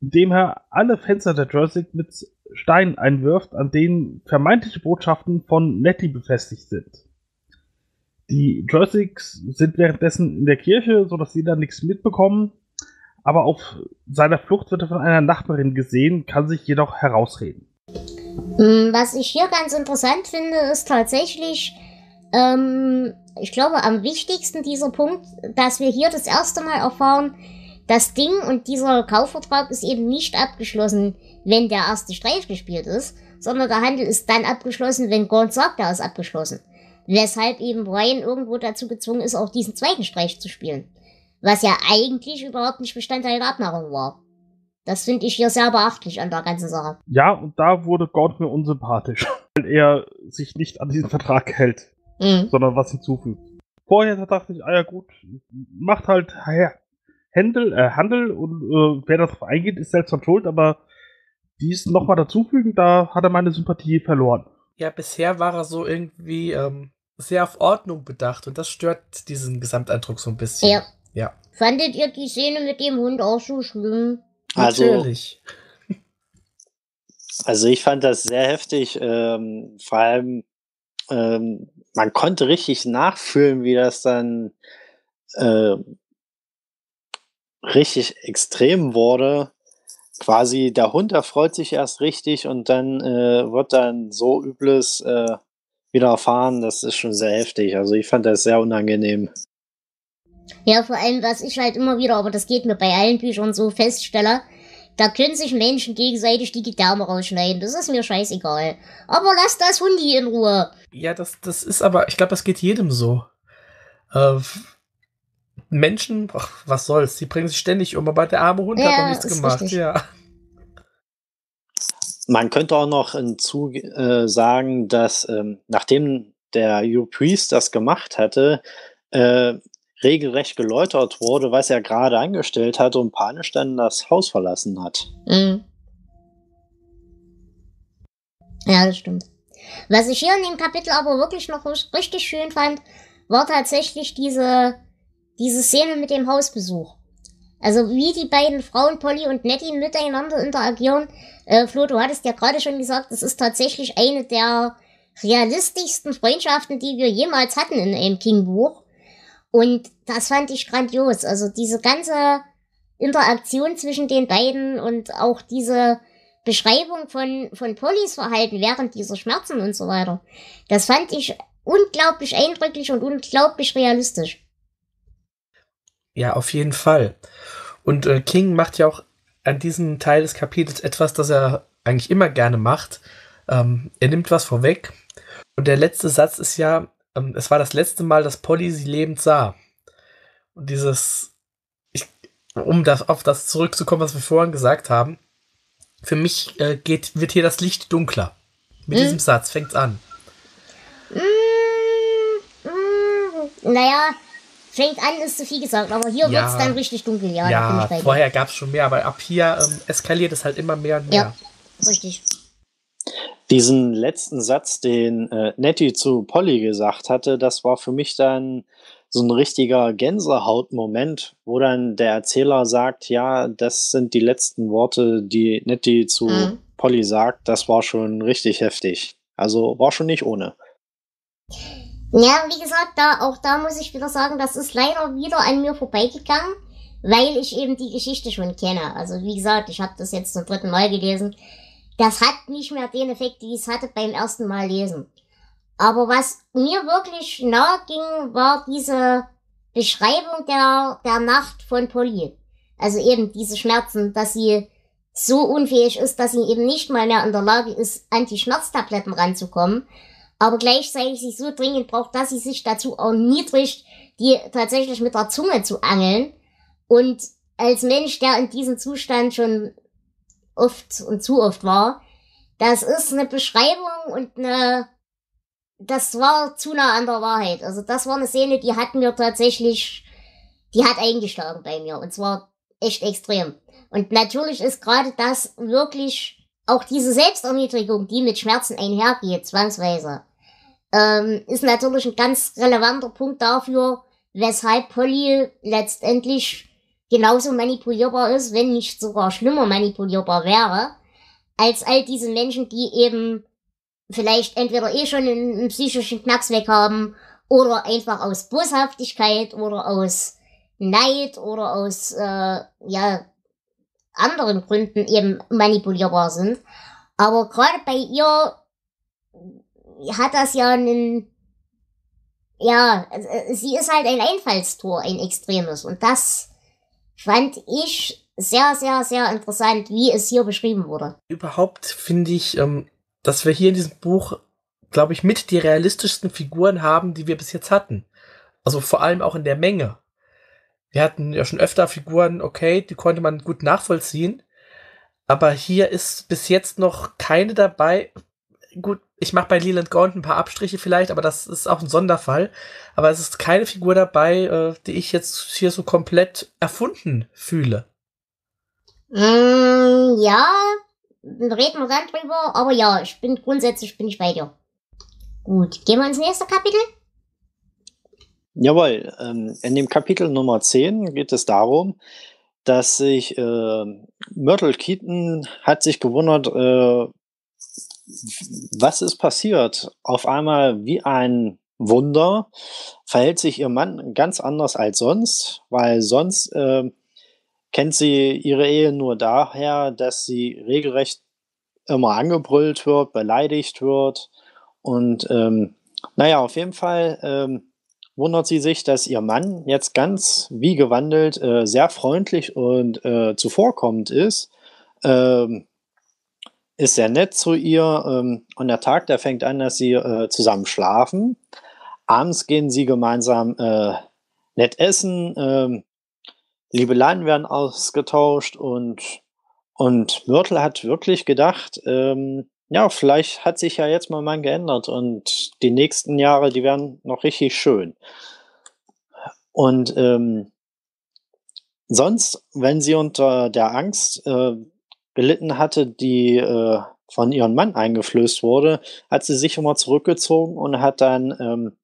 indem er alle Fenster der Jurassic mit Steinen einwirft, an denen vermeintliche Botschaften von Nettie befestigt sind. Die Jurassics sind währenddessen in der Kirche, sodass sie da nichts mitbekommen. Aber auf seiner Flucht wird er von einer Nachbarin gesehen, kann sich jedoch herausreden. Mm, was ich hier ganz interessant finde, ist tatsächlich, ähm, ich glaube, am wichtigsten dieser Punkt, dass wir hier das erste Mal erfahren, das Ding und dieser Kaufvertrag ist eben nicht abgeschlossen, wenn der erste Streich gespielt ist, sondern der Handel ist dann abgeschlossen, wenn Gaunt sagt, er ist abgeschlossen. Weshalb eben Brian irgendwo dazu gezwungen ist, auch diesen zweiten Streich zu spielen. Was ja eigentlich überhaupt nicht Bestandteil der Abmachung war. Das finde ich hier sehr beachtlich an der ganzen Sache. Ja, und da wurde Gaunt mir unsympathisch, weil er sich nicht an diesen Vertrag hält mhm. sondern was hinzufügt. Vorher dachte ich, ah ja gut, macht halt Handel, äh, Handel und äh, wer darauf eingeht, ist selbst schuld, aber dies nochmal dazufügen, da hat er meine Sympathie verloren. Ja, bisher war er so irgendwie ähm, sehr auf Ordnung bedacht und das stört diesen Gesamteindruck so ein bisschen. Ja. ja. Fandet ihr die Szene mit dem Hund auch so schlimm? Also, Natürlich. Also ich fand das sehr heftig, ähm, vor allem ähm, man konnte richtig nachfühlen, wie das dann äh, richtig extrem wurde. Quasi der Hund erfreut sich erst richtig und dann äh, wird dann so übles äh, wieder erfahren. Das ist schon sehr heftig. Also ich fand das sehr unangenehm. Ja, vor allem, was ich halt immer wieder, aber das geht mir bei allen Büchern so feststelle, da können sich Menschen gegenseitig die Gedärme rausschneiden. Das ist mir scheißegal. Aber lass das Hundi in Ruhe. Ja, das, das ist aber, ich glaube, das geht jedem so. Äh, Menschen, ach, was soll's, die bringen sich ständig um, aber der arme Hund ja, hat doch nichts gemacht. Richtig. Ja. Man könnte auch noch hinzu äh, sagen, dass ähm, nachdem der Priest das gemacht hatte, äh, regelrecht geläutert wurde, was er gerade angestellt hat und panisch dann das Haus verlassen hat. Mhm. Ja, das stimmt. Was ich hier in dem Kapitel aber wirklich noch richtig schön fand, war tatsächlich diese, diese Szene mit dem Hausbesuch. Also wie die beiden Frauen Polly und Nettie miteinander interagieren. Äh, Flo, du hattest ja gerade schon gesagt, das ist tatsächlich eine der realistischsten Freundschaften, die wir jemals hatten in einem King-Buch. Und das fand ich grandios. Also diese ganze Interaktion zwischen den beiden und auch diese Beschreibung von, von Pollys Verhalten während dieser Schmerzen und so weiter. Das fand ich unglaublich eindrücklich und unglaublich realistisch. Ja, auf jeden Fall. Und äh, King macht ja auch an diesem Teil des Kapitels etwas, das er eigentlich immer gerne macht. Ähm, er nimmt was vorweg. Und der letzte Satz ist ja, ähm, es war das letzte Mal, dass Polly sie lebend sah. Und dieses, ich, um das, auf das zurückzukommen, was wir vorhin gesagt haben, für mich äh, geht, wird hier das Licht dunkler. Mit hm? diesem Satz fängt's an. Mm, mm, naja, fängt an, ist zu viel gesagt, aber hier ja, wird's dann richtig dunkel, ja. Ja, vorher gab's schon mehr, aber ab hier ähm, eskaliert es halt immer mehr und mehr. Ja, richtig. Diesen letzten Satz, den äh, Nettie zu Polly gesagt hatte, das war für mich dann so ein richtiger Gänsehautmoment, wo dann der Erzähler sagt, ja, das sind die letzten Worte, die Nettie zu mhm. Polly sagt. Das war schon richtig heftig. Also war schon nicht ohne. Ja, wie gesagt, da, auch da muss ich wieder sagen, das ist leider wieder an mir vorbeigegangen, weil ich eben die Geschichte schon kenne. Also wie gesagt, ich habe das jetzt zum dritten Mal gelesen. Das hat nicht mehr den Effekt, wie es hatte beim ersten Mal lesen. Aber was mir wirklich nahe ging, war diese Beschreibung der, der Nacht von Polly. Also eben diese Schmerzen, dass sie so unfähig ist, dass sie eben nicht mal mehr in der Lage ist, an die Schmerztabletten ranzukommen, aber gleichzeitig sich so dringend braucht, dass sie sich dazu erniedrigt, die tatsächlich mit der Zunge zu angeln. Und als Mensch, der in diesem Zustand schon oft und zu oft war, das ist eine Beschreibung und eine das war zu nah an der Wahrheit. Also das war eine Szene, die hat mir tatsächlich, die hat eingeschlagen bei mir. Und zwar echt extrem. Und natürlich ist gerade das wirklich auch diese Selbsterniedrigung, die mit Schmerzen einhergeht, zwangsweise, ähm, ist natürlich ein ganz relevanter Punkt dafür, weshalb Polly letztendlich genauso manipulierbar ist, wenn nicht sogar schlimmer manipulierbar wäre, als all diese Menschen, die eben vielleicht entweder eh schon einen, psychischen Knacks weg haben oder einfach aus Boshaftigkeit oder aus Neid oder aus äh, ja anderen Gründen eben manipulierbar sind. Aber gerade bei ihr hat das ja einen ja, sie ist halt ein Einfallstor, ein extremes. Und das fand ich sehr, sehr, sehr interessant, wie es hier beschrieben wurde. Überhaupt finde ich, ähm, dass wir hier in diesem Buch, glaube ich, mit die realistischsten Figuren haben, die wir bis jetzt hatten. Also vor allem auch in der Menge. Wir hatten ja schon öfter Figuren, okay, die konnte man gut nachvollziehen. Aber hier ist bis jetzt noch keine dabei. Gut, ich mache bei Leland Gaunt ein paar Abstriche vielleicht, aber das ist auch ein Sonderfall. Aber es ist keine Figur dabei, äh, die ich jetzt hier so komplett erfunden fühle. Mm, ja, reden wir dann drüber, aber ja, ich bin grundsätzlich bin ich bei dir. Gut, gehen wir ins nächste Kapitel. Jawohl, ähm, in dem Kapitel Nummer 10 geht es darum, dass sich äh, Myrtle Keaton hat sich gewundert, äh, was ist passiert? Auf einmal wie ein Wunder verhält sich ihr Mann ganz anders als sonst, weil sonst äh, kennt sie ihre Ehe nur daher, dass sie regelrecht immer angebrüllt wird, beleidigt wird. Und ähm, naja, auf jeden Fall ähm, wundert sie sich, dass ihr Mann jetzt ganz wie gewandelt äh, sehr freundlich und äh, zuvorkommend ist. Ähm, ist sehr nett zu ihr. Ähm, und der Tag, der fängt an, dass sie äh, zusammen schlafen. Abends gehen sie gemeinsam äh, nett essen. Ähm, Liebeleien werden ausgetauscht und, und Myrtle hat wirklich gedacht, ähm, ja, vielleicht hat sich ja jetzt mal Mann geändert und die nächsten Jahre, die werden noch richtig schön. Und ähm, sonst, wenn sie unter der Angst äh, gelitten hatte, die äh, von ihrem Mann eingeflößt wurde, hat sie sich immer zurückgezogen und hat dann ähm,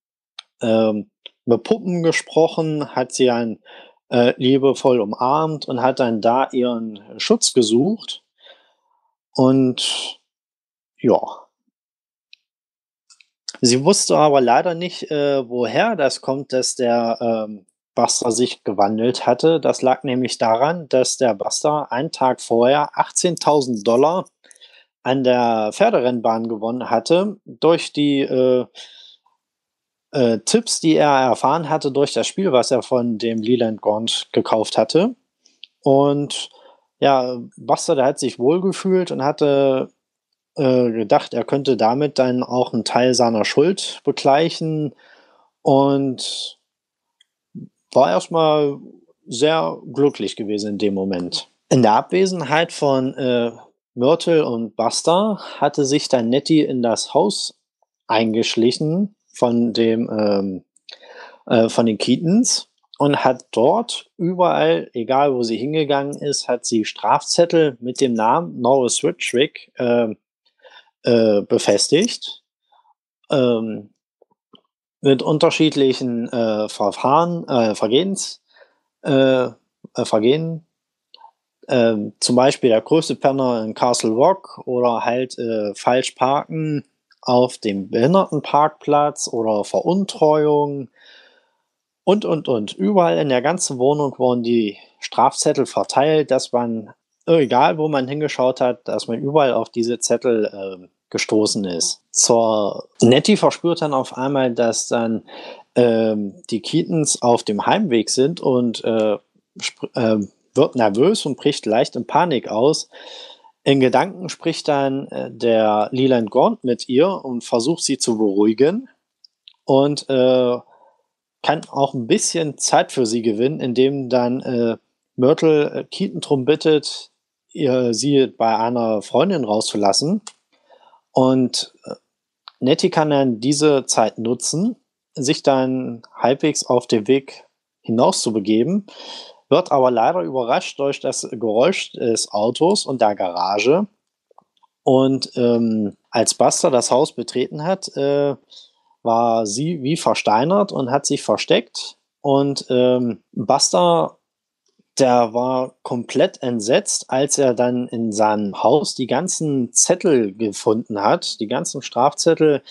ähm, mit Puppen gesprochen, hat sie ein äh, liebevoll umarmt und hat dann da ihren Schutz gesucht. Und ja. Sie wusste aber leider nicht, äh, woher das kommt, dass der ähm, Buster sich gewandelt hatte. Das lag nämlich daran, dass der Buster einen Tag vorher 18.000 Dollar an der Pferderennbahn gewonnen hatte durch die äh, äh, Tipps, die er erfahren hatte durch das Spiel, was er von dem Leland Gaunt gekauft hatte. Und ja, Buster, der hat sich wohlgefühlt und hatte äh, gedacht, er könnte damit dann auch einen Teil seiner Schuld begleichen und war erstmal sehr glücklich gewesen in dem Moment. In der Abwesenheit von äh, Myrtle und Buster hatte sich dann Nettie in das Haus eingeschlichen von dem ähm, äh, von den Keatons und hat dort überall, egal wo sie hingegangen ist, hat sie Strafzettel mit dem Namen Norris Ritchwick äh, äh, befestigt. Ähm, mit unterschiedlichen äh, Verfahren, äh, Vergehens, äh, Vergehen, ähm, zum Beispiel der größte Penner in Castle Rock oder halt falsch parken auf dem Behindertenparkplatz oder Veruntreuung und, und, und. Überall in der ganzen Wohnung wurden die Strafzettel verteilt, dass man, egal wo man hingeschaut hat, dass man überall auf diese Zettel äh, gestoßen ist. Zur Nettie verspürt dann auf einmal, dass dann ähm, die Keatons auf dem Heimweg sind und äh, äh, wird nervös und bricht leicht in Panik aus. In Gedanken spricht dann äh, der Leland Gaunt mit ihr und versucht sie zu beruhigen und äh, kann auch ein bisschen Zeit für sie gewinnen, indem dann äh, Myrtle äh, Keaton darum bittet, ihr, sie bei einer Freundin rauszulassen. Und äh, Nettie kann dann diese Zeit nutzen, sich dann halbwegs auf den Weg hinaus zu begeben, wird aber leider überrascht durch das Geräusch des Autos und der Garage. Und ähm, als Buster das Haus betreten hat, äh, war sie wie versteinert und hat sich versteckt. Und ähm, Buster, der war komplett entsetzt, als er dann in seinem Haus die ganzen Zettel gefunden hat, die ganzen Strafzettel,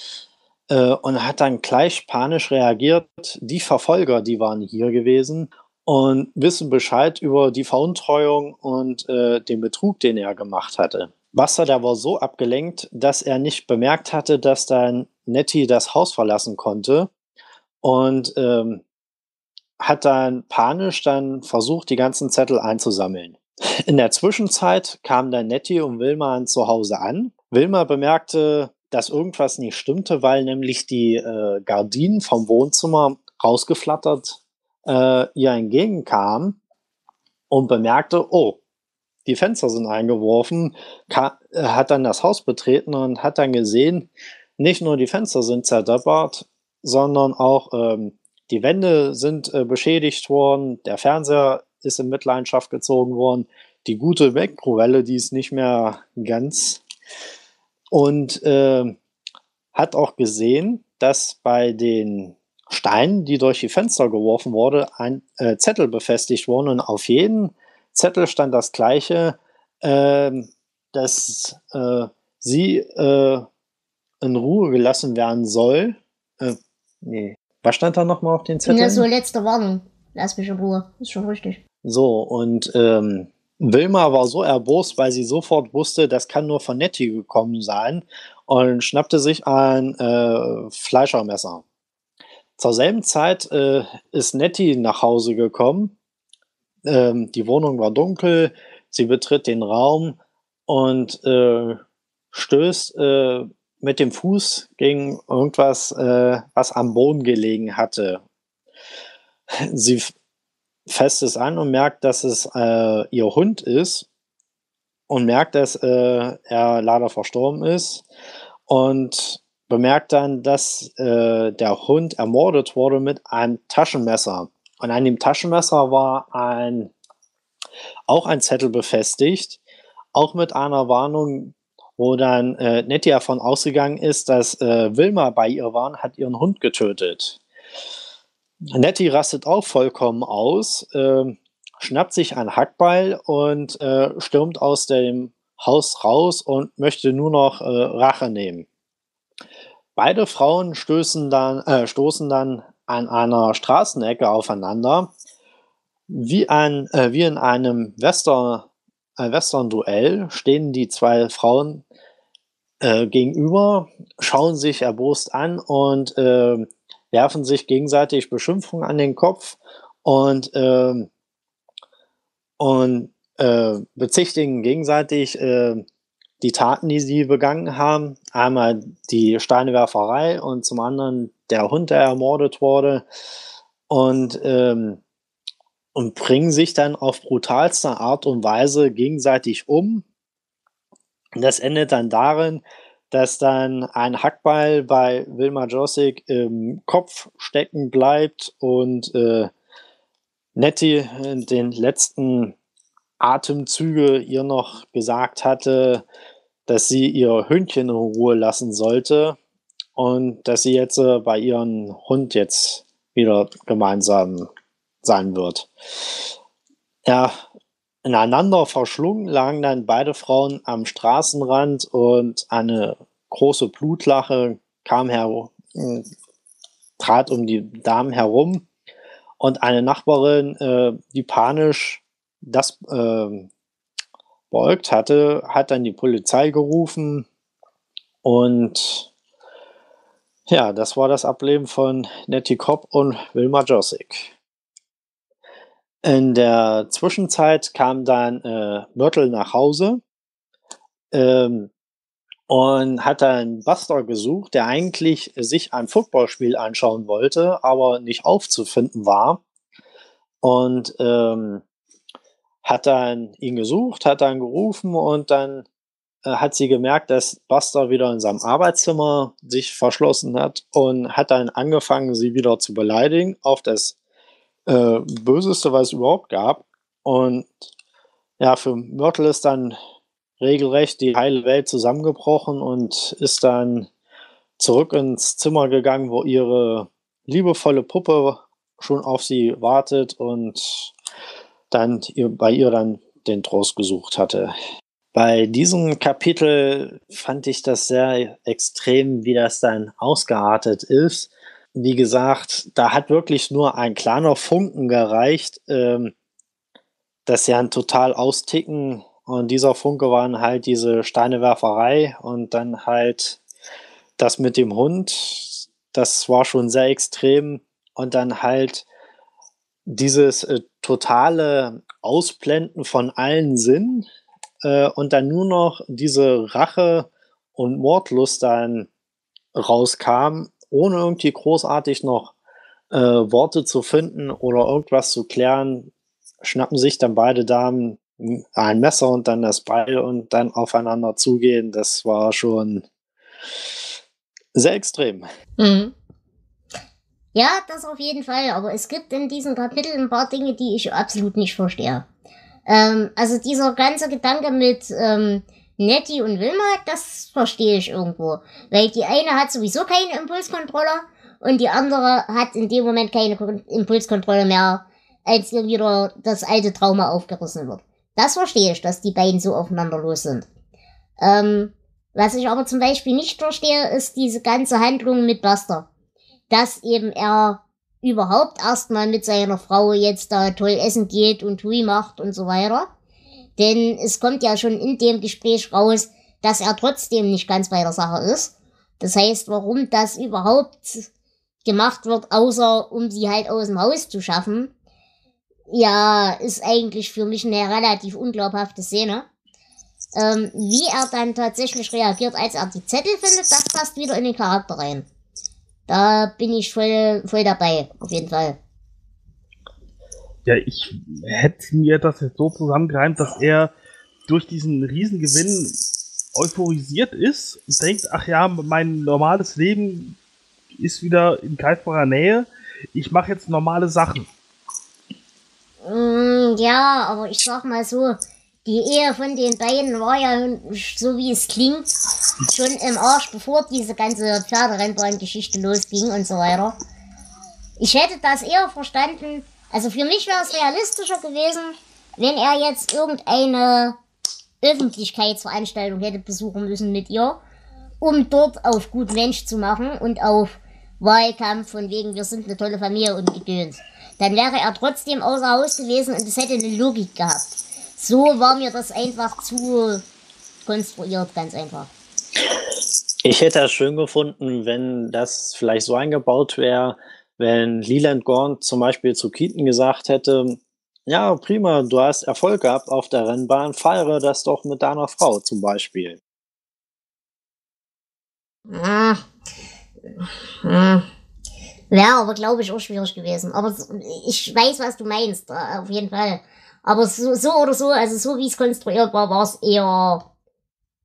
äh, und hat dann gleich panisch reagiert. Die Verfolger, die waren hier gewesen und wissen Bescheid über die Veruntreuung und äh, den Betrug, den er gemacht hatte. Der war so abgelenkt, dass er nicht bemerkt hatte, dass dann Nettie das Haus verlassen konnte und ähm, hat dann panisch dann versucht, die ganzen Zettel einzusammeln. In der Zwischenzeit kam dann Nettie und Wilma zu Hause an. Wilma bemerkte, dass irgendwas nicht stimmte, weil nämlich die äh, Gardinen vom Wohnzimmer rausgeflattert äh, ihr entgegenkam und bemerkte, oh, die Fenster sind eingeworfen, äh, hat dann das Haus betreten und hat dann gesehen, nicht nur die Fenster sind zerdeppert, sondern auch ähm, die Wände sind äh, beschädigt worden, der Fernseher ist in Mitleidenschaft gezogen worden, die gute Mikrowelle, die ist nicht mehr ganz. Und äh, hat auch gesehen, dass bei den Stein, die durch die Fenster geworfen wurde, ein äh, Zettel befestigt worden und auf jedem Zettel stand das gleiche, äh, dass äh, sie äh, in Ruhe gelassen werden soll. Äh, nee. Was stand da nochmal auf den Zetteln? Ja, so letzte Warnung. Lass mich in Ruhe. Ist schon richtig. So, und ähm, Wilma war so erbost, weil sie sofort wusste, das kann nur von Nettie gekommen sein und schnappte sich ein äh, Fleischermesser. Zur selben Zeit äh, ist Nettie nach Hause gekommen. Ähm, die Wohnung war dunkel. Sie betritt den Raum und äh, stößt äh, mit dem Fuß gegen irgendwas, äh, was am Boden gelegen hatte. Sie fässt es an und merkt, dass es äh, ihr Hund ist und merkt, dass äh, er leider verstorben ist und bemerkt dann, dass äh, der Hund ermordet wurde mit einem Taschenmesser. Und an dem Taschenmesser war ein, auch ein Zettel befestigt, auch mit einer Warnung, wo dann äh, Nettie davon ausgegangen ist, dass äh, Wilma bei ihr war und hat ihren Hund getötet. Nettie rastet auch vollkommen aus, äh, schnappt sich ein Hackbeil und äh, stürmt aus dem Haus raus und möchte nur noch äh, Rache nehmen. Beide Frauen stößen dann, äh, stoßen dann an einer Straßenecke aufeinander. Wie, ein, äh, wie in einem Western, äh, Western-Duell stehen die zwei Frauen äh, gegenüber, schauen sich erbost an und äh, werfen sich gegenseitig Beschimpfungen an den Kopf und, äh, und äh, bezichtigen gegenseitig äh, die Taten, die sie begangen haben. Einmal die Steinewerferei und zum anderen der Hund, der ermordet wurde. Und, ähm, und bringen sich dann auf brutalste Art und Weise gegenseitig um. Das endet dann darin, dass dann ein Hackball bei Wilma Josic im Kopf stecken bleibt und äh, Nettie in den letzten Atemzüge ihr noch gesagt hatte, dass sie ihr Hündchen in Ruhe lassen sollte und dass sie jetzt äh, bei ihrem Hund jetzt wieder gemeinsam sein wird. Ja, ineinander verschlungen lagen dann beide Frauen am Straßenrand und eine große Blutlache kam her, trat um die Damen herum und eine Nachbarin, äh, die panisch das äh, beäugt hatte, hat dann die Polizei gerufen und ja, das war das Ableben von Nettie Kopp und Wilma Josic. In der Zwischenzeit kam dann äh, Myrtle nach Hause ähm, und hat dann Buster gesucht, der eigentlich sich ein Footballspiel anschauen wollte, aber nicht aufzufinden war. Und ähm, hat dann ihn gesucht, hat dann gerufen und dann äh, hat sie gemerkt, dass Buster wieder in seinem Arbeitszimmer sich verschlossen hat und hat dann angefangen, sie wieder zu beleidigen auf das äh, Böseste, was es überhaupt gab. Und ja, für Myrtle ist dann regelrecht die heile Welt zusammengebrochen und ist dann zurück ins Zimmer gegangen, wo ihre liebevolle Puppe schon auf sie wartet und dann bei ihr dann den Trost gesucht hatte. Bei diesem Kapitel fand ich das sehr extrem, wie das dann ausgeartet ist. Wie gesagt, da hat wirklich nur ein kleiner Funken gereicht, ähm, dass sie ein total austicken. Und dieser Funke waren halt diese Steinewerferei und dann halt das mit dem Hund. Das war schon sehr extrem. Und dann halt dieses äh, totale Ausblenden von allen Sinnen äh, und dann nur noch diese Rache und Mordlust dann rauskam, ohne irgendwie großartig noch äh, Worte zu finden oder irgendwas zu klären, schnappen sich dann beide Damen ein Messer und dann das Beil und dann aufeinander zugehen. Das war schon sehr extrem. Mhm. Ja, das auf jeden Fall. Aber es gibt in diesem Kapitel ein paar Dinge, die ich absolut nicht verstehe. Ähm, also dieser ganze Gedanke mit ähm, Nettie und Wilma, das verstehe ich irgendwo. Weil die eine hat sowieso keinen Impulskontroller und die andere hat in dem Moment keine Impulskontrolle mehr, als ihr wieder das alte Trauma aufgerissen wird. Das verstehe ich, dass die beiden so aufeinander los sind. Ähm, was ich aber zum Beispiel nicht verstehe, ist diese ganze Handlung mit Buster dass eben er überhaupt erstmal mit seiner Frau jetzt da toll essen geht und Hui macht und so weiter. Denn es kommt ja schon in dem Gespräch raus, dass er trotzdem nicht ganz bei der Sache ist. Das heißt, warum das überhaupt gemacht wird, außer um sie halt aus dem Haus zu schaffen, ja, ist eigentlich für mich eine relativ unglaubhafte Szene. Ähm, wie er dann tatsächlich reagiert, als er die Zettel findet, das passt wieder in den Charakter rein. Da bin ich voll, voll dabei, auf jeden Fall. Ja, ich hätte mir das jetzt so zusammengereimt, dass er durch diesen Riesengewinn euphorisiert ist und denkt, ach ja, mein normales Leben ist wieder in greifbarer Nähe. Ich mache jetzt normale Sachen. Mm, ja, aber ich sag mal so, die Ehe von den beiden war ja, so wie es klingt, schon im Arsch, bevor diese ganze Pferderennbahn-Geschichte losging und so weiter. Ich hätte das eher verstanden, also für mich wäre es realistischer gewesen, wenn er jetzt irgendeine Öffentlichkeitsveranstaltung hätte besuchen müssen mit ihr, um dort auf gut Mensch zu machen und auf Wahlkampf von wegen, wir sind eine tolle Familie und gedöns. dann wäre er trotzdem außer Haus gewesen und es hätte eine Logik gehabt. So war mir das einfach zu konstruiert, ganz einfach. Ich hätte es schön gefunden, wenn das vielleicht so eingebaut wäre, wenn Leland Gaunt zum Beispiel zu Keaton gesagt hätte, ja, prima, du hast Erfolg gehabt auf der Rennbahn, feiere das doch mit deiner Frau zum Beispiel. Ah. Ah. Wäre aber, glaube ich, auch schwierig gewesen. Aber ich weiß, was du meinst, äh, auf jeden Fall. Aber so, so oder so, also so wie es konstruiert war, war es eher,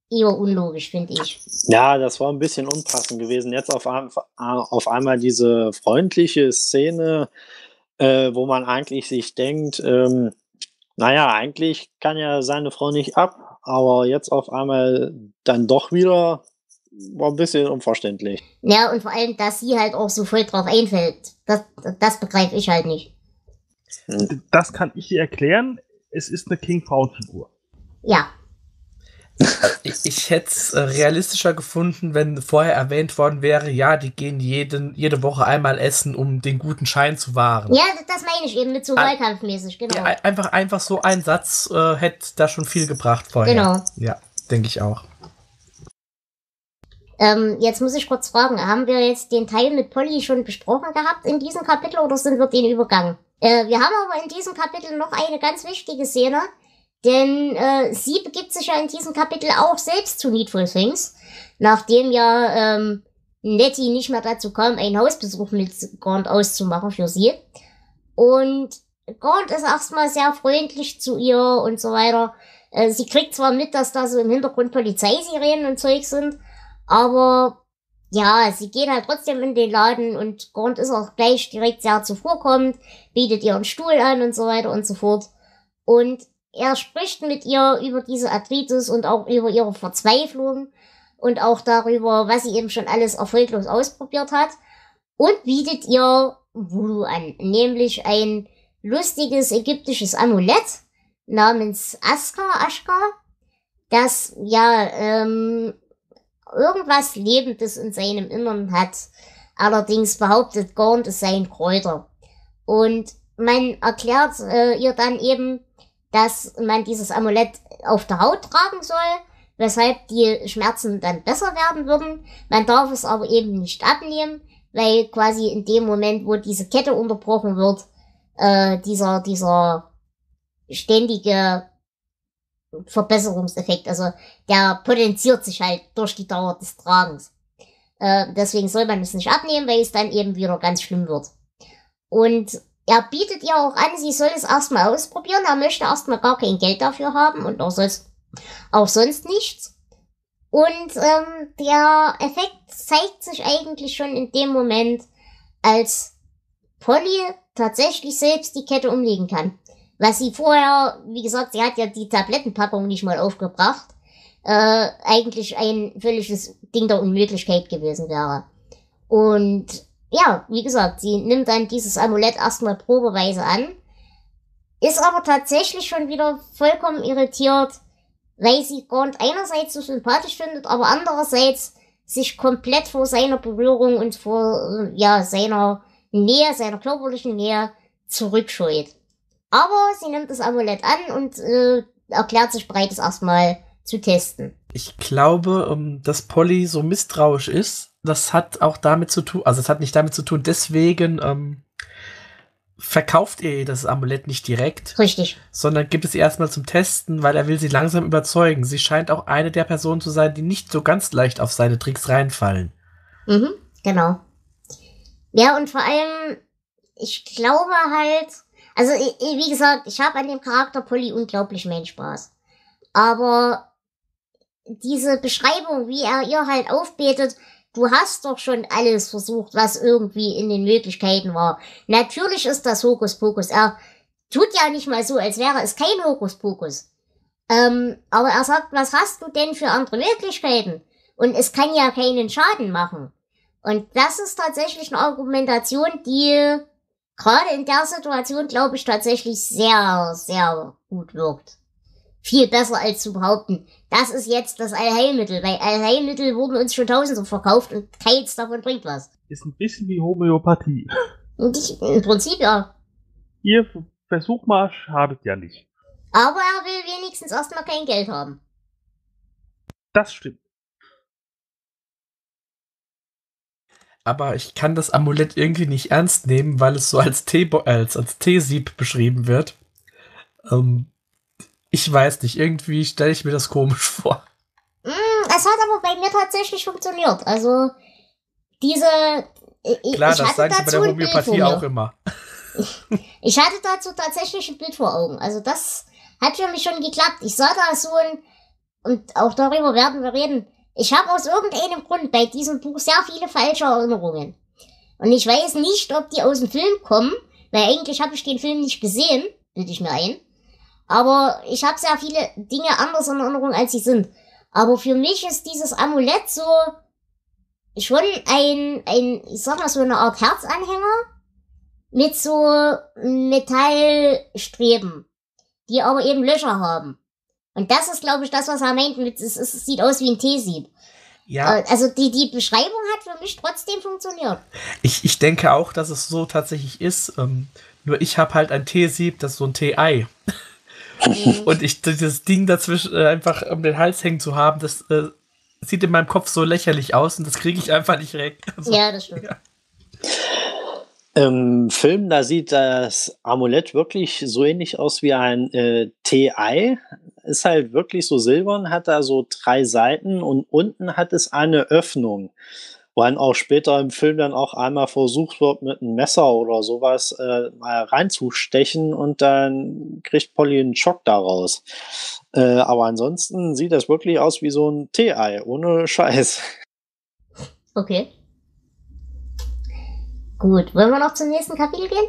eher unlogisch, finde ich. Ja, das war ein bisschen unpassend gewesen. Jetzt auf, auf einmal diese freundliche Szene, äh, wo man eigentlich sich denkt, ähm, naja, eigentlich kann ja seine Frau nicht ab, aber jetzt auf einmal dann doch wieder war ein bisschen unverständlich. Ja, und vor allem, dass sie halt auch so voll drauf einfällt. Das, das begreife ich halt nicht. Das kann ich dir erklären. Es ist eine King-Frauen-Figur. Ja. Ich, ich hätte es äh, realistischer gefunden, wenn vorher erwähnt worden wäre, ja, die gehen jeden, jede Woche einmal essen, um den guten Schein zu wahren. Ja, das meine ich eben mit so Wahlkampfmäßig, genau. Ja, einfach, einfach so ein Satz äh, hätte da schon viel gebracht vorher. Genau. Ja, denke ich auch. Ähm, jetzt muss ich kurz fragen, haben wir jetzt den Teil mit Polly schon besprochen gehabt in diesem Kapitel oder sind wir den übergangen? Äh, wir haben aber in diesem Kapitel noch eine ganz wichtige Szene, denn äh, sie begibt sich ja in diesem Kapitel auch selbst zu Needful Things, nachdem ja ähm, Nettie nicht mehr dazu kam, einen Hausbesuch mit Grant auszumachen für sie. Und Grant ist erstmal sehr freundlich zu ihr und so weiter. Äh, sie kriegt zwar mit, dass da so im Hintergrund Polizeisirenen und Zeug sind, aber ja, sie geht halt trotzdem in den Laden und Grund ist auch gleich direkt sehr zuvorkommend, bietet ihr einen Stuhl an und so weiter und so fort. Und er spricht mit ihr über diese Arthritis und auch über ihre Verzweiflung und auch darüber, was sie eben schon alles erfolglos ausprobiert hat und bietet ihr Voodoo an, nämlich ein lustiges ägyptisches Amulett namens Aska, Ashka, das ja ähm, irgendwas Lebendes in seinem Innern hat. Allerdings behauptet Gorn, es seien Kräuter. Und man erklärt äh, ihr dann eben, dass man dieses Amulett auf der Haut tragen soll, weshalb die Schmerzen dann besser werden würden. Man darf es aber eben nicht abnehmen, weil quasi in dem Moment, wo diese Kette unterbrochen wird, äh, dieser, dieser ständige Verbesserungseffekt. Also der potenziert sich halt durch die Dauer des Tragens. Äh, deswegen soll man es nicht abnehmen, weil es dann eben wieder ganz schlimm wird. Und er bietet ihr auch an, sie soll es erstmal ausprobieren. Er möchte erstmal gar kein Geld dafür haben und auch sonst, auch sonst nichts. Und ähm, der Effekt zeigt sich eigentlich schon in dem Moment, als Polly tatsächlich selbst die Kette umlegen kann. Was sie vorher, wie gesagt, sie hat ja die Tablettenpackung nicht mal aufgebracht, äh, eigentlich ein völliges Ding der Unmöglichkeit gewesen wäre. Und ja, wie gesagt, sie nimmt dann dieses Amulett erstmal probeweise an, ist aber tatsächlich schon wieder vollkommen irritiert, weil sie Grant einerseits so sympathisch findet, aber andererseits sich komplett vor seiner Berührung und vor ja seiner Nähe, seiner körperlichen Nähe zurückscheut. Aber sie nimmt das Amulett an und äh, erklärt sich bereit, es erstmal zu testen. Ich glaube, um, dass Polly so misstrauisch ist, das hat auch damit zu tun, also es hat nicht damit zu tun, deswegen ähm, verkauft ihr das Amulett nicht direkt. Richtig. Sondern gibt es erstmal zum Testen, weil er will sie langsam überzeugen. Sie scheint auch eine der Personen zu sein, die nicht so ganz leicht auf seine Tricks reinfallen. Mhm, genau. Ja, und vor allem, ich glaube halt, also, wie gesagt, ich habe an dem Charakter Polly unglaublich meinen Spaß. Aber diese Beschreibung, wie er ihr halt aufbetet, du hast doch schon alles versucht, was irgendwie in den Möglichkeiten war. Natürlich ist das Hokuspokus. Er tut ja nicht mal so, als wäre es kein Hokuspokus. Ähm, aber er sagt, was hast du denn für andere Möglichkeiten? Und es kann ja keinen Schaden machen. Und das ist tatsächlich eine Argumentation, die gerade in der Situation, glaube ich, tatsächlich sehr, sehr gut wirkt. Viel besser als zu behaupten, das ist jetzt das Allheilmittel, weil Allheilmittel wurden uns schon tausendmal verkauft und keins davon bringt was. Ist ein bisschen wie Homöopathie. Und ich, Im Prinzip ja. Ihr Versuch mal schadet ja nicht. Aber er will wenigstens erstmal kein Geld haben. Das stimmt. Aber ich kann das Amulett irgendwie nicht ernst nehmen, weil es so als Tee als, als Teesieb beschrieben wird. Ähm, ich weiß nicht, irgendwie stelle ich mir das komisch vor. Mm, es hat aber bei mir tatsächlich funktioniert. Also diese. Ich, Klar, ich das sagen sie bei der Homöopathie auch immer. ich hatte dazu tatsächlich ein Bild vor Augen. Also das hat für mich schon geklappt. Ich sah da so ein, und auch darüber werden wir reden, ich habe aus irgendeinem Grund bei diesem Buch sehr viele falsche Erinnerungen. Und ich weiß nicht, ob die aus dem Film kommen, weil eigentlich habe ich den Film nicht gesehen, bilde ich mir ein. Aber ich habe sehr viele Dinge anders in Erinnerung, als sie sind. Aber für mich ist dieses Amulett so schon ein, ein, ich sag mal, so eine Art Herzanhänger mit so Metallstreben, die aber eben Löcher haben. Und das ist, glaube ich, das, was er meint mit, es, es sieht aus wie ein Teesieb. Ja. Äh, Also die, die Beschreibung hat für mich trotzdem funktioniert. Ich, ich denke auch, dass es so tatsächlich ist. Ähm, nur ich habe halt ein Teesieb, das ist so ein Tee-Ei. Und ich dieses Ding dazwischen äh, einfach um den Hals hängen zu haben, das äh, sieht in meinem Kopf so lächerlich aus und das kriege ich einfach nicht weg. Also, Ja, das stimmt. Ja. Im Film, da sieht das Amulett wirklich so ähnlich aus wie ein äh, T-Ei. Ist halt wirklich so silbern, hat da so drei Seiten und unten hat es eine Öffnung, wo dann auch später im Film dann auch einmal versucht wird, mit einem Messer oder sowas äh, mal reinzustechen und dann kriegt Polly einen Schock daraus. Äh, aber ansonsten sieht das wirklich aus wie so ein T-Ei, ohne Scheiß. Okay. Gut, wollen wir noch zum nächsten Kapitel gehen?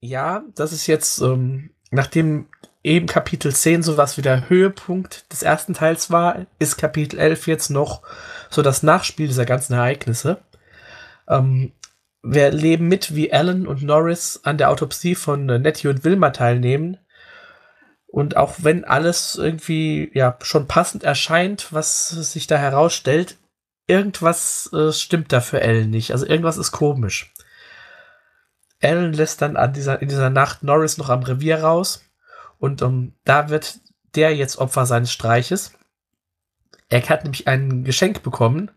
Ja, das ist jetzt, ähm, nachdem eben Kapitel 10 sowas wie der Höhepunkt des ersten Teils war, ist Kapitel 11 jetzt noch so das Nachspiel dieser ganzen Ereignisse. Ähm, wir leben mit, wie Alan und Norris an der Autopsie von äh, Nettie und Wilma teilnehmen. Und auch wenn alles irgendwie ja schon passend erscheint, was sich da herausstellt, irgendwas äh, stimmt da für Alan nicht. Also irgendwas ist komisch. Alan lässt dann an dieser, in dieser Nacht Norris noch am Revier raus und um, da wird der jetzt Opfer seines Streiches. Er hat nämlich ein Geschenk bekommen,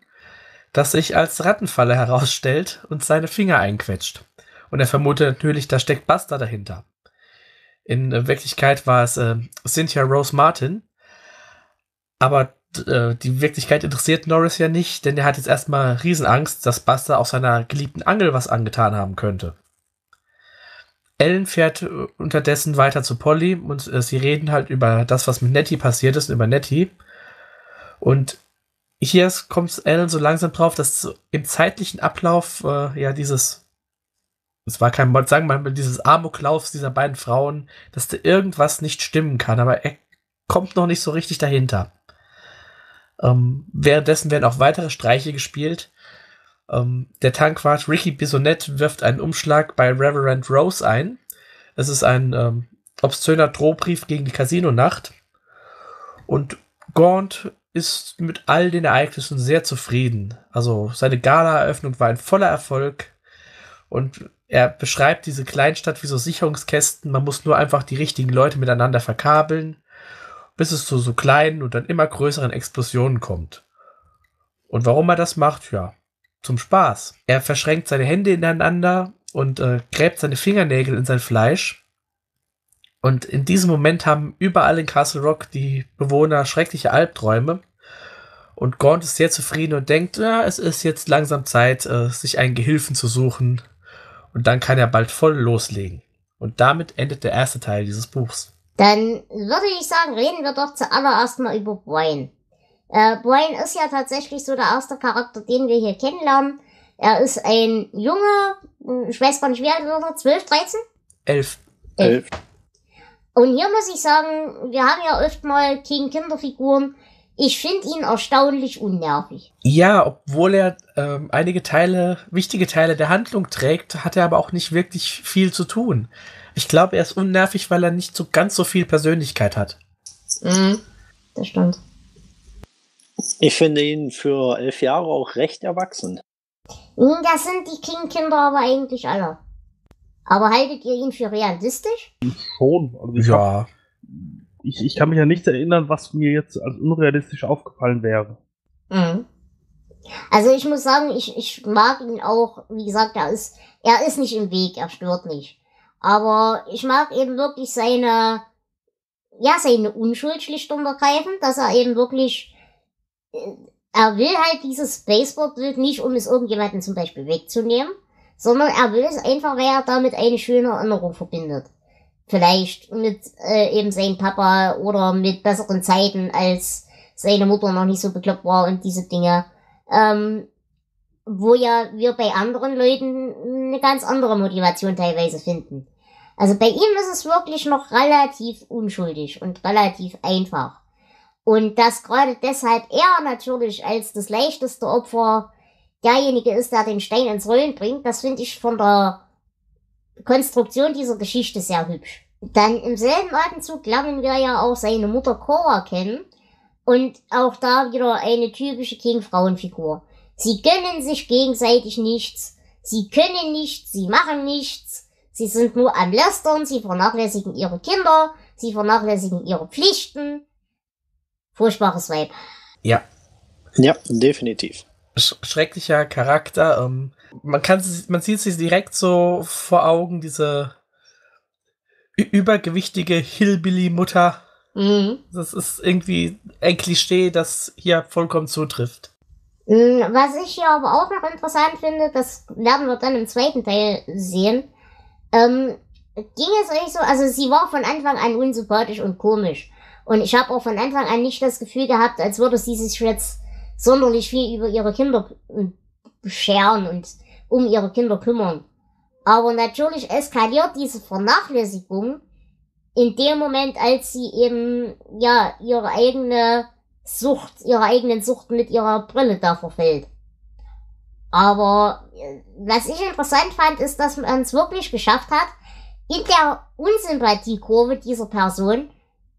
das sich als Rattenfalle herausstellt und seine Finger einquetscht. Und er vermutet natürlich, da steckt Buster dahinter. In äh, Wirklichkeit war es äh, Cynthia Rose Martin. Aber äh, die Wirklichkeit interessiert Norris ja nicht, denn er hat jetzt erstmal Riesenangst, dass Buster auch seiner geliebten Angel was angetan haben könnte. Ellen fährt äh, unterdessen weiter zu Polly und äh, sie reden halt über das, was mit Nettie passiert ist, über Nettie. Und hier kommt Ellen so langsam drauf, dass im zeitlichen Ablauf äh, ja dieses, es war kein Mod, sagen wir mal, dieses Amoklaufs dieser beiden Frauen, dass da irgendwas nicht stimmen kann, aber er kommt noch nicht so richtig dahinter. Ähm, währenddessen werden auch weitere Streiche gespielt. Ähm, der Tankwart Ricky Bisonette wirft einen Umschlag bei Reverend Rose ein. Es ist ein ähm, obszöner Drohbrief gegen die Casino-Nacht. Und Gaunt ist mit all den Ereignissen sehr zufrieden. Also seine Gala-Eröffnung war ein voller Erfolg. Und er beschreibt diese Kleinstadt wie so Sicherungskästen. Man muss nur einfach die richtigen Leute miteinander verkabeln, bis es zu so kleinen und dann immer größeren Explosionen kommt. Und warum er das macht, ja, zum Spaß. Er verschränkt seine Hände ineinander und äh, gräbt seine Fingernägel in sein Fleisch. Und in diesem Moment haben überall in Castle Rock die Bewohner schreckliche Albträume. Und Gaunt ist sehr zufrieden und denkt, ja, es ist jetzt langsam Zeit, äh, sich einen Gehilfen zu suchen. Und dann kann er bald voll loslegen. Und damit endet der erste Teil dieses Buchs. Dann würde ich sagen, reden wir doch zuallererst mal über Brian. Äh, Brian ist ja tatsächlich so der erste Charakter, den wir hier kennenlernen. Er ist ein Junge, ich weiß gar nicht, wie alt ist er, 12, 13? Elf. Elf. Und hier muss ich sagen, wir haben ja oft mal gegen Kinderfiguren. Ich finde ihn erstaunlich unnervig. Ja, obwohl er ähm, einige Teile, wichtige Teile der Handlung trägt, hat er aber auch nicht wirklich viel zu tun. Ich glaube, er ist unnervig, weil er nicht so ganz so viel Persönlichkeit hat. Mhm. Das stimmt. Ich finde ihn für elf Jahre auch recht erwachsen. Hm, Das sind die King-Kinder aber eigentlich alle. Aber haltet ihr ihn für realistisch? Schon. Also ich, Ja. hab, ich, ich kann mich ja nicht erinnern, was mir jetzt als unrealistisch aufgefallen wäre. Mhm. Also ich muss sagen, ich, ich mag ihn auch, wie gesagt, er ist, er ist nicht im Weg, er stört nicht. Aber ich mag eben wirklich seine, ja, seine Unschuld schlicht und ergreifend, dass er eben wirklich, äh, er will halt dieses Baseballbild nicht, um es irgendjemanden zum Beispiel wegzunehmen, sondern er will es einfach, weil er damit eine schöne Erinnerung verbindet. Vielleicht mit äh, eben seinem Papa oder mit besseren Zeiten, als seine Mutter noch nicht so bekloppt war und diese Dinge. Ähm, wo ja wir bei anderen Leuten eine ganz andere Motivation teilweise finden. Also bei ihm ist es wirklich noch relativ unschuldig und relativ einfach. Und dass gerade deshalb er natürlich als das leichteste Opfer derjenige ist, der den Stein ins Rollen bringt, das finde ich von der Konstruktion dieser Geschichte sehr hübsch. Dann im selben Atemzug lernen wir ja auch seine Mutter Cora kennen und auch da wieder eine typische King-Frauenfigur. Sie gönnen sich gegenseitig nichts, sie können nichts, sie machen nichts, sie sind nur am Lästern, sie vernachlässigen ihre Kinder, sie vernachlässigen ihre Pflichten. Furchtbares Weib. Ja. Ja, definitiv. Sch schrecklicher Charakter. Ähm, man kann, sie- man sieht sie direkt so vor Augen, diese übergewichtige Hillbilly-Mutter. Mhm. Das ist irgendwie ein Klischee, das hier vollkommen zutrifft. Mm, Was ich hier aber auch noch interessant finde, das werden wir dann im zweiten Teil sehen, ähm, ging es euch so, also sie war von Anfang an unsympathisch und komisch. Und ich habe auch von Anfang an nicht das Gefühl gehabt, als würde sie sich jetzt sonderlich viel über ihre Kinder äh, scheren und um ihre Kinder kümmern. Aber natürlich eskaliert diese Vernachlässigung in dem Moment, als sie eben, ja, ihre eigene Sucht, ihrer eigenen Sucht mit ihrer Brille da verfällt. Aber äh, was ich interessant fand, ist, dass man es wirklich geschafft hat, in der Unsympathiekurve dieser Person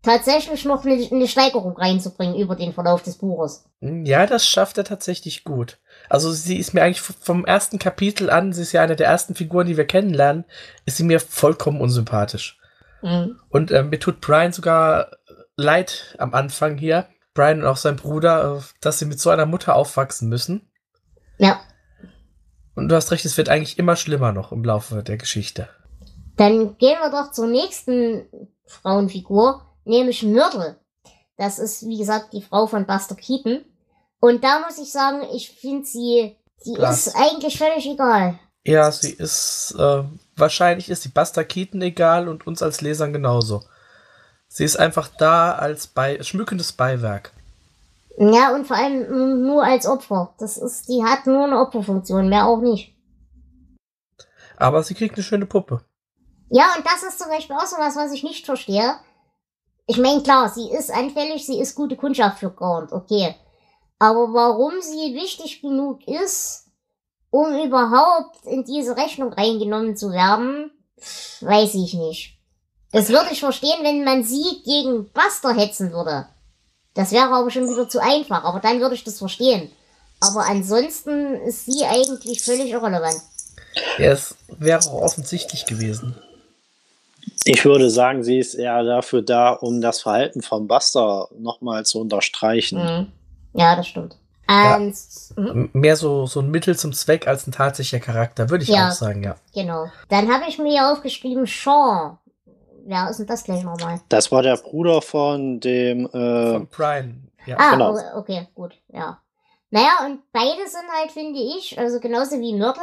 tatsächlich noch eine, eine Steigerung reinzubringen über den Verlauf des Buches. Ja, das schafft er tatsächlich gut. Also sie ist mir eigentlich vom ersten Kapitel an, sie ist ja eine der ersten Figuren, die wir kennenlernen, ist sie mir vollkommen unsympathisch. Mhm. Und ähm, mir tut Brian sogar leid am Anfang hier, Brian und auch sein Bruder, äh, dass sie mit so einer Mutter aufwachsen müssen. Ja. Und du hast recht, es wird eigentlich immer schlimmer noch im Laufe der Geschichte. Dann gehen wir doch zur nächsten Frauenfigur, nämlich Myrtle. Das ist, wie gesagt, die Frau von Buster Keaton. Und da muss ich sagen, ich finde sie, die Klasse. ist eigentlich völlig egal. Ja, sie ist, äh, wahrscheinlich ist die Buster Keaton egal und uns als Lesern genauso. Sie ist einfach da als bei, schmückendes Beiwerk. Ja, und vor allem nur als Opfer. Das ist, die hat nur eine Opferfunktion, mehr auch nicht. Aber sie kriegt eine schöne Puppe. Ja, und das ist zum Beispiel auch so was, was ich nicht verstehe. Ich meine, klar, sie ist anfällig, sie ist gute Kundschaft für Gaunt, okay. Aber warum sie wichtig genug ist, um überhaupt in diese Rechnung reingenommen zu werden, weiß ich nicht. Das würde ich verstehen, wenn man sie gegen Buster hetzen würde. Das wäre aber schon wieder zu einfach, aber dann würde ich das verstehen. Aber ansonsten ist sie eigentlich völlig irrelevant. Ja, es wäre auch offensichtlich gewesen. Ich würde sagen, sie ist eher dafür da, um das Verhalten von Buster nochmal zu unterstreichen. Mhm. Ja, das stimmt. Ja. Ähm, mhm. M- Mehr so, so ein Mittel zum Zweck als ein tatsächlicher Charakter, würde ich Ja. auch sagen, ja. Genau. Dann habe ich mir hier aufgeschrieben, Sean. Wer ist denn das gleich nochmal? Das war der Bruder von dem, äh, Von Brian. Ja. ah, genau. o- okay, gut, ja. Naja, und beide sind halt, finde ich, also genauso wie Myrtle,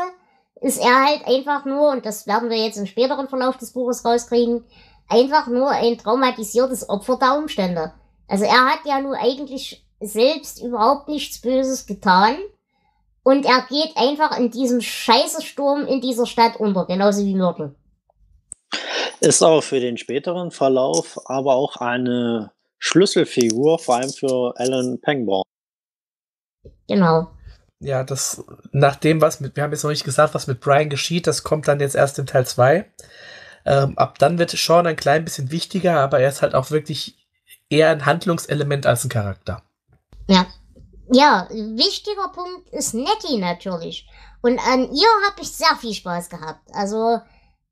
ist er halt einfach nur, und das werden wir jetzt im späteren Verlauf des Buches rauskriegen, einfach nur ein traumatisiertes Opfer der Umstände. Also er hat ja nur eigentlich selbst überhaupt nichts Böses getan. Und er geht einfach in diesem Scheißesturm in dieser Stadt unter, genauso wie Myrtle. ist auch für den späteren Verlauf aber auch eine Schlüsselfigur, vor allem für Alan Pangborn. Genau. Ja, das, nach dem, was mit, wir haben jetzt noch nicht gesagt, was mit Brian geschieht, das kommt dann jetzt erst im Teil 2. Ähm, ab dann wird Sean ein klein bisschen wichtiger, aber er ist halt auch wirklich eher ein Handlungselement als ein Charakter. Ja. Ja, wichtiger Punkt ist Nettie natürlich. Und an ihr habe ich sehr viel Spaß gehabt. Also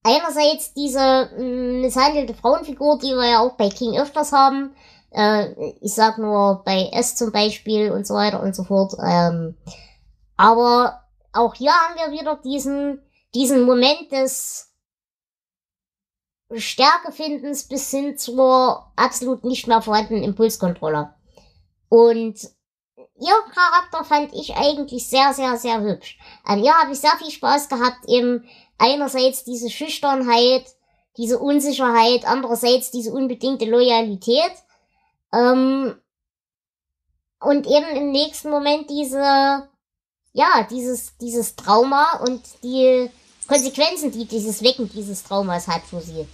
einerseits diese mh, misshandelte Frauenfigur, die wir ja auch bei King öfters haben. Äh, ich sag nur bei S zum Beispiel und so weiter und so fort. Ähm, aber auch hier haben wir wieder diesen, diesen Moment des Stärkefindens bis hin zur absolut nicht mehr vorhandenen Impulskontrolle. Und ihr Charakter fand ich eigentlich sehr, sehr, sehr hübsch. An ihr habe ich sehr viel Spaß gehabt, eben einerseits diese Schüchternheit, diese Unsicherheit, andererseits diese unbedingte Loyalität. Ähm, und eben im nächsten Moment diese, ja, dieses, dieses Trauma und die Konsequenzen, die dieses Wecken dieses Traumas hat für sie.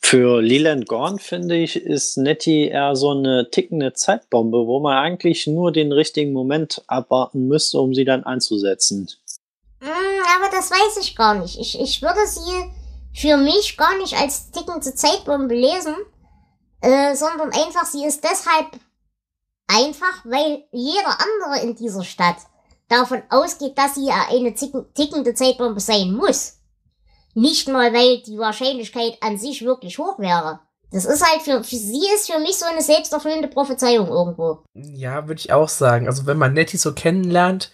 Für Leland Gorn, finde ich, ist Nettie eher so eine tickende Zeitbombe, wo man eigentlich nur den richtigen Moment abwarten müsste, um sie dann einzusetzen. Mm, aber das weiß ich gar nicht. Ich, ich würde sie für mich gar nicht als tickende Zeitbombe lesen, äh, sondern einfach, sie ist deshalb einfach, weil jeder andere in dieser Stadt davon ausgeht, dass sie eine tickende Zeitbombe sein muss. Nicht mal, weil die Wahrscheinlichkeit an sich wirklich hoch wäre. Das ist halt für, für sie ist für mich so eine selbsterfüllende Prophezeiung irgendwo. Ja, würde ich auch sagen. Also wenn man Nettie so kennenlernt,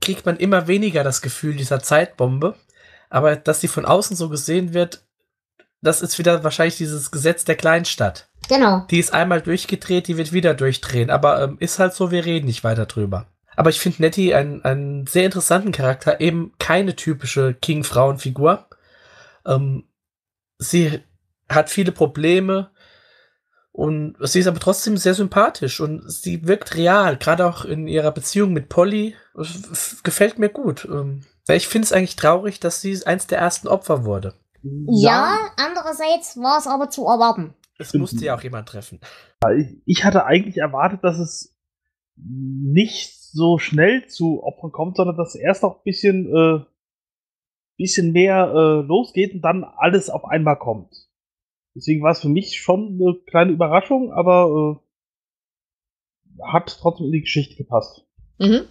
kriegt man immer weniger das Gefühl dieser Zeitbombe. Aber dass sie von außen so gesehen wird, das ist wieder wahrscheinlich dieses Gesetz der Kleinstadt. Genau. Die ist einmal durchgedreht, die wird wieder durchdrehen. Aber ähm, ist halt so, wir reden nicht weiter drüber. Aber ich finde Nettie einen, einen sehr interessanten Charakter, eben keine typische King-Frauen-Figur. Ähm, sie hat viele Probleme und sie ist aber trotzdem sehr sympathisch und sie wirkt real, gerade auch in ihrer Beziehung mit Polly. Gefällt mir gut. Ähm, ich finde es eigentlich traurig, dass sie eins der ersten Opfer wurde. Ja, andererseits war es aber zu erwarten. Es musste ja auch jemand treffen. Ich hatte eigentlich erwartet, dass es nicht so schnell zu Opfern kommt, sondern dass erst noch ein bisschen, äh, bisschen mehr äh, losgeht und dann alles auf einmal kommt. Deswegen war es für mich schon eine kleine Überraschung, aber äh, hat trotzdem in die Geschichte gepasst. Mhm.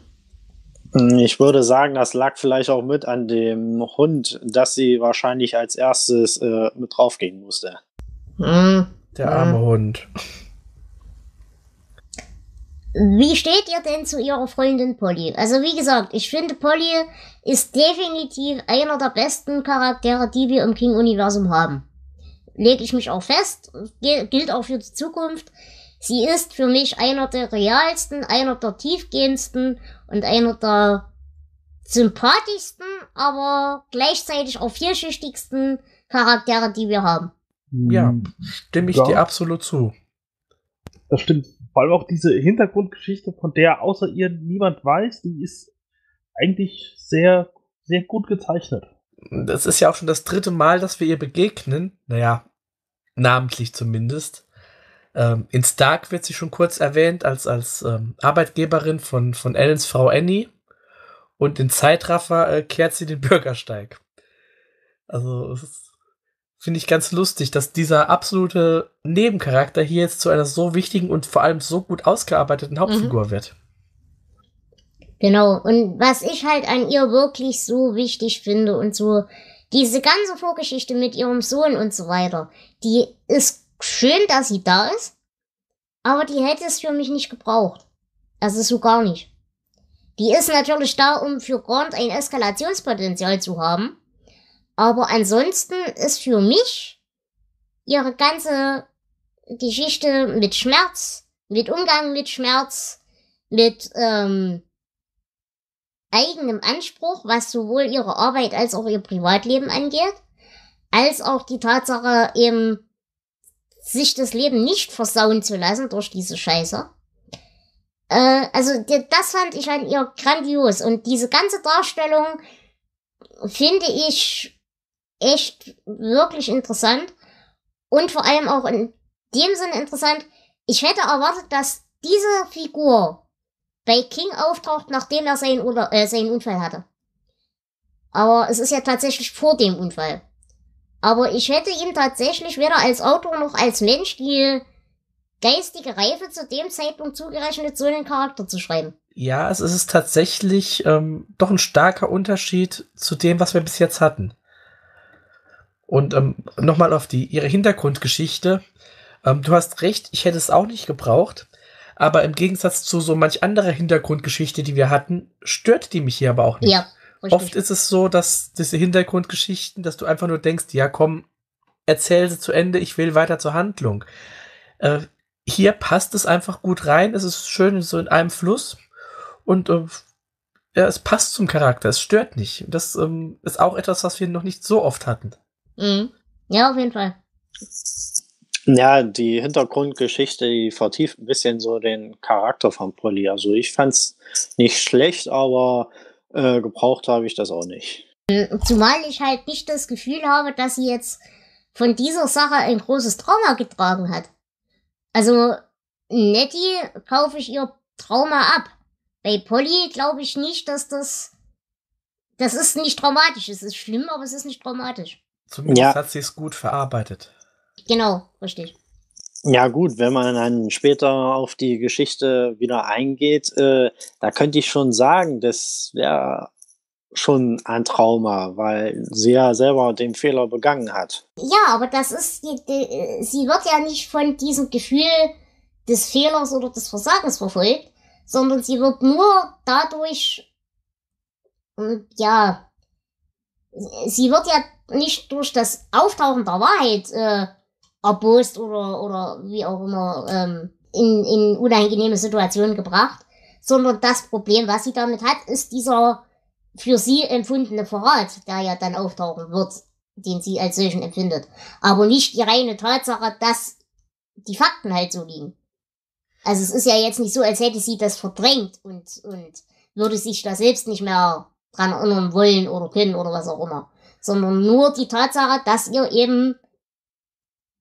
Ich würde sagen, das lag vielleicht auch mit an dem Hund, dass sie wahrscheinlich als erstes äh, mit draufgehen musste. Mhm. Der arme mhm. Hund. Wie steht ihr denn zu ihrer Freundin Polly? Also wie gesagt, ich finde Polly ist definitiv einer der besten Charaktere, die wir im King-Universum haben. Lege ich mich auch fest, gilt auch für die Zukunft. Sie ist für mich einer der realsten, einer der tiefgehendsten und einer der sympathischsten, aber gleichzeitig auch vielschichtigsten Charaktere, die wir haben. Ja, stimme ich ja. dir absolut zu. Das stimmt vor allem auch diese Hintergrundgeschichte, von der außer ihr niemand weiß, die ist eigentlich sehr, sehr gut gezeichnet. Das ist ja auch schon das dritte Mal, dass wir ihr begegnen. Naja, namentlich zumindest. Ähm, in Stark wird sie schon kurz erwähnt als, als ähm, Arbeitgeberin von, von Ellens Frau Annie. Und in Zeitraffer äh, kehrt sie den Bürgersteig. Also, finde ich ganz lustig, dass dieser absolute Nebencharakter hier jetzt zu einer so wichtigen und vor allem so gut ausgearbeiteten Hauptfigur mhm. wird. Genau, und was ich halt an ihr wirklich so wichtig finde und so, diese ganze Vorgeschichte mit ihrem Sohn und so weiter, die ist schön, dass sie da ist, aber die hätte es für mich nicht gebraucht. Also so gar nicht. Die ist natürlich da, um für Grant ein Eskalationspotenzial zu haben. Aber ansonsten ist für mich ihre ganze Geschichte mit Schmerz, mit Umgang mit Schmerz, mit ähm, eigenem Anspruch, was sowohl ihre Arbeit als auch ihr Privatleben angeht, als auch die Tatsache eben, sich das Leben nicht versauen zu lassen durch diese Scheiße. Äh, also das fand ich an ihr grandios und diese ganze Darstellung finde ich echt wirklich interessant. Und vor allem auch in dem Sinne interessant, ich hätte erwartet, dass diese Figur bei King auftaucht, nachdem er seinen, Urla äh, seinen Unfall hatte. Aber es ist ja tatsächlich vor dem Unfall. Aber ich hätte ihm tatsächlich weder als Autor noch als Mensch die, geistige Reife zu dem Zeitpunkt zugerechnet, so einen Charakter zu schreiben. Ja, es ist tatsächlich ähm, doch ein starker Unterschied zu dem, was wir bis jetzt hatten. Und ähm, nochmal auf die ihre Hintergrundgeschichte. Ähm, du hast recht, ich hätte es auch nicht gebraucht. Aber im Gegensatz zu so manch anderer Hintergrundgeschichte, die wir hatten, stört die mich hier aber auch nicht. Ja, richtig. Oft ist es so, dass diese Hintergrundgeschichten, dass du einfach nur denkst, ja komm, erzähl sie zu Ende, ich will weiter zur Handlung. Äh, hier passt es einfach gut rein, es ist schön so in einem Fluss und äh, ja, es passt zum Charakter, es stört nicht. Das ähm, ist auch etwas, was wir noch nicht so oft hatten. Mhm. Ja, auf jeden Fall. Ja, die Hintergrundgeschichte, die vertieft ein bisschen so den Charakter von Polly. Also ich fand's nicht schlecht, aber äh, gebraucht habe ich das auch nicht. Zumal ich halt nicht das Gefühl habe, dass sie jetzt von dieser Sache ein großes Trauma getragen hat. Also, Nettie kaufe ich ihr Trauma ab. Bei Polly glaube ich nicht, dass das. Das ist nicht traumatisch. Es ist schlimm, aber es ist nicht traumatisch. Zumindest Ja. hat sie es gut verarbeitet. Genau, richtig. Ja gut, wenn man dann später auf die Geschichte wieder eingeht, äh, da könnte ich schon sagen, das wäre schon ein Trauma, weil sie ja selber den Fehler begangen hat. Ja, aber das ist, die, die, sie wird ja nicht von diesem Gefühl des Fehlers oder des Versagens verfolgt, sondern sie wird nur dadurch, ähm, ja, sie wird ja nicht durch das Auftauchen der Wahrheit äh, erbost oder, oder wie auch immer ähm, in, in unangenehme Situationen gebracht, sondern das Problem, was sie damit hat, ist dieser für sie empfundene Verrat, der ja dann auftauchen wird, den sie als solchen empfindet. Aber nicht die reine Tatsache, dass die Fakten halt so liegen. Also es ist ja jetzt nicht so, als hätte sie das verdrängt und, und würde sich da selbst nicht mehr dran erinnern wollen oder können oder was auch immer. Sondern nur die Tatsache, dass ihr eben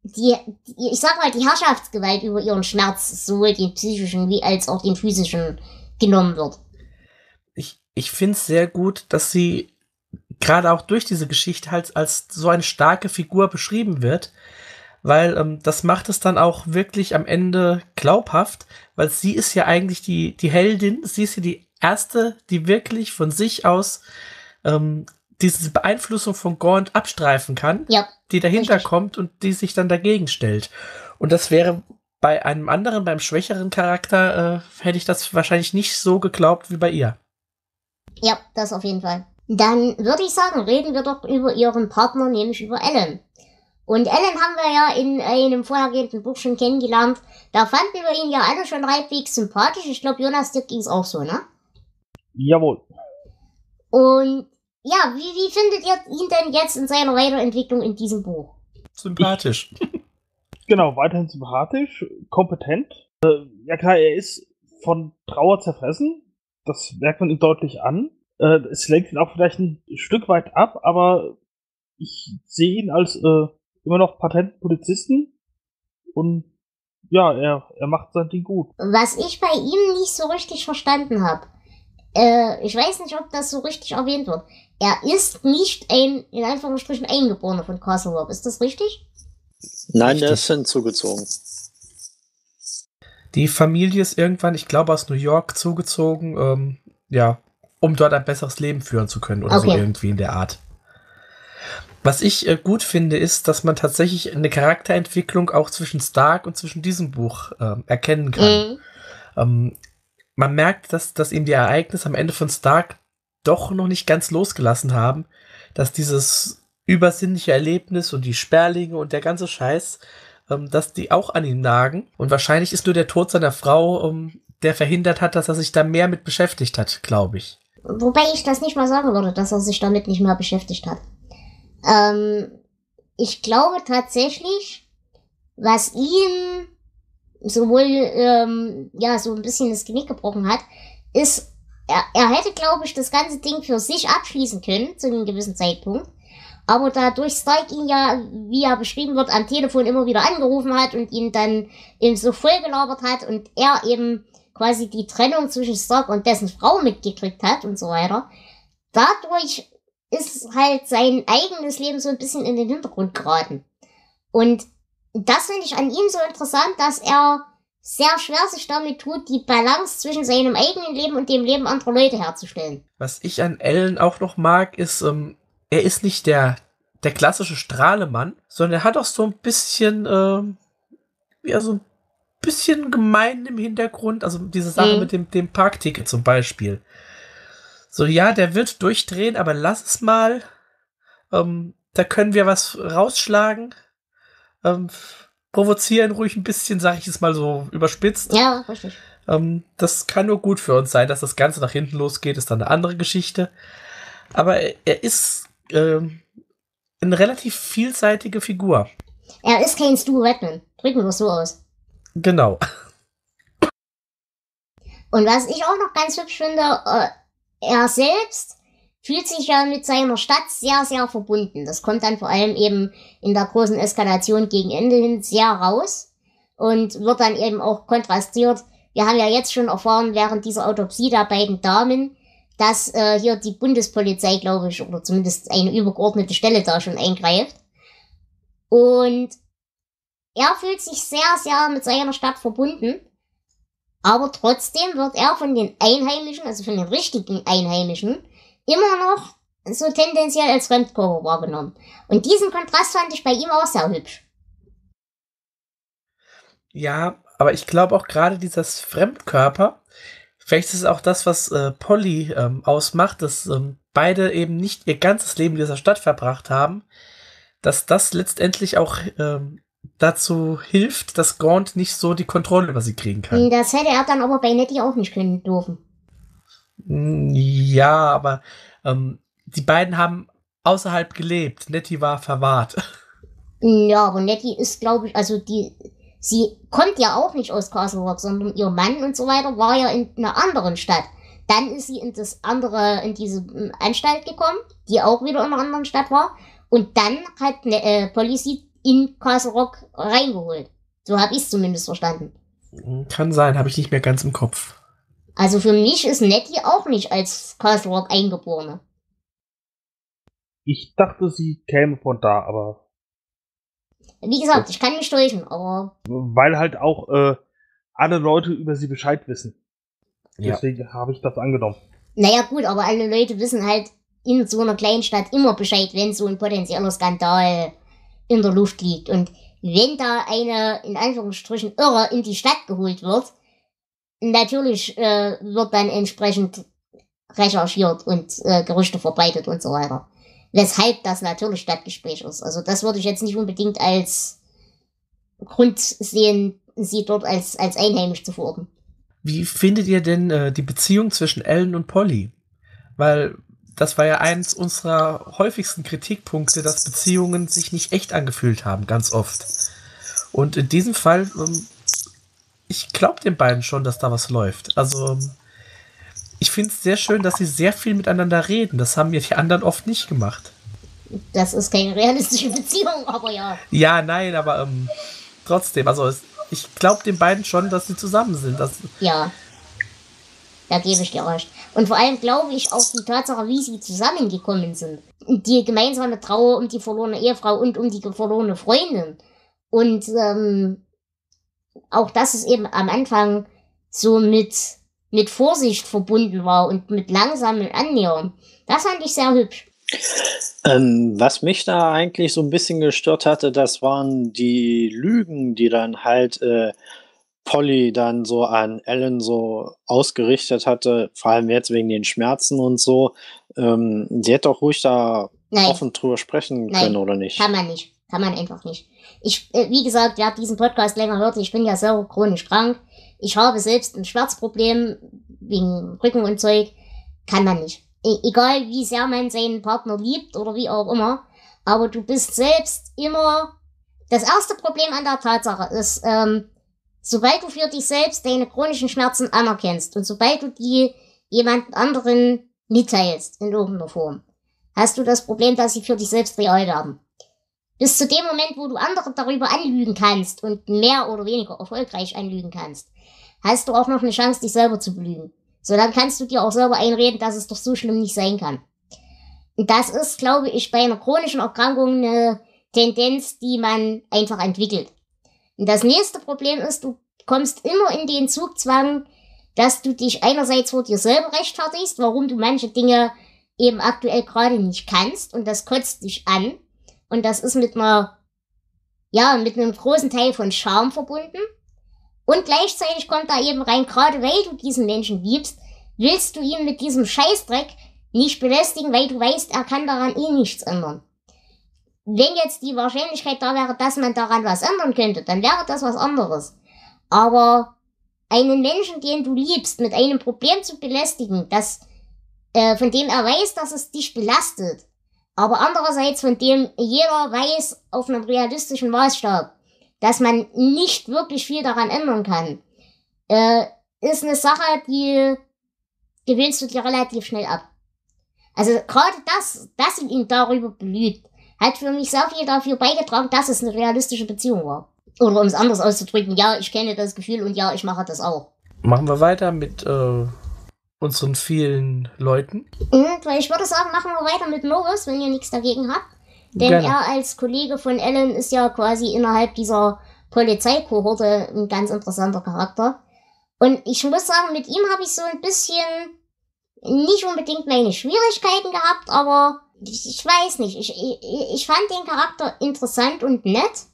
die, die ich sag mal, die Herrschaftsgewalt über ihren Schmerz, sowohl den psychischen wie als auch den physischen, genommen wird. Ich, ich finde es sehr gut, dass sie gerade auch durch diese Geschichte halt als so eine starke Figur beschrieben wird, weil ähm, das macht es dann auch wirklich am Ende glaubhaft, weil sie ist ja eigentlich die, die Heldin, sie ist ja die erste, die wirklich von sich aus ähm, diese Beeinflussung von Gaunt abstreifen kann, Ja, die dahinter Richtig. kommt und die sich dann dagegen stellt. Und das wäre bei einem anderen, beim schwächeren Charakter, äh, hätte ich das wahrscheinlich nicht so geglaubt wie bei ihr. ja, das auf jeden Fall. Dann würde ich sagen, reden wir doch über ihren Partner, nämlich über Ellen. Und Ellen haben wir ja in einem vorhergehenden Buch schon kennengelernt. Da fanden wir ihn ja alle schon halbwegs sympathisch. Ich glaube, Jonas, dir ging's auch so, ne? Jawohl. Und ja, wie, wie findet ihr ihn denn jetzt in seiner Weiterentwicklung in diesem Buch? Sympathisch. Genau, weiterhin sympathisch, kompetent. Äh, ja klar, er ist von Trauer zerfressen. Das merkt man ihm deutlich an. Äh, es lenkt ihn auch vielleicht ein Stück weit ab, aber ich sehe ihn als äh, immer noch patenten Polizisten. Und ja, er, er macht sein Ding gut. Was ich bei ihm nicht so richtig verstanden habe. Äh, ich weiß nicht, ob das so richtig erwähnt wird. Er ist nicht ein, in Anführungsstrichen, Eingeborener von Castle Rock. Ist das richtig? Nein, Richtig. der ist hinzugezogen. Die Familie ist irgendwann, ich glaube, aus New York zugezogen, ähm, ja, um dort ein besseres Leben führen zu können oder so Okay. irgendwie in der Art. Was ich äh, gut finde, ist, dass man tatsächlich eine Charakterentwicklung auch zwischen Stark und zwischen diesem Buch ähm, erkennen kann. Mhm. Ähm, man merkt, dass, dass ihm die Ereignisse am Ende von Stark doch noch nicht ganz losgelassen haben, dass dieses übersinnliche Erlebnis und die Sperlinge und der ganze Scheiß, ähm, dass die auch an ihm nagen. Und wahrscheinlich ist nur der Tod seiner Frau, ähm, der verhindert hat, dass er sich da mehr mit beschäftigt hat, glaube ich. Wobei ich das nicht mal sagen würde, dass er sich damit nicht mehr beschäftigt hat. Ähm, ich glaube tatsächlich, was ihm sowohl ähm, ja so ein bisschen das Genick gebrochen hat, ist, er, er hätte, glaube ich, das ganze Ding für sich abschließen können zu einem gewissen Zeitpunkt. Aber dadurch Stark ihn ja, wie er beschrieben wird, am Telefon immer wieder angerufen hat und ihn dann eben so voll gelabert hat und er eben quasi die Trennung zwischen Stark und dessen Frau mitgekriegt hat und so weiter. Dadurch ist halt sein eigenes Leben so ein bisschen in den Hintergrund geraten. Und das finde ich an ihm so interessant, dass er sehr schwer sich damit tut, die Balance zwischen seinem eigenen Leben und dem Leben anderer Leute herzustellen. Was ich an Ellen auch noch mag, ist, ähm, er ist nicht der, der klassische Strahlemann, sondern er hat auch so ein bisschen, ähm, ja, so ein bisschen gemein im Hintergrund. Also diese Sache Mhm. mit dem, dem Parkticket zum Beispiel. So, ja, der wird durchdrehen, aber lass es mal. Ähm, da können wir was rausschlagen. Ähm, provozieren ruhig ein bisschen, sag ich es mal so überspitzt. Ja, richtig. Ähm, das kann nur gut für uns sein, dass das Ganze nach hinten losgeht, ist dann eine andere Geschichte. Aber er, er ist ähm, eine relativ vielseitige Figur. Er ist kein Stu Redman. Drücken wir es so aus. Genau. Und was ich auch noch ganz hübsch finde, äh, er selbst fühlt sich ja mit seiner Stadt sehr, sehr verbunden. Das kommt dann vor allem eben in der großen Eskalation gegen Ende hin sehr raus und wird dann eben auch kontrastiert. Wir haben ja jetzt schon erfahren, während dieser Autopsie der beiden Damen, dass äh, hier die Bundespolizei, glaube ich, oder zumindest eine übergeordnete Stelle da schon eingreift. Und er fühlt sich sehr, sehr mit seiner Stadt verbunden. Aber trotzdem wird er von den Einheimischen, also von den richtigen Einheimischen, immer noch so tendenziell als Fremdkörper wahrgenommen. Und diesen Kontrast fand ich bei ihm auch sehr hübsch. Ja, aber ich glaube auch gerade dieses Fremdkörper, vielleicht ist es auch das, was äh, Polly ähm, ausmacht, dass ähm, beide eben nicht ihr ganzes Leben in dieser Stadt verbracht haben, dass das letztendlich auch ähm, dazu hilft, dass Gaunt nicht so die Kontrolle über sie kriegen kann. Das hätte er dann aber bei Nettie auch nicht können dürfen. Ja, aber ähm, die beiden haben außerhalb gelebt. Nettie war verwahrt. Ja, aber Nettie ist, glaube ich, also die, sie kommt ja auch nicht aus Castle Rock, sondern ihr Mann und so weiter war ja in einer anderen Stadt. Dann ist sie in das andere, in diese ähm, Anstalt gekommen, die auch wieder in einer anderen Stadt war. Und dann hat ne, äh, Polly sie in Castle Rock reingeholt. So habe ich es zumindest verstanden. Kann sein, habe ich nicht mehr ganz im Kopf. Also für mich ist Nettie auch nicht als Castle Rock Eingeborene. Ich dachte, sie käme von da, aber Wie gesagt, ich kann mich täuschen, aber weil halt auch äh, alle Leute über sie Bescheid wissen. Ja. Deswegen habe ich das angenommen. naja gut, aber alle Leute wissen halt in so einer kleinen Stadt immer Bescheid, wenn so ein potenzieller Skandal in der Luft liegt. Und wenn da eine, in Anführungsstrichen, Irre in die Stadt geholt wird, natürlich äh, wird dann entsprechend recherchiert und äh, Gerüchte verbreitet und so weiter. Weshalb das natürlich Stadtgespräch ist. Also das würde ich jetzt nicht unbedingt als Grund sehen, sie dort als, als einheimisch zu verorten. Wie findet ihr denn äh, die Beziehung zwischen Ellen und Polly? Weil das war ja eins unserer häufigsten Kritikpunkte, dass Beziehungen sich nicht echt angefühlt haben, ganz oft. Und in diesem Fall, ähm, ich glaube den beiden schon, dass da was läuft. Also, ich finde es sehr schön, dass sie sehr viel miteinander reden. Das haben mir die anderen oft nicht gemacht. Das ist keine realistische Beziehung, aber ja. Ja, nein, aber ähm, trotzdem, also es, ich glaube den beiden schon, dass sie zusammen sind. Das, Ja. Da gebe ich dir recht. Und vor allem glaube ich auch die Tatsache, wie sie zusammengekommen sind. Die gemeinsame Trauer um die verlorene Ehefrau und um die verlorene Freundin. Und ähm, auch dass es eben am Anfang so mit, mit Vorsicht verbunden war und mit langsamem Annähern. Das fand ich sehr hübsch. Ähm, was mich da eigentlich so ein bisschen gestört hatte, das waren die Lügen, die dann halt äh, Polly dann so an Ellen so ausgerichtet hatte, vor allem jetzt wegen den Schmerzen und so. Ähm, sie hätte auch ruhig da Nein. offen drüber sprechen Nein, können, oder nicht? Kann man nicht. Kann man einfach nicht. Ich, äh, wie gesagt, wer diesen Podcast länger hört, ich bin ja selber chronisch krank. Ich habe selbst ein Schmerzproblem wegen Rücken und Zeug. Kann man nicht. E egal wie sehr man seinen Partner liebt oder wie auch immer. Aber du bist selbst immer. Das erste Problem an der Tatsache ist, ähm, sobald du für dich selbst deine chronischen Schmerzen anerkennst und sobald du die jemand anderen mitteilst in irgendeiner Form, hast du das Problem, dass sie für dich selbst real werden. Bis zu dem Moment, wo du andere darüber anlügen kannst und mehr oder weniger erfolgreich anlügen kannst, hast du auch noch eine Chance, dich selber zu belügen. So, dann kannst du dir auch selber einreden, dass es doch so schlimm nicht sein kann. Und das ist, glaube ich, bei einer chronischen Erkrankung eine Tendenz, die man einfach entwickelt. Und das nächste Problem ist, du kommst immer in den Zugzwang, dass du dich einerseits vor dir selber rechtfertigst, warum du manche Dinge eben aktuell gerade nicht kannst und das kotzt dich an. Und das ist mit einer, ja, mit einem großen Teil von Charme verbunden. Und gleichzeitig kommt da eben rein, gerade weil du diesen Menschen liebst, willst du ihn mit diesem Scheißdreck nicht belästigen, weil du weißt, er kann daran eh nichts ändern. Wenn jetzt die Wahrscheinlichkeit da wäre, dass man daran was ändern könnte, dann wäre das was anderes. Aber einen Menschen, den du liebst, mit einem Problem zu belästigen, das, äh, von dem er weiß, dass es dich belastet, aber andererseits von dem jeder weiß auf einem realistischen Maßstab, dass man nicht wirklich viel daran ändern kann, äh, ist eine Sache, die gewöhnst du dir relativ schnell ab. Also gerade das, dass sie ihn darüber belügt, hat für mich sehr viel dafür beigetragen, dass es eine realistische Beziehung war. Oder um es anders auszudrücken, ja, ich kenne das Gefühl und ja, ich mache das auch. Machen wir weiter mit äh, unseren vielen Leuten. Und weil ich würde sagen, machen wir weiter mit Norris, wenn ihr nichts dagegen habt. Denn Gerne. er als Kollege von Ellen ist ja quasi innerhalb dieser Polizeikohorte ein ganz interessanter Charakter. Und ich muss sagen, mit ihm habe ich so ein bisschen nicht unbedingt meine Schwierigkeiten gehabt, aber ich, ich weiß nicht. Ich, ich, ich fand den Charakter interessant und nett,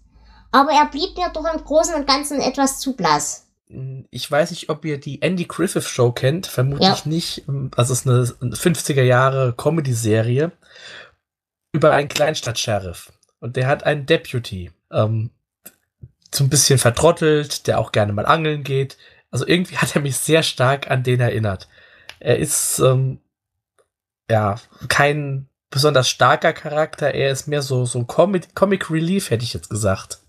aber er blieb mir doch im Großen und Ganzen etwas zu blass. Ich weiß nicht, ob ihr die Andy Griffith Show kennt, vermutlich Ja. nicht. Also es ist eine 50er Jahre Comedy-Serie über einen Kleinstadt-Sheriff. Und der hat einen Deputy. Ähm, so ein bisschen vertrottelt, der auch gerne mal angeln geht. Also irgendwie hat er mich sehr stark an den erinnert. Er ist ähm, ja kein besonders starker Charakter, er ist mehr so, so Comic, Comic Relief, hätte ich jetzt gesagt.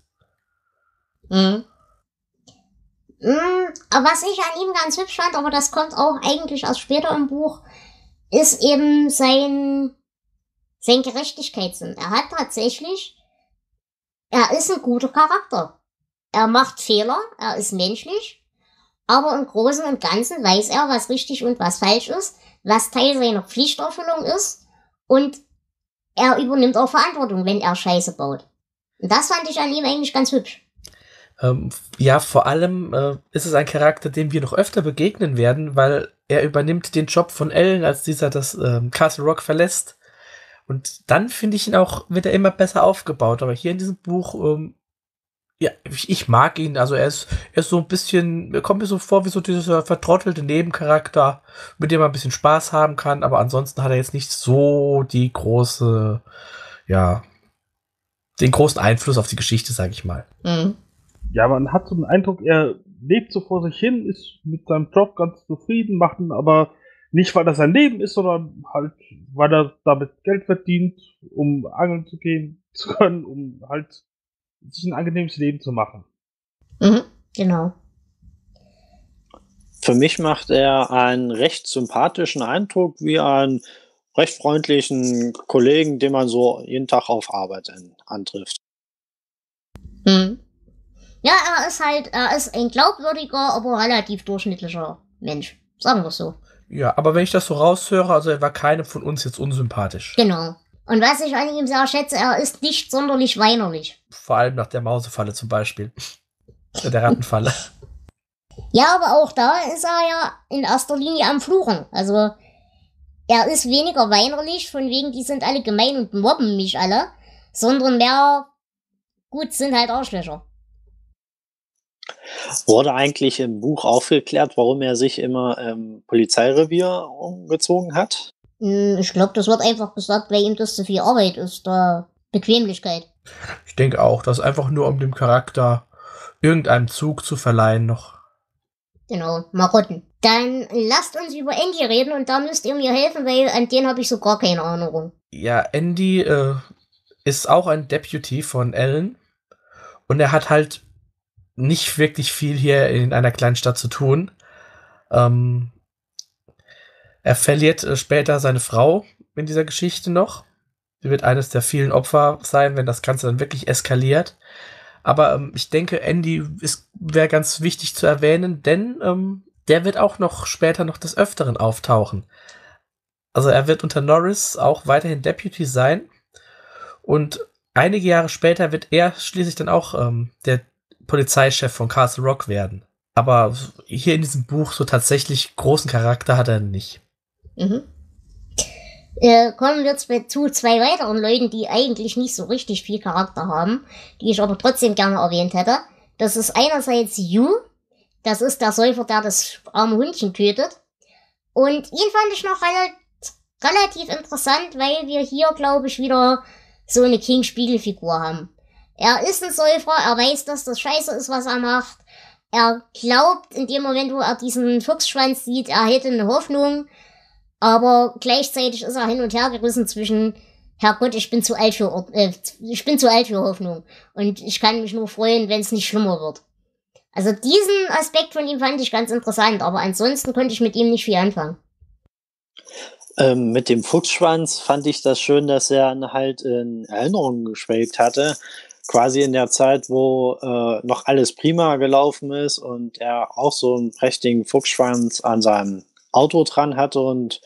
Mhm. Aber was ich an ihm ganz hübsch fand, aber das kommt auch eigentlich erst später im Buch, ist eben sein, sein Gerechtigkeitssinn. Er hat tatsächlich, er ist ein guter Charakter. Er macht Fehler, er ist menschlich, aber im Großen und Ganzen weiß er, was richtig und was falsch ist, was Teil seiner Pflichterfüllung ist und er übernimmt auch Verantwortung, wenn er Scheiße baut. Und das fand ich an ihm eigentlich ganz hübsch. Ähm, ja, vor allem äh, ist es ein Charakter, dem wir noch öfter begegnen werden, weil er übernimmt den Job von Ellen, als dieser das ähm, Castle Rock verlässt. Und dann finde ich ihn auch, wird er immer besser aufgebaut. Aber hier in diesem Buch, ähm, ja, ich, ich mag ihn. Also er ist, er ist so ein bisschen, er kommt mir so vor wie so dieser vertrottelte Nebencharakter, mit dem man ein bisschen Spaß haben kann. Aber ansonsten hat er jetzt nicht so die große, ja, den großen Einfluss auf die Geschichte, sage ich mal. Mhm. Ja, man hat so den Eindruck, er lebt so vor sich hin, ist mit seinem Job ganz zufrieden, macht ihn aber nicht, weil das sein Leben ist, sondern halt, weil er damit Geld verdient, um angeln zu gehen zu können, um halt sich ein angenehmes Leben zu machen. Mhm. Genau. Für mich macht er einen recht sympathischen Eindruck, wie einen recht freundlichen Kollegen, den man so jeden Tag auf Arbeit an- antrifft. Mhm. Ja, er ist halt, er ist ein glaubwürdiger, aber relativ durchschnittlicher Mensch. Sagen wir so. Ja, aber wenn ich das so raushöre, also er war keinem von uns jetzt unsympathisch. Genau. Und was ich an ihm sehr schätze, er ist nicht sonderlich weinerlich. Vor allem nach der Mausefalle zum Beispiel. Der Rattenfalle. Ja, aber auch da ist er ja in erster Linie am Fluchen. Also, er ist weniger weinerlich, von wegen, die sind alle gemein und mobben mich alle, sondern mehr, gut, sind halt Arschlöcher. Wurde eigentlich im Buch aufgeklärt, warum er sich immer im Polizeirevier umgezogen hat? Hm, Ich glaube, das wird einfach gesagt, weil ihm das zu viel Arbeit ist, da Bequemlichkeit. Ich denke auch, das einfach nur um dem Charakter irgendeinem Zug zu verleihen noch. Genau, Marotten. Dann lasst uns über Andy reden und da müsst ihr mir helfen, weil an den habe ich so gar keine Erinnerung. Ja, Andy äh, ist auch ein Deputy von Ellen und er hat halt nicht wirklich viel hier in einer kleinen Stadt zu tun. Ähm, er verliert äh, später seine Frau in dieser Geschichte noch. Sie wird eines der vielen Opfer sein, wenn das Ganze dann wirklich eskaliert. Aber ähm, ich denke, Andy wäre ganz wichtig zu erwähnen, denn ähm, der wird auch noch später noch des Öfteren auftauchen. Also er wird unter Norris auch weiterhin Deputy sein. Und einige Jahre später wird er schließlich dann auch ähm, der Polizeichef von Castle Rock werden. Aber hier in diesem Buch so tatsächlich großen Charakter hat er nicht. Mhm. Äh, kommen wir zu zwei weiteren Leuten, die eigentlich nicht so richtig viel Charakter haben, die ich aber trotzdem gerne erwähnt hätte. Das ist einerseits Yu, das ist der Säufer, der das arme Hundchen tötet. Und ihn fand ich noch relativ, relativ interessant, weil wir hier, glaube ich, wieder so eine King-Spiegelfigur haben. Er ist ein Säufer, er weiß, dass das scheiße ist, was er macht. Er glaubt in dem Moment, wo er diesen Fuchsschwanz sieht, er hätte eine Hoffnung. Aber gleichzeitig ist er hin und her gerissen zwischen, Herrgott, ich bin zu alt für, äh, ich bin zu alt für Hoffnung. Und ich kann mich nur freuen, wenn es nicht schlimmer wird. Also diesen Aspekt von ihm fand ich ganz interessant, aber ansonsten konnte ich mit ihm nicht viel anfangen. Ähm, mit dem Fuchsschwanz fand ich das schön, dass er halt in Erinnerungen geschwelgt hatte, quasi in der Zeit, wo äh, noch alles prima gelaufen ist und er auch so einen prächtigen Fuchsschwanz an seinem Auto dran hatte und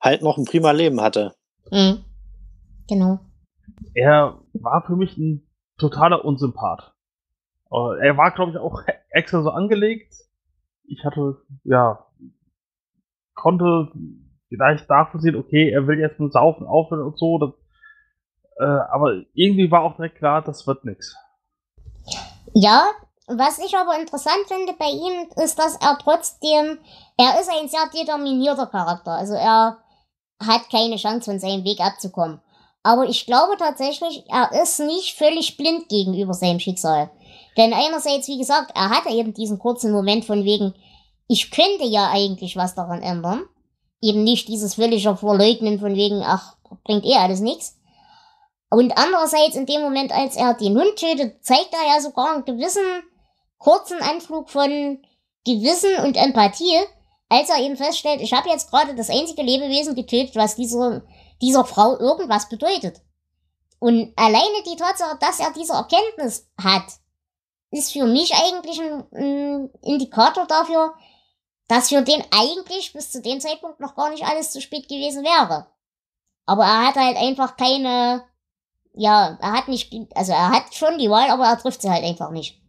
halt noch ein prima Leben hatte. Mhm. Genau. Er war für mich ein totaler Unsympath. Äh, er war, glaube ich, auch extra so angelegt. Ich hatte, ja, konnte vielleicht nachvollziehen, okay, er will jetzt mit Saufen aufhören und so. Das, äh, aber irgendwie war auch direkt klar, das wird nichts. Ja, was ich aber interessant finde bei ihm, ist, dass er trotzdem, er ist ein sehr determinierter Charakter. Also er hat keine Chance, von seinem Weg abzukommen. Aber ich glaube tatsächlich, er ist nicht völlig blind gegenüber seinem Schicksal. Denn einerseits, wie gesagt, er hatte eben diesen kurzen Moment von wegen, ich könnte ja eigentlich was daran ändern. Eben nicht dieses völlige Verleugnen von wegen, ach, bringt eh alles nichts. Und andererseits, in dem Moment, als er den Hund tötet, zeigt er ja sogar einen gewissen kurzen Anflug von Gewissen und Empathie, als er eben feststellt, ich habe jetzt gerade das einzige Lebewesen getötet, was dieser, dieser Frau irgendwas bedeutet. Und alleine die Tatsache, dass er diese Erkenntnis hat, ist für mich eigentlich ein, ein Indikator dafür, dass für den eigentlich bis zu dem Zeitpunkt noch gar nicht alles zu spät gewesen wäre. Aber er hat halt einfach keine, ja, er hat nicht, also er hat schon die Wahl, aber er trifft sie halt einfach nicht.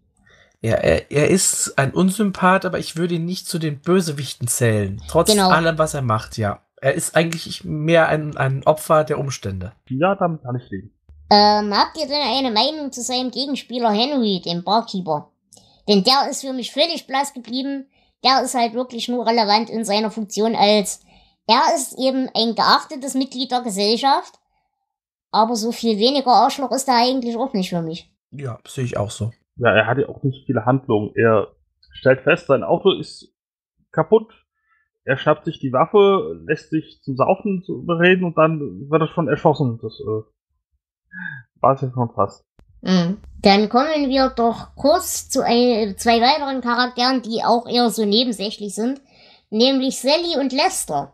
Ja, er, er ist ein Unsympath, aber ich würde ihn nicht zu den Bösewichten zählen. Trotz genau. allem, was er macht, ja. Er ist eigentlich mehr ein, ein Opfer der Umstände. Ja, damit kann ich leben. Ähm, habt ihr denn eine Meinung zu seinem Gegenspieler Henry, dem Barkeeper? Denn der ist für mich völlig blass geblieben. Der ist halt wirklich nur relevant in seiner Funktion als, er ist eben ein geachtetes Mitglied der Gesellschaft. Aber so viel weniger Arschloch ist er eigentlich auch nicht für mich. Ja, sehe ich auch so ja, er hat ja auch nicht viele Handlungen. Er stellt fest, sein Auto ist kaputt. Er schnappt sich die Waffe, lässt sich zum Saufen bereden und dann wird er schon erschossen. Das äh, war es ja schon fast. Mhm. Dann kommen wir doch kurz zu ein, zwei weiteren Charakteren, die auch eher so nebensächlich sind, nämlich Sally und Lester.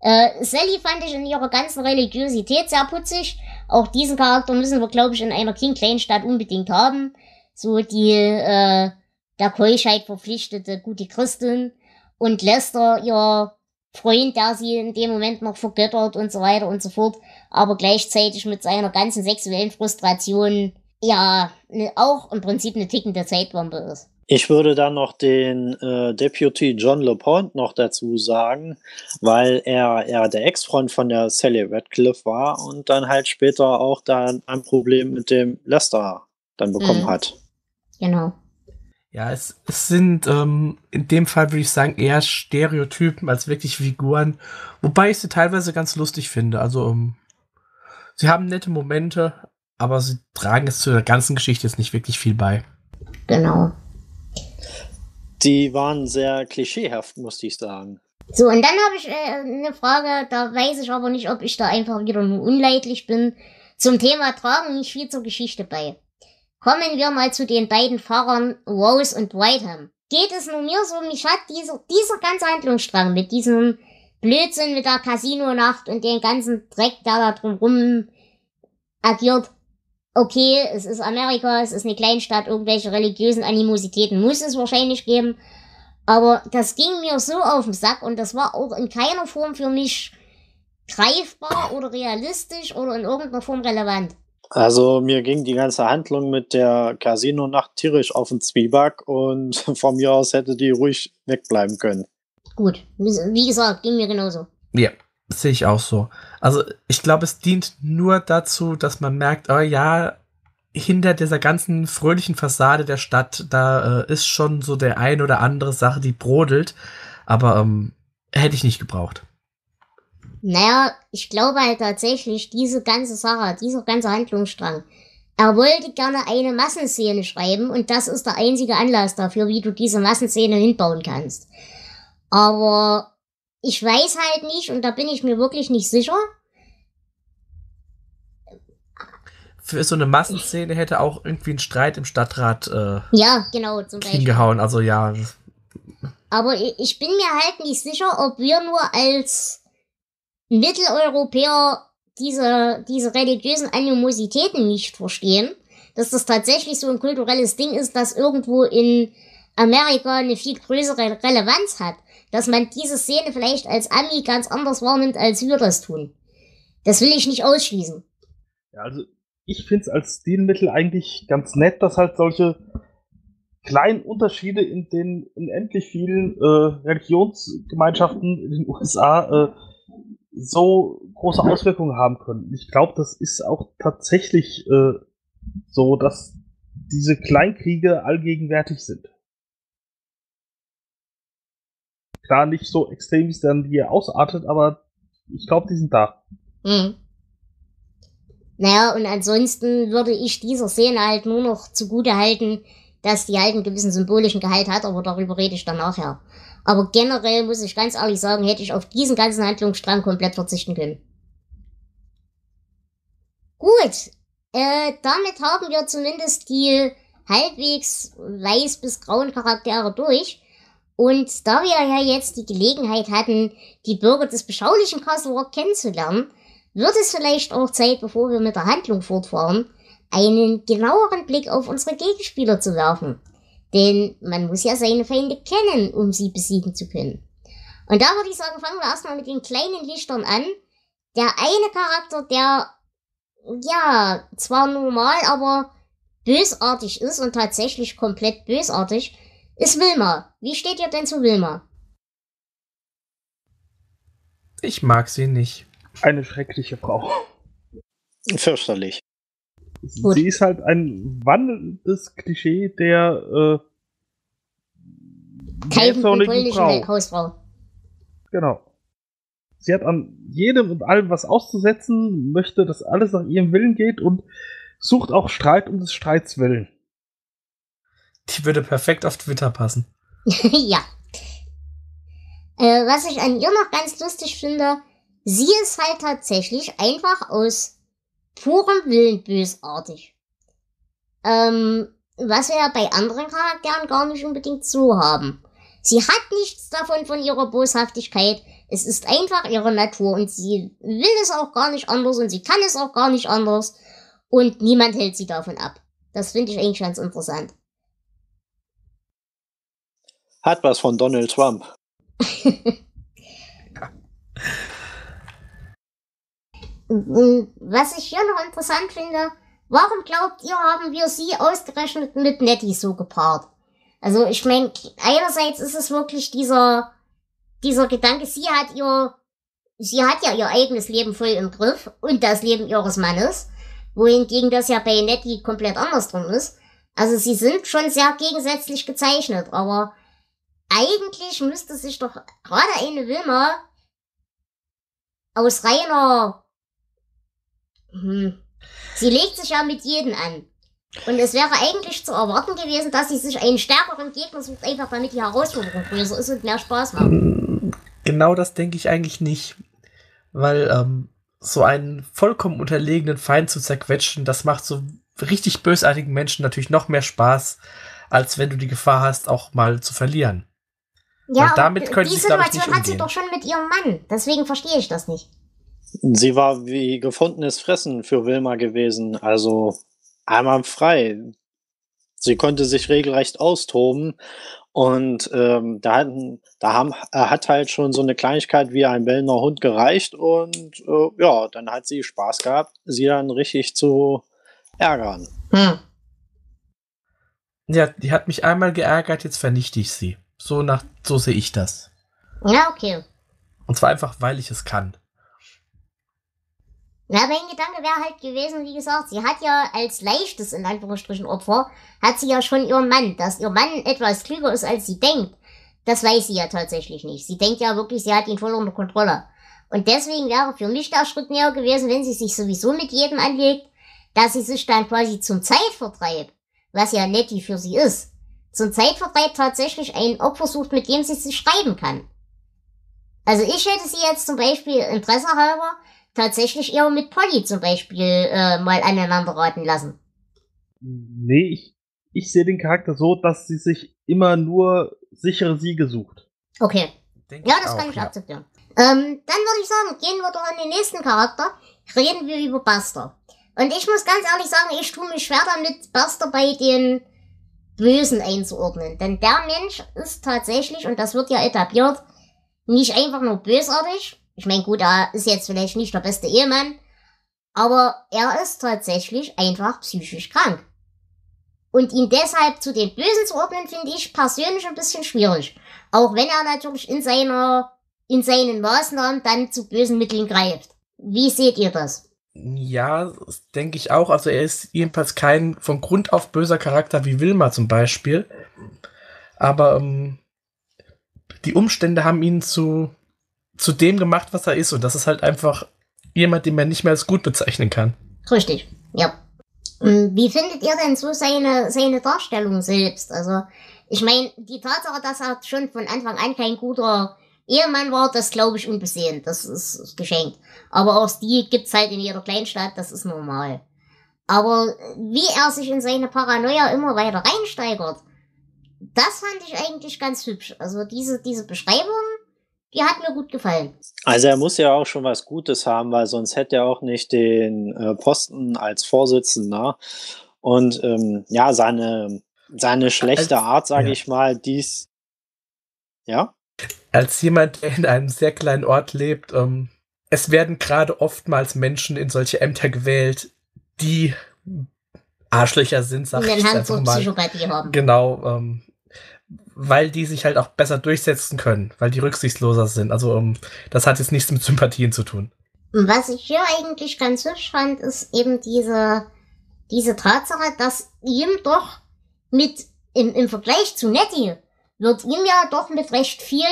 Äh, Sally fand ich in ihrer ganzen Religiosität sehr putzig. Auch diesen Charakter müssen wir, glaube ich, in einer King-Kleinstadt unbedingt haben so die äh, der Keuschheit verpflichtete gute Christin und Lester ihr Freund, der sie in dem Moment noch vergöttert und so weiter und so fort, aber gleichzeitig mit seiner ganzen sexuellen Frustration ja ne, auch im Prinzip eine tickende Zeitbombe ist. Ich würde dann noch den äh, Deputy John LePont noch dazu sagen, weil er, er der Ex-Freund von der Sally Radcliffe war und dann halt später auch dann ein Problem mit dem Lester dann bekommen mhm. hat. Genau. Ja, es, es sind ähm, in dem Fall würde ich sagen eher Stereotypen als wirklich Figuren, wobei ich sie teilweise ganz lustig finde. Also ähm, sie haben nette Momente, aber sie tragen es zu der ganzen Geschichte jetzt nicht wirklich viel bei. Genau. Die waren sehr klischeehaft, musste ich sagen. So, und dann habe ich äh, eine Frage, da weiß ich aber nicht, ob ich da einfach wieder nur unleidlich bin. Zum Thema Tragen nicht viel zur Geschichte bei. Kommen wir mal zu den beiden Fahrern Rose und Whiteham. Geht es nur mir so, mich hat dieser, dieser ganze Handlungsstrang mit diesem Blödsinn mit der Casino-Nacht und den ganzen Dreck, der da drumrum agiert. Okay, es ist Amerika, es ist eine Kleinstadt, irgendwelche religiösen Animositäten muss es wahrscheinlich geben. Aber das ging mir so auf den Sack und das war auch in keiner Form für mich greifbar oder realistisch oder in irgendeiner Form relevant. Also mir ging die ganze Handlung mit der Casino-Nacht tierisch auf den Zwieback und von mir aus hätte die ruhig wegbleiben können. Gut, wie gesagt, ging mir genauso. Ja, sehe ich auch so. Also ich glaube, es dient nur dazu, dass man merkt, oh ja, hinter dieser ganzen fröhlichen Fassade der Stadt, da äh, ist schon so der ein oder andere Sache, die brodelt. Aber ähm, hätte ich nicht gebraucht. Naja, ich glaube halt tatsächlich, diese ganze Sache, dieser ganze Handlungsstrang, er wollte gerne eine Massenszene schreiben und das ist der einzige Anlass dafür, wie du diese Massenszene hinbauen kannst. Aber ich weiß halt nicht, und da bin ich mir wirklich nicht sicher, für so eine Massenszene hätte auch irgendwie ein Streit im Stadtrat äh, ja, genau, zum Beispiel. hingehauen. Also ja. Aber ich bin mir halt nicht sicher, ob wir nur als Mitteleuropäer diese, diese religiösen Animositäten nicht verstehen. Dass das tatsächlich so ein kulturelles Ding ist, das irgendwo in Amerika eine viel größere Relevanz hat. Dass man diese Szene vielleicht als Ami ganz anders wahrnimmt, als wir das tun. Das will ich nicht ausschließen. Ja, also ich finde es als Stilmittel eigentlich ganz nett, dass halt solche kleinen Unterschiede in den unendlich vielen äh, Religionsgemeinschaften in den USA äh, so große Auswirkungen haben können. Ich glaube, das ist auch tatsächlich äh, so, dass diese Kleinkriege allgegenwärtig sind. Klar, nicht so extrem, wie es dann hier ausartet, aber ich glaube, die sind da. Mhm. Naja, und ansonsten würde ich dieser Szene halt nur noch zugute halten, dass die halt einen gewissen symbolischen Gehalt hat, aber darüber rede ich dann nachher. Aber generell muss ich ganz ehrlich sagen, hätte ich auf diesen ganzen Handlungsstrang komplett verzichten können. Gut, äh, damit haben wir zumindest die halbwegs weiß bis grauen Charaktere durch. Und da wir ja jetzt die Gelegenheit hatten, die Bürger des beschaulichen Castle Rock kennenzulernen, wird es vielleicht auch Zeit, bevor wir mit der Handlung fortfahren, einen genaueren Blick auf unsere Gegenspieler zu werfen. Denn man muss ja seine Feinde kennen, um sie besiegen zu können. Und da würde ich sagen, fangen wir erstmal mit den kleinen Lichtern an. Der eine Charakter, der, ja, zwar normal, aber bösartig ist und tatsächlich komplett bösartig, ist Wilma. Wie steht ihr denn zu Wilma? Ich mag sie nicht eine schreckliche Frau. Fürchterlich. Gut. Sie ist halt ein wandelndes Klischee der äh, kalten Frau. Hausfrau. Genau. Sie hat an jedem und allem was auszusetzen, möchte, dass alles nach ihrem Willen geht und sucht auch Streit um des Streits willen. Die würde perfekt auf Twitter passen. ja. Äh, was ich an ihr noch ganz lustig finde, Sie ist halt tatsächlich einfach aus purem Willen bösartig. Ähm, was wir ja bei anderen Charakteren gar nicht unbedingt so haben. Sie hat nichts davon von ihrer Boshaftigkeit. Es ist einfach ihre Natur und sie will es auch gar nicht anders und sie kann es auch gar nicht anders. Und niemand hält sie davon ab. Das finde ich eigentlich ganz interessant. Hat was von Donald Trump. Was ich hier noch interessant finde, warum glaubt ihr, haben wir sie ausgerechnet mit Nettie so gepaart? Also ich meine, einerseits ist es wirklich dieser, dieser Gedanke, sie hat ihr, sie hat ja ihr eigenes Leben voll im Griff und das Leben ihres Mannes, wohingegen das ja bei Nettie komplett andersrum ist. Also sie sind schon sehr gegensätzlich gezeichnet, aber eigentlich müsste sich doch gerade eine Wilma aus reiner hm. Sie legt sich ja mit jedem an. Und es wäre eigentlich zu erwarten gewesen, dass sie sich einen stärkeren Gegner sucht, einfach damit die Herausforderung größer ist und mehr Spaß macht. Genau das denke ich eigentlich nicht. Weil ähm, so einen vollkommen unterlegenen Feind zu zerquetschen, das macht so richtig bösartigen Menschen natürlich noch mehr Spaß, als wenn du die Gefahr hast, auch mal zu verlieren. Ja, Weil damit könnte die Situation hat sie doch schon mit ihrem Mann. Deswegen verstehe ich das nicht. Sie war wie gefundenes Fressen für Wilma gewesen, also einmal frei. Sie konnte sich regelrecht austoben und ähm, da, da haben, hat halt schon so eine Kleinigkeit wie ein bellender Hund gereicht und äh, ja, dann hat sie Spaß gehabt, sie dann richtig zu ärgern. Hm. Ja, die hat mich einmal geärgert, jetzt vernichte ich sie. So nach, so sehe ich das. Ja, okay. Und zwar einfach, weil ich es kann. Na, mein Gedanke wäre halt gewesen, wie gesagt, sie hat ja als leichtes, in Anführungsstrichen, Opfer, hat sie ja schon ihren Mann. Dass ihr Mann etwas klüger ist, als sie denkt, das weiß sie ja tatsächlich nicht. Sie denkt ja wirklich, sie hat ihn voll unter Kontrolle. Und deswegen wäre für mich der Schritt näher gewesen, wenn sie sich sowieso mit jedem anlegt, dass sie sich dann quasi zum Zeitvertreib, was ja Nettie für sie ist, zum Zeitvertreib tatsächlich ein Opfer sucht, mit dem sie sich schreiben kann. Also ich hätte sie jetzt zum Beispiel Interesse halber tatsächlich eher mit Polly zum Beispiel äh, mal aneinander raten lassen. Nee, ich, ich sehe den Charakter so, dass sie sich immer nur sichere Siege sucht. Okay. Denk Ja, das auch, kann ich ja. akzeptieren. Ähm, dann würde ich sagen, gehen wir doch an den nächsten Charakter. Reden wir über Buster. Und ich muss ganz ehrlich sagen, ich tue mich schwer damit, Buster bei den Bösen einzuordnen. Denn der Mensch ist tatsächlich, und das wird ja etabliert, nicht einfach nur bösartig. Ich meine, gut, er ist jetzt vielleicht nicht der beste Ehemann, aber er ist tatsächlich einfach psychisch krank. Und ihn deshalb zu den Bösen zu ordnen, finde ich persönlich ein bisschen schwierig. Auch wenn er natürlich in seiner, in seinen Maßnahmen dann zu bösen Mitteln greift. Wie seht ihr das? Ja, denke ich auch. Also er ist jedenfalls kein von Grund auf böser Charakter wie Wilma zum Beispiel. Aber ähm, die Umstände haben ihn zu, zu dem gemacht, was er ist. Und das ist halt einfach jemand, den man nicht mehr als gut bezeichnen kann. Richtig, ja. Und Wie findet ihr denn so seine, seine Darstellung selbst? Also, ich meine, die Tatsache, dass er schon von Anfang an kein guter Ehemann war, das glaube ich unbesehen. Das ist, geschenkt. Aber auch die gibt's halt in jeder Kleinstadt, das ist normal. Aber wie er sich in seine Paranoia immer weiter reinsteigert, das fand ich eigentlich ganz hübsch. Also diese, diese Beschreibung, die hat mir gut gefallen. Also er muss ja auch schon was Gutes haben, weil sonst hätte er auch nicht den äh, Posten als Vorsitzender. Und ähm, ja, seine, seine schlechte Art, sage ja. ich mal, dies. Ja? Als jemand, der in einem sehr kleinen Ort lebt, ähm, es werden gerade oftmals Menschen in solche Ämter gewählt, die Arschlöcher sind, sag Und ich einfach mal. Psychopathie haben. Genau, ähm, weil die sich halt auch besser durchsetzen können, weil die rücksichtsloser sind. Also ähm, das hat jetzt nichts mit Sympathien zu tun. Was ich hier eigentlich ganz hübsch fand, ist eben diese, diese Tatsache, dass ihm doch mit, im, im Vergleich zu Nettie, wird ihm ja doch mit recht viel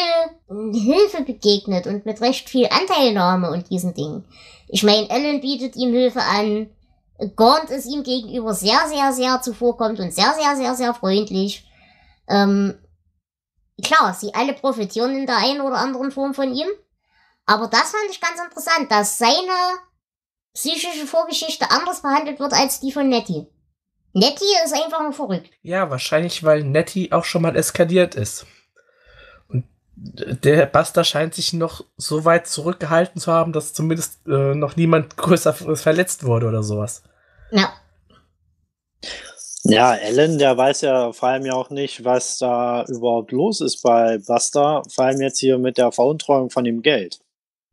Hilfe begegnet und mit recht viel Anteilnahme und diesen Dingen. Ich meine, Ellen bietet ihm Hilfe an, Gaunt ist ihm gegenüber sehr, sehr, sehr zuvorkommt und sehr, sehr, sehr, sehr freundlich. Ähm, klar, sie alle profitieren in der einen oder anderen Form von ihm. Aber das fand ich ganz interessant, dass seine psychische Vorgeschichte anders behandelt wird als die von Nettie. Nettie ist einfach nur verrückt. Ja, wahrscheinlich, weil Nettie auch schon mal eskaliert ist. Und der Buster scheint sich noch so weit zurückgehalten zu haben, dass zumindest äh, noch niemand größer verletzt wurde oder sowas. Ja, Ja, Ellen, der weiß ja vor allem ja auch nicht, was da überhaupt los ist bei Buster. Vor allem jetzt hier mit der Veruntreuung von dem Geld.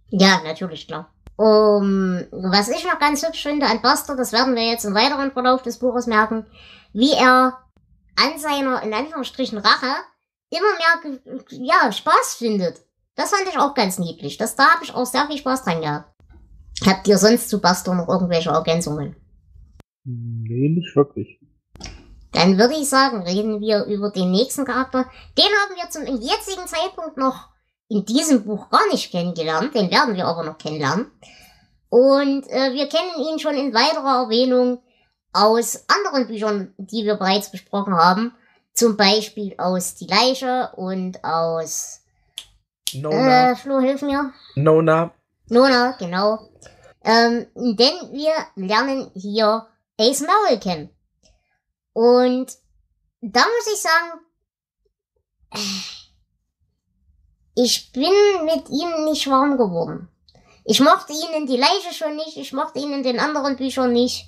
ja, natürlich, klar. Um, was ich noch ganz hübsch finde an Buster, das werden wir jetzt im weiteren Verlauf des Buches merken, wie er an seiner, in Anführungsstrichen, Rache immer mehr, ja, Spaß findet. Das fand ich auch ganz niedlich. Das, da habe ich auch sehr viel Spaß dran gehabt. Habt ihr sonst zu Buster noch irgendwelche Ergänzungen? Nee, nicht wirklich. Dann würde ich sagen, reden wir über den nächsten Charakter. Den haben wir zum jetzigen Zeitpunkt noch in diesem Buch gar nicht kennengelernt. Den werden wir aber noch kennenlernen. Und äh, wir kennen ihn schon in weiterer Erwähnung aus anderen Büchern, die wir bereits besprochen haben. Zum Beispiel aus Die Leiche und aus... Nona, Äh, Flo, hilf mir. Nona, Nona, genau. Ähm, denn wir lernen hier Ace Merrill kennen. Und da muss ich sagen, ich bin mit ihm nicht warm geworden. Ich mochte ihn in die Leiche schon nicht, ich mochte ihn in den anderen Büchern nicht.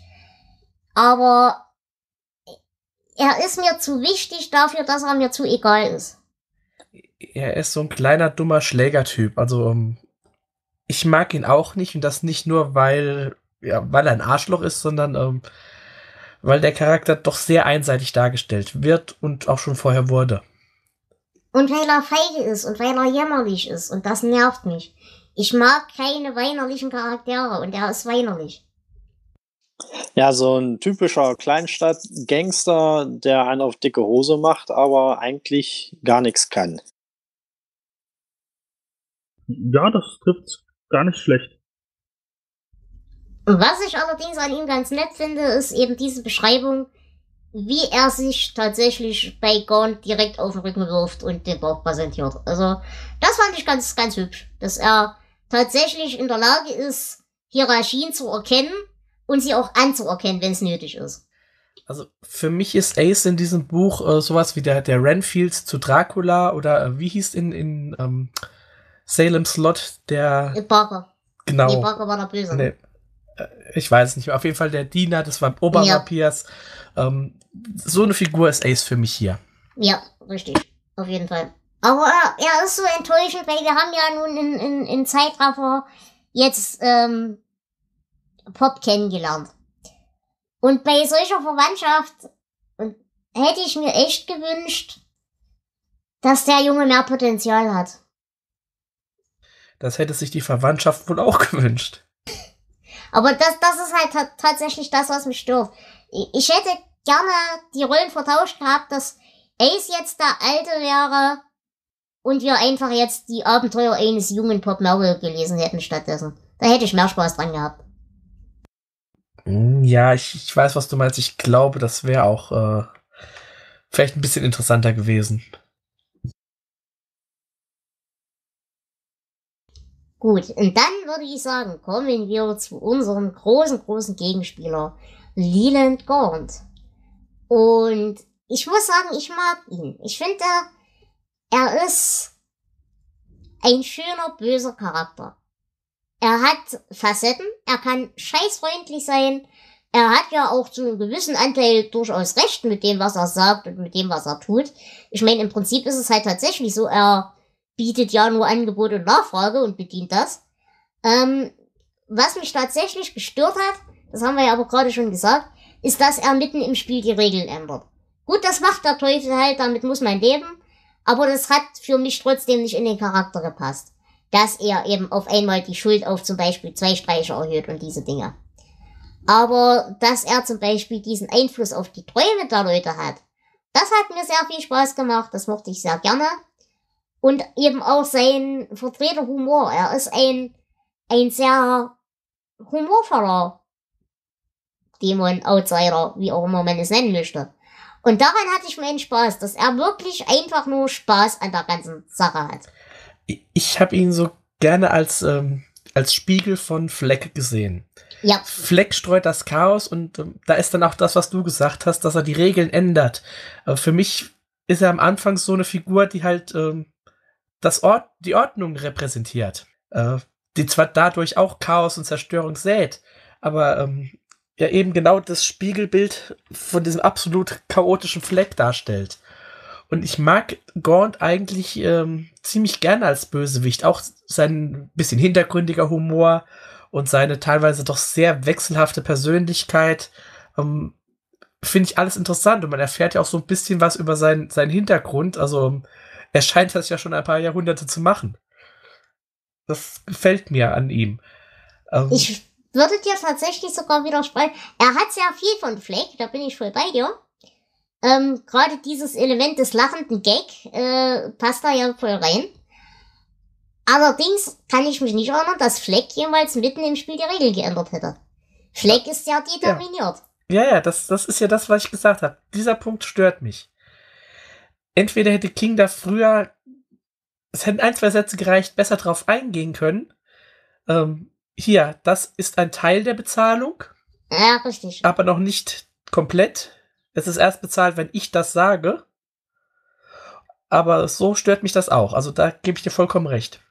Aber er ist mir zu wichtig dafür, dass er mir zu egal ist. er ist so ein kleiner, dummer Schlägertyp. Also, ähm, ich mag ihn auch nicht und das nicht nur, weil, ja, weil er ein Arschloch ist, sondern ähm, weil der Charakter doch sehr einseitig dargestellt wird und auch schon vorher wurde. Und weil er feige ist und weil er jämmerlich ist und das nervt mich. Ich mag keine weinerlichen Charaktere und er ist weinerlich. Ja, so ein typischer Kleinstadt-Gangster, der einen auf dicke Hose macht, aber eigentlich gar nichts kann. Ja, das trifft gar nicht schlecht. Was ich allerdings an ihm ganz nett finde, ist eben diese Beschreibung, wie er sich tatsächlich bei Gaunt direkt auf den Rücken wirft und den Bauch präsentiert. Also, das fand ich ganz, ganz hübsch, dass er tatsächlich in der Lage ist, Hierarchien zu erkennen und sie auch anzuerkennen, wenn es nötig ist. Also für mich ist Ace in diesem Buch äh, sowas wie der, der Renfield zu Dracula oder äh, wie hieß in, in ähm, Salem Slot der. Barker. Genau. Nee, Barker war der Böse. Nee, äh, ich weiß nicht mehr. Auf jeden Fall der Diener des Obervampirs. Ja. Ähm, so eine Figur ist Ace für mich hier. Ja, richtig. Auf jeden Fall. Aber äh, er ist so enttäuschend, weil wir haben ja nun in, in, in Zeitraffer jetzt ähm, Pop kennengelernt. Und bei solcher Verwandtschaft hätte ich mir echt gewünscht, dass der Junge mehr Potenzial hat. Das hätte sich die Verwandtschaft wohl auch gewünscht. Aber das, das ist halt tatsächlich das, was mich stört. Ich hätte gerne die Rollen vertauscht gehabt, dass Ace jetzt der Alte wäre und wir einfach jetzt die Abenteuer eines jungen Pop Marvel gelesen hätten stattdessen. Da hätte ich mehr Spaß dran gehabt. Hm, ja, ich, ich weiß, was du meinst. Ich glaube, das wäre auch äh, vielleicht ein bisschen interessanter gewesen. Gut, und dann würde ich sagen, kommen wir zu unserem großen, großen Gegenspieler, Leland Gaunt. Und ich muss sagen, ich mag ihn. Ich finde, er ist ein schöner, böser Charakter. Er hat Facetten, er kann scheißfreundlich sein, er hat ja auch zu einem gewissen Anteil durchaus recht mit dem, was er sagt und mit dem, was er tut. Ich meine, im Prinzip ist es halt tatsächlich so, er bietet ja nur Angebot und Nachfrage und bedient das. Ähm, was mich tatsächlich gestört hat, das haben wir ja aber gerade schon gesagt, ist, dass er mitten im Spiel die Regeln ändert. Gut, das macht der Teufel halt, damit muss man leben, aber das hat für mich trotzdem nicht in den Charakter gepasst. Dass er eben auf einmal die Schuld auf zum Beispiel zwei Streiche erhöht und diese Dinge. Aber dass er zum Beispiel diesen Einfluss auf die Träume der Leute hat, das hat mir sehr viel Spaß gemacht, das mochte ich sehr gerne. Und eben auch sein Vertreterhumor. Er ist ein, ein sehr humorvoller Dämon, Outsider, wie auch immer man es nennen möchte. Und daran hatte ich meinen Spaß, dass er wirklich einfach nur Spaß an der ganzen Sache hat. Ich habe ihn so gerne als, ähm, als Spiegel von Fleck gesehen. Ja. Fleck streut das Chaos und ähm, da ist dann auch das, was du gesagt hast, dass er die Regeln ändert. Aber für mich ist er am Anfang so eine Figur, die halt ähm, das Ort, die Ordnung repräsentiert. Äh, die zwar dadurch auch Chaos und Zerstörung sät, aber ähm, ja eben genau das Spiegelbild von diesem absolut chaotischen Fleck darstellt. Und ich mag Gaunt eigentlich ähm, ziemlich gerne als Bösewicht. Auch sein bisschen hintergründiger Humor und seine teilweise doch sehr wechselhafte Persönlichkeit. Ähm, Finde ich alles interessant und man erfährt ja auch so ein bisschen was über sein, seinen Hintergrund. Also er scheint das ja schon ein paar Jahrhunderte zu machen. Das gefällt mir an ihm. Ähm, ich würde dir tatsächlich sogar widersprechen. Er hat sehr viel von Fleck, da bin ich voll bei dir. Ähm, Gerade dieses Element des lachenden Gag äh, passt da ja voll rein. Allerdings kann ich mich nicht erinnern, dass Fleck jemals mitten im Spiel die Regeln geändert hätte. Fleck ist ja determiniert. Ja, ja, das, das ist ja das, was ich gesagt habe. Dieser Punkt stört mich. Entweder hätte King da früher, es hätten ein, zwei Sätze gereicht, besser drauf eingehen können. Ähm, hier, das ist ein Teil der Bezahlung. Ja, richtig. Aber noch nicht komplett. Es ist erst bezahlt, wenn ich das sage. Aber so stört mich das auch. Also da gebe ich dir vollkommen recht.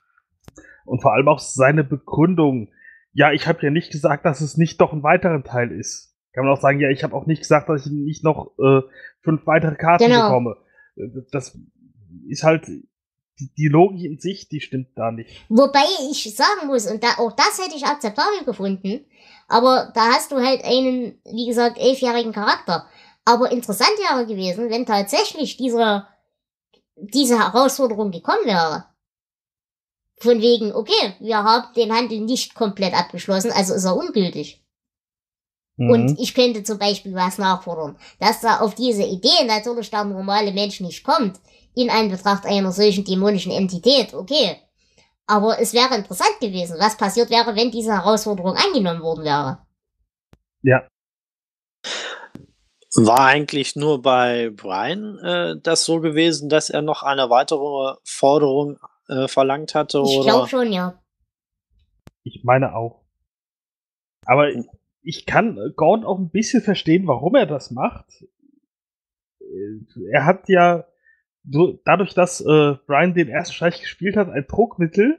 Und vor allem auch seine Begründung. Ja, ich habe ja nicht gesagt, dass es nicht doch ein weiterer Teil ist. Kann man auch sagen, ja, ich habe auch nicht gesagt, dass ich nicht noch äh, fünf weitere Karten genau. bekomme. Das ist halt die, die Logik in sich, die stimmt da nicht. Wobei ich sagen muss, und da, auch das hätte ich akzeptabel gefunden, aber da hast du halt einen, wie gesagt, elfjährigen Charakter. Aber interessant wäre gewesen, wenn tatsächlich diese, diese Herausforderung gekommen wäre. Von wegen, okay, wir haben den Handel nicht komplett abgeschlossen, also ist er ungültig. Mhm. Und ich könnte zum Beispiel was nachfordern, dass da auf diese Idee natürlich der normale Mensch nicht kommt, in Anbetracht einer solchen dämonischen Entität, okay. Aber es wäre interessant gewesen, was passiert wäre, wenn diese Herausforderung angenommen worden wäre. Ja. War eigentlich nur bei Brian äh, das so gewesen, dass er noch eine weitere Forderung äh, verlangt hatte? Ich glaube schon, ja. Ich meine auch. Aber ich kann Gaunt auch ein bisschen verstehen, warum er das macht. Er hat ja so, dadurch, dass äh, Brian den ersten Streich gespielt hat, ein Druckmittel.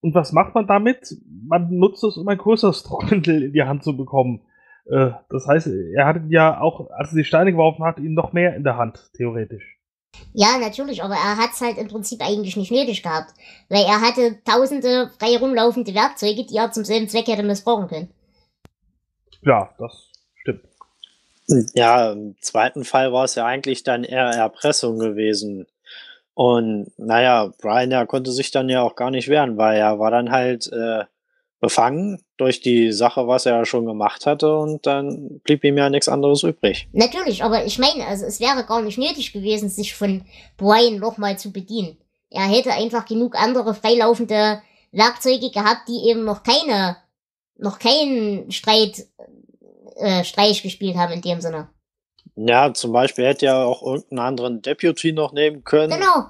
Und was macht man damit? Man nutzt es, um ein größeres Druckmittel in die Hand zu bekommen. Äh, das heißt, er hatte ja auch, als er die Steine geworfen hat, ihn noch mehr in der Hand, theoretisch. Ja, natürlich, aber er hat's halt im Prinzip eigentlich nicht nötig gehabt. Weil er hatte tausende frei rumlaufende Werkzeuge, die er zum selben Zweck hätte missbrauchen können. Ja, das. Ja, im zweiten Fall war es ja eigentlich dann eher Erpressung gewesen. Und naja, Brian, der konnte sich dann ja auch gar nicht wehren, weil er war dann halt äh, befangen durch die Sache, was er ja schon gemacht hatte und dann blieb ihm ja nichts anderes übrig. Natürlich, aber ich meine, also es wäre gar nicht nötig gewesen, sich von Brian nochmal zu bedienen. Er hätte einfach genug andere freilaufende Werkzeuge gehabt, die eben noch keine, noch keinen Streit, äh, Streich gespielt haben in dem Sinne. Ja, zum Beispiel hätte er auch irgendeinen anderen Deputy noch nehmen können. Genau.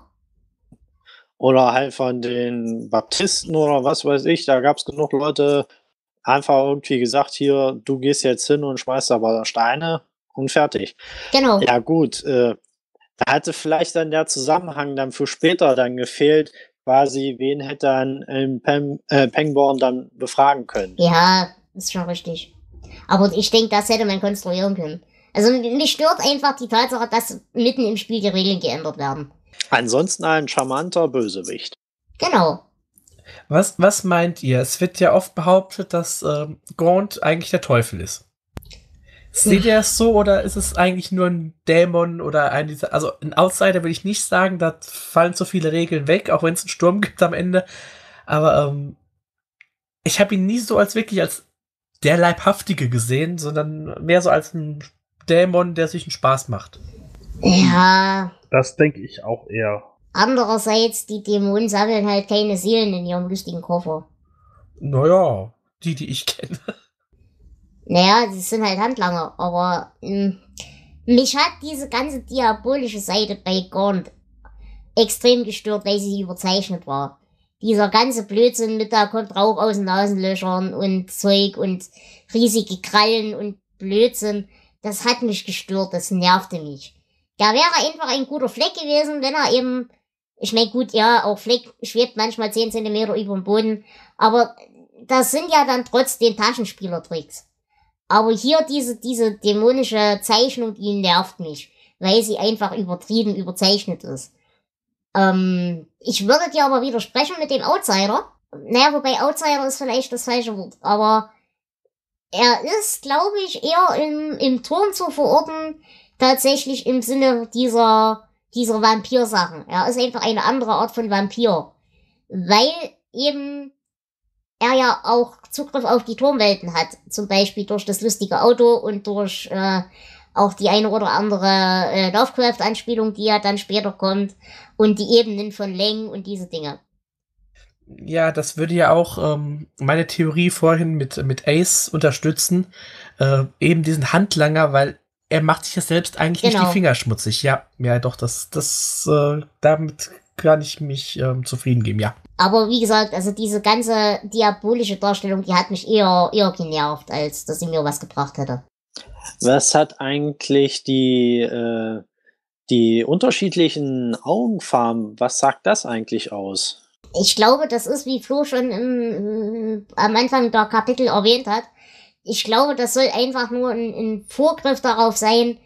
Oder halt von den Baptisten oder was weiß ich. Da gab es genug Leute, einfach irgendwie gesagt, hier, du gehst jetzt hin und schmeißt aber Steine und fertig. Genau. Ja gut, äh, da hatte vielleicht dann der Zusammenhang dann für später dann gefehlt, quasi, wen hätte dann ähm, Pem, äh, Pengborn dann befragen können. Ja, ist schon richtig. Aber ich denke, das hätte man konstruieren können. Also mich stört einfach die Tatsache, dass mitten im Spiel die Regeln geändert werden. Ansonsten ein charmanter Bösewicht. Genau. Was, was meint ihr? Es wird ja oft behauptet, dass ähm, Gaunt eigentlich der Teufel ist. Seht ihr es so oder ist es eigentlich nur ein Dämon oder ein dieser, also ein Outsider will ich nicht sagen, da fallen so viele Regeln weg, auch wenn es einen Sturm gibt am Ende. Aber ähm, ich habe ihn nie so als wirklich als der Leibhaftige gesehen, sondern mehr so als ein Dämon, der sich einen Spaß macht. Ja, Das denke ich auch eher. andererseits, die Dämonen sammeln halt keine Seelen in ihrem lustigen Koffer. Naja, die, die ich kenne. Naja, das sind halt Handlanger, aber mh, mich hat diese ganze diabolische Seite bei Gaunt extrem gestört, weil sie überzeichnet war. Dieser ganze Blödsinn mit da kommt Rauch aus den Nasenlöchern und Zeug und riesige Krallen und Blödsinn, das hat mich gestört, das nervte mich. Da wäre einfach ein guter Fleck gewesen, wenn er eben, ich meine gut, ja, auch Fleck schwebt manchmal 10 Zentimeter über dem Boden, aber das sind ja dann trotzdem Taschenspielertricks. Aber hier diese, diese dämonische Zeichnung, die nervt mich, weil sie einfach übertrieben überzeichnet ist. Ähm, ich würde dir aber widersprechen mit dem Outsider. Naja, wobei Outsider ist vielleicht das falsche Wort, aber er ist, glaube ich, eher im, im Turm zu verorten, tatsächlich im Sinne dieser, dieser Vampir-Sachen. Er ist einfach eine andere Art von Vampir. Weil eben er ja auch Zugriff auf die Turmwelten hat. Zum Beispiel durch das lustige Auto und durch äh, auch die eine oder andere äh, Lovecraft-Anspielung, die ja dann später kommt. Und die Ebenen von Längen und diese Dinge. Ja, das würde ja auch ähm, meine Theorie vorhin mit, mit Ace unterstützen. Äh, eben diesen Handlanger, weil er macht sich ja selbst eigentlich nicht Genau. die Finger schmutzig. Ja, ja, doch, das, das, äh, damit kann ich mich ähm, zufrieden geben, ja. Aber wie gesagt, also diese ganze diabolische Darstellung, die hat mich eher, eher genervt, als dass sie mir was gebracht hätte. Was hat eigentlich die, äh, die unterschiedlichen Augenfarben, was sagt das eigentlich aus? Ich glaube, das ist, wie Flo schon im, am Anfang der Kapitel erwähnt hat. Ich glaube, das soll einfach nur ein, ein Vorgriff darauf sein,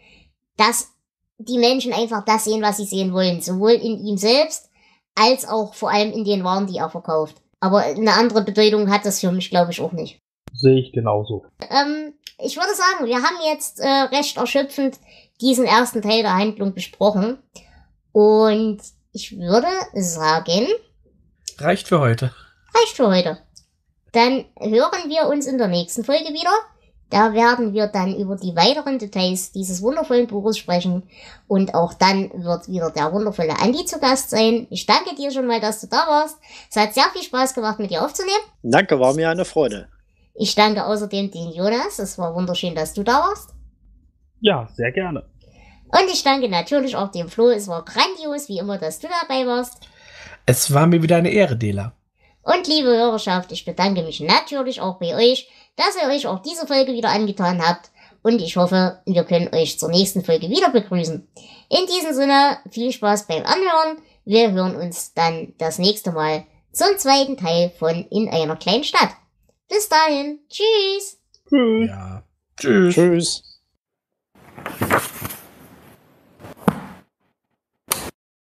dass die Menschen einfach das sehen, was sie sehen wollen. Sowohl in ihm selbst als auch vor allem in den Waren, die er verkauft. Aber eine andere Bedeutung hat das für mich, glaube ich, auch nicht. Sehe ich genauso. Ähm, ich würde sagen, wir haben jetzt äh, recht erschöpfend diesen ersten Teil der Handlung besprochen. Und ich würde sagen, Reicht für heute. reicht für heute. Dann hören wir uns in der nächsten Folge wieder. Da werden wir dann über die weiteren Details dieses wundervollen Buches sprechen. Und auch dann wird wieder der wundervolle Andi zu Gast sein. Ich danke dir schon mal, dass du da warst. Es hat sehr viel Spaß gemacht, mit dir aufzunehmen. Danke, war mir eine Freude. Ich danke außerdem den Jonas. Es war wunderschön, dass du da warst. Ja, sehr gerne. Und ich danke natürlich auch dem Flo. Es war grandios, wie immer, dass du dabei warst. Es war mir wieder eine Ehre, Dela. Und liebe Hörerschaft, ich bedanke mich natürlich auch bei euch, dass ihr euch auch diese Folge wieder angetan habt. Und ich hoffe, wir können euch zur nächsten Folge wieder begrüßen. In diesem Sinne, viel Spaß beim Anhören. Wir hören uns dann das nächste Mal zum zweiten Teil von In einer kleinen Stadt. Bis dahin, tschüss. Tschüss. Ja. Tschüss. Tschüss.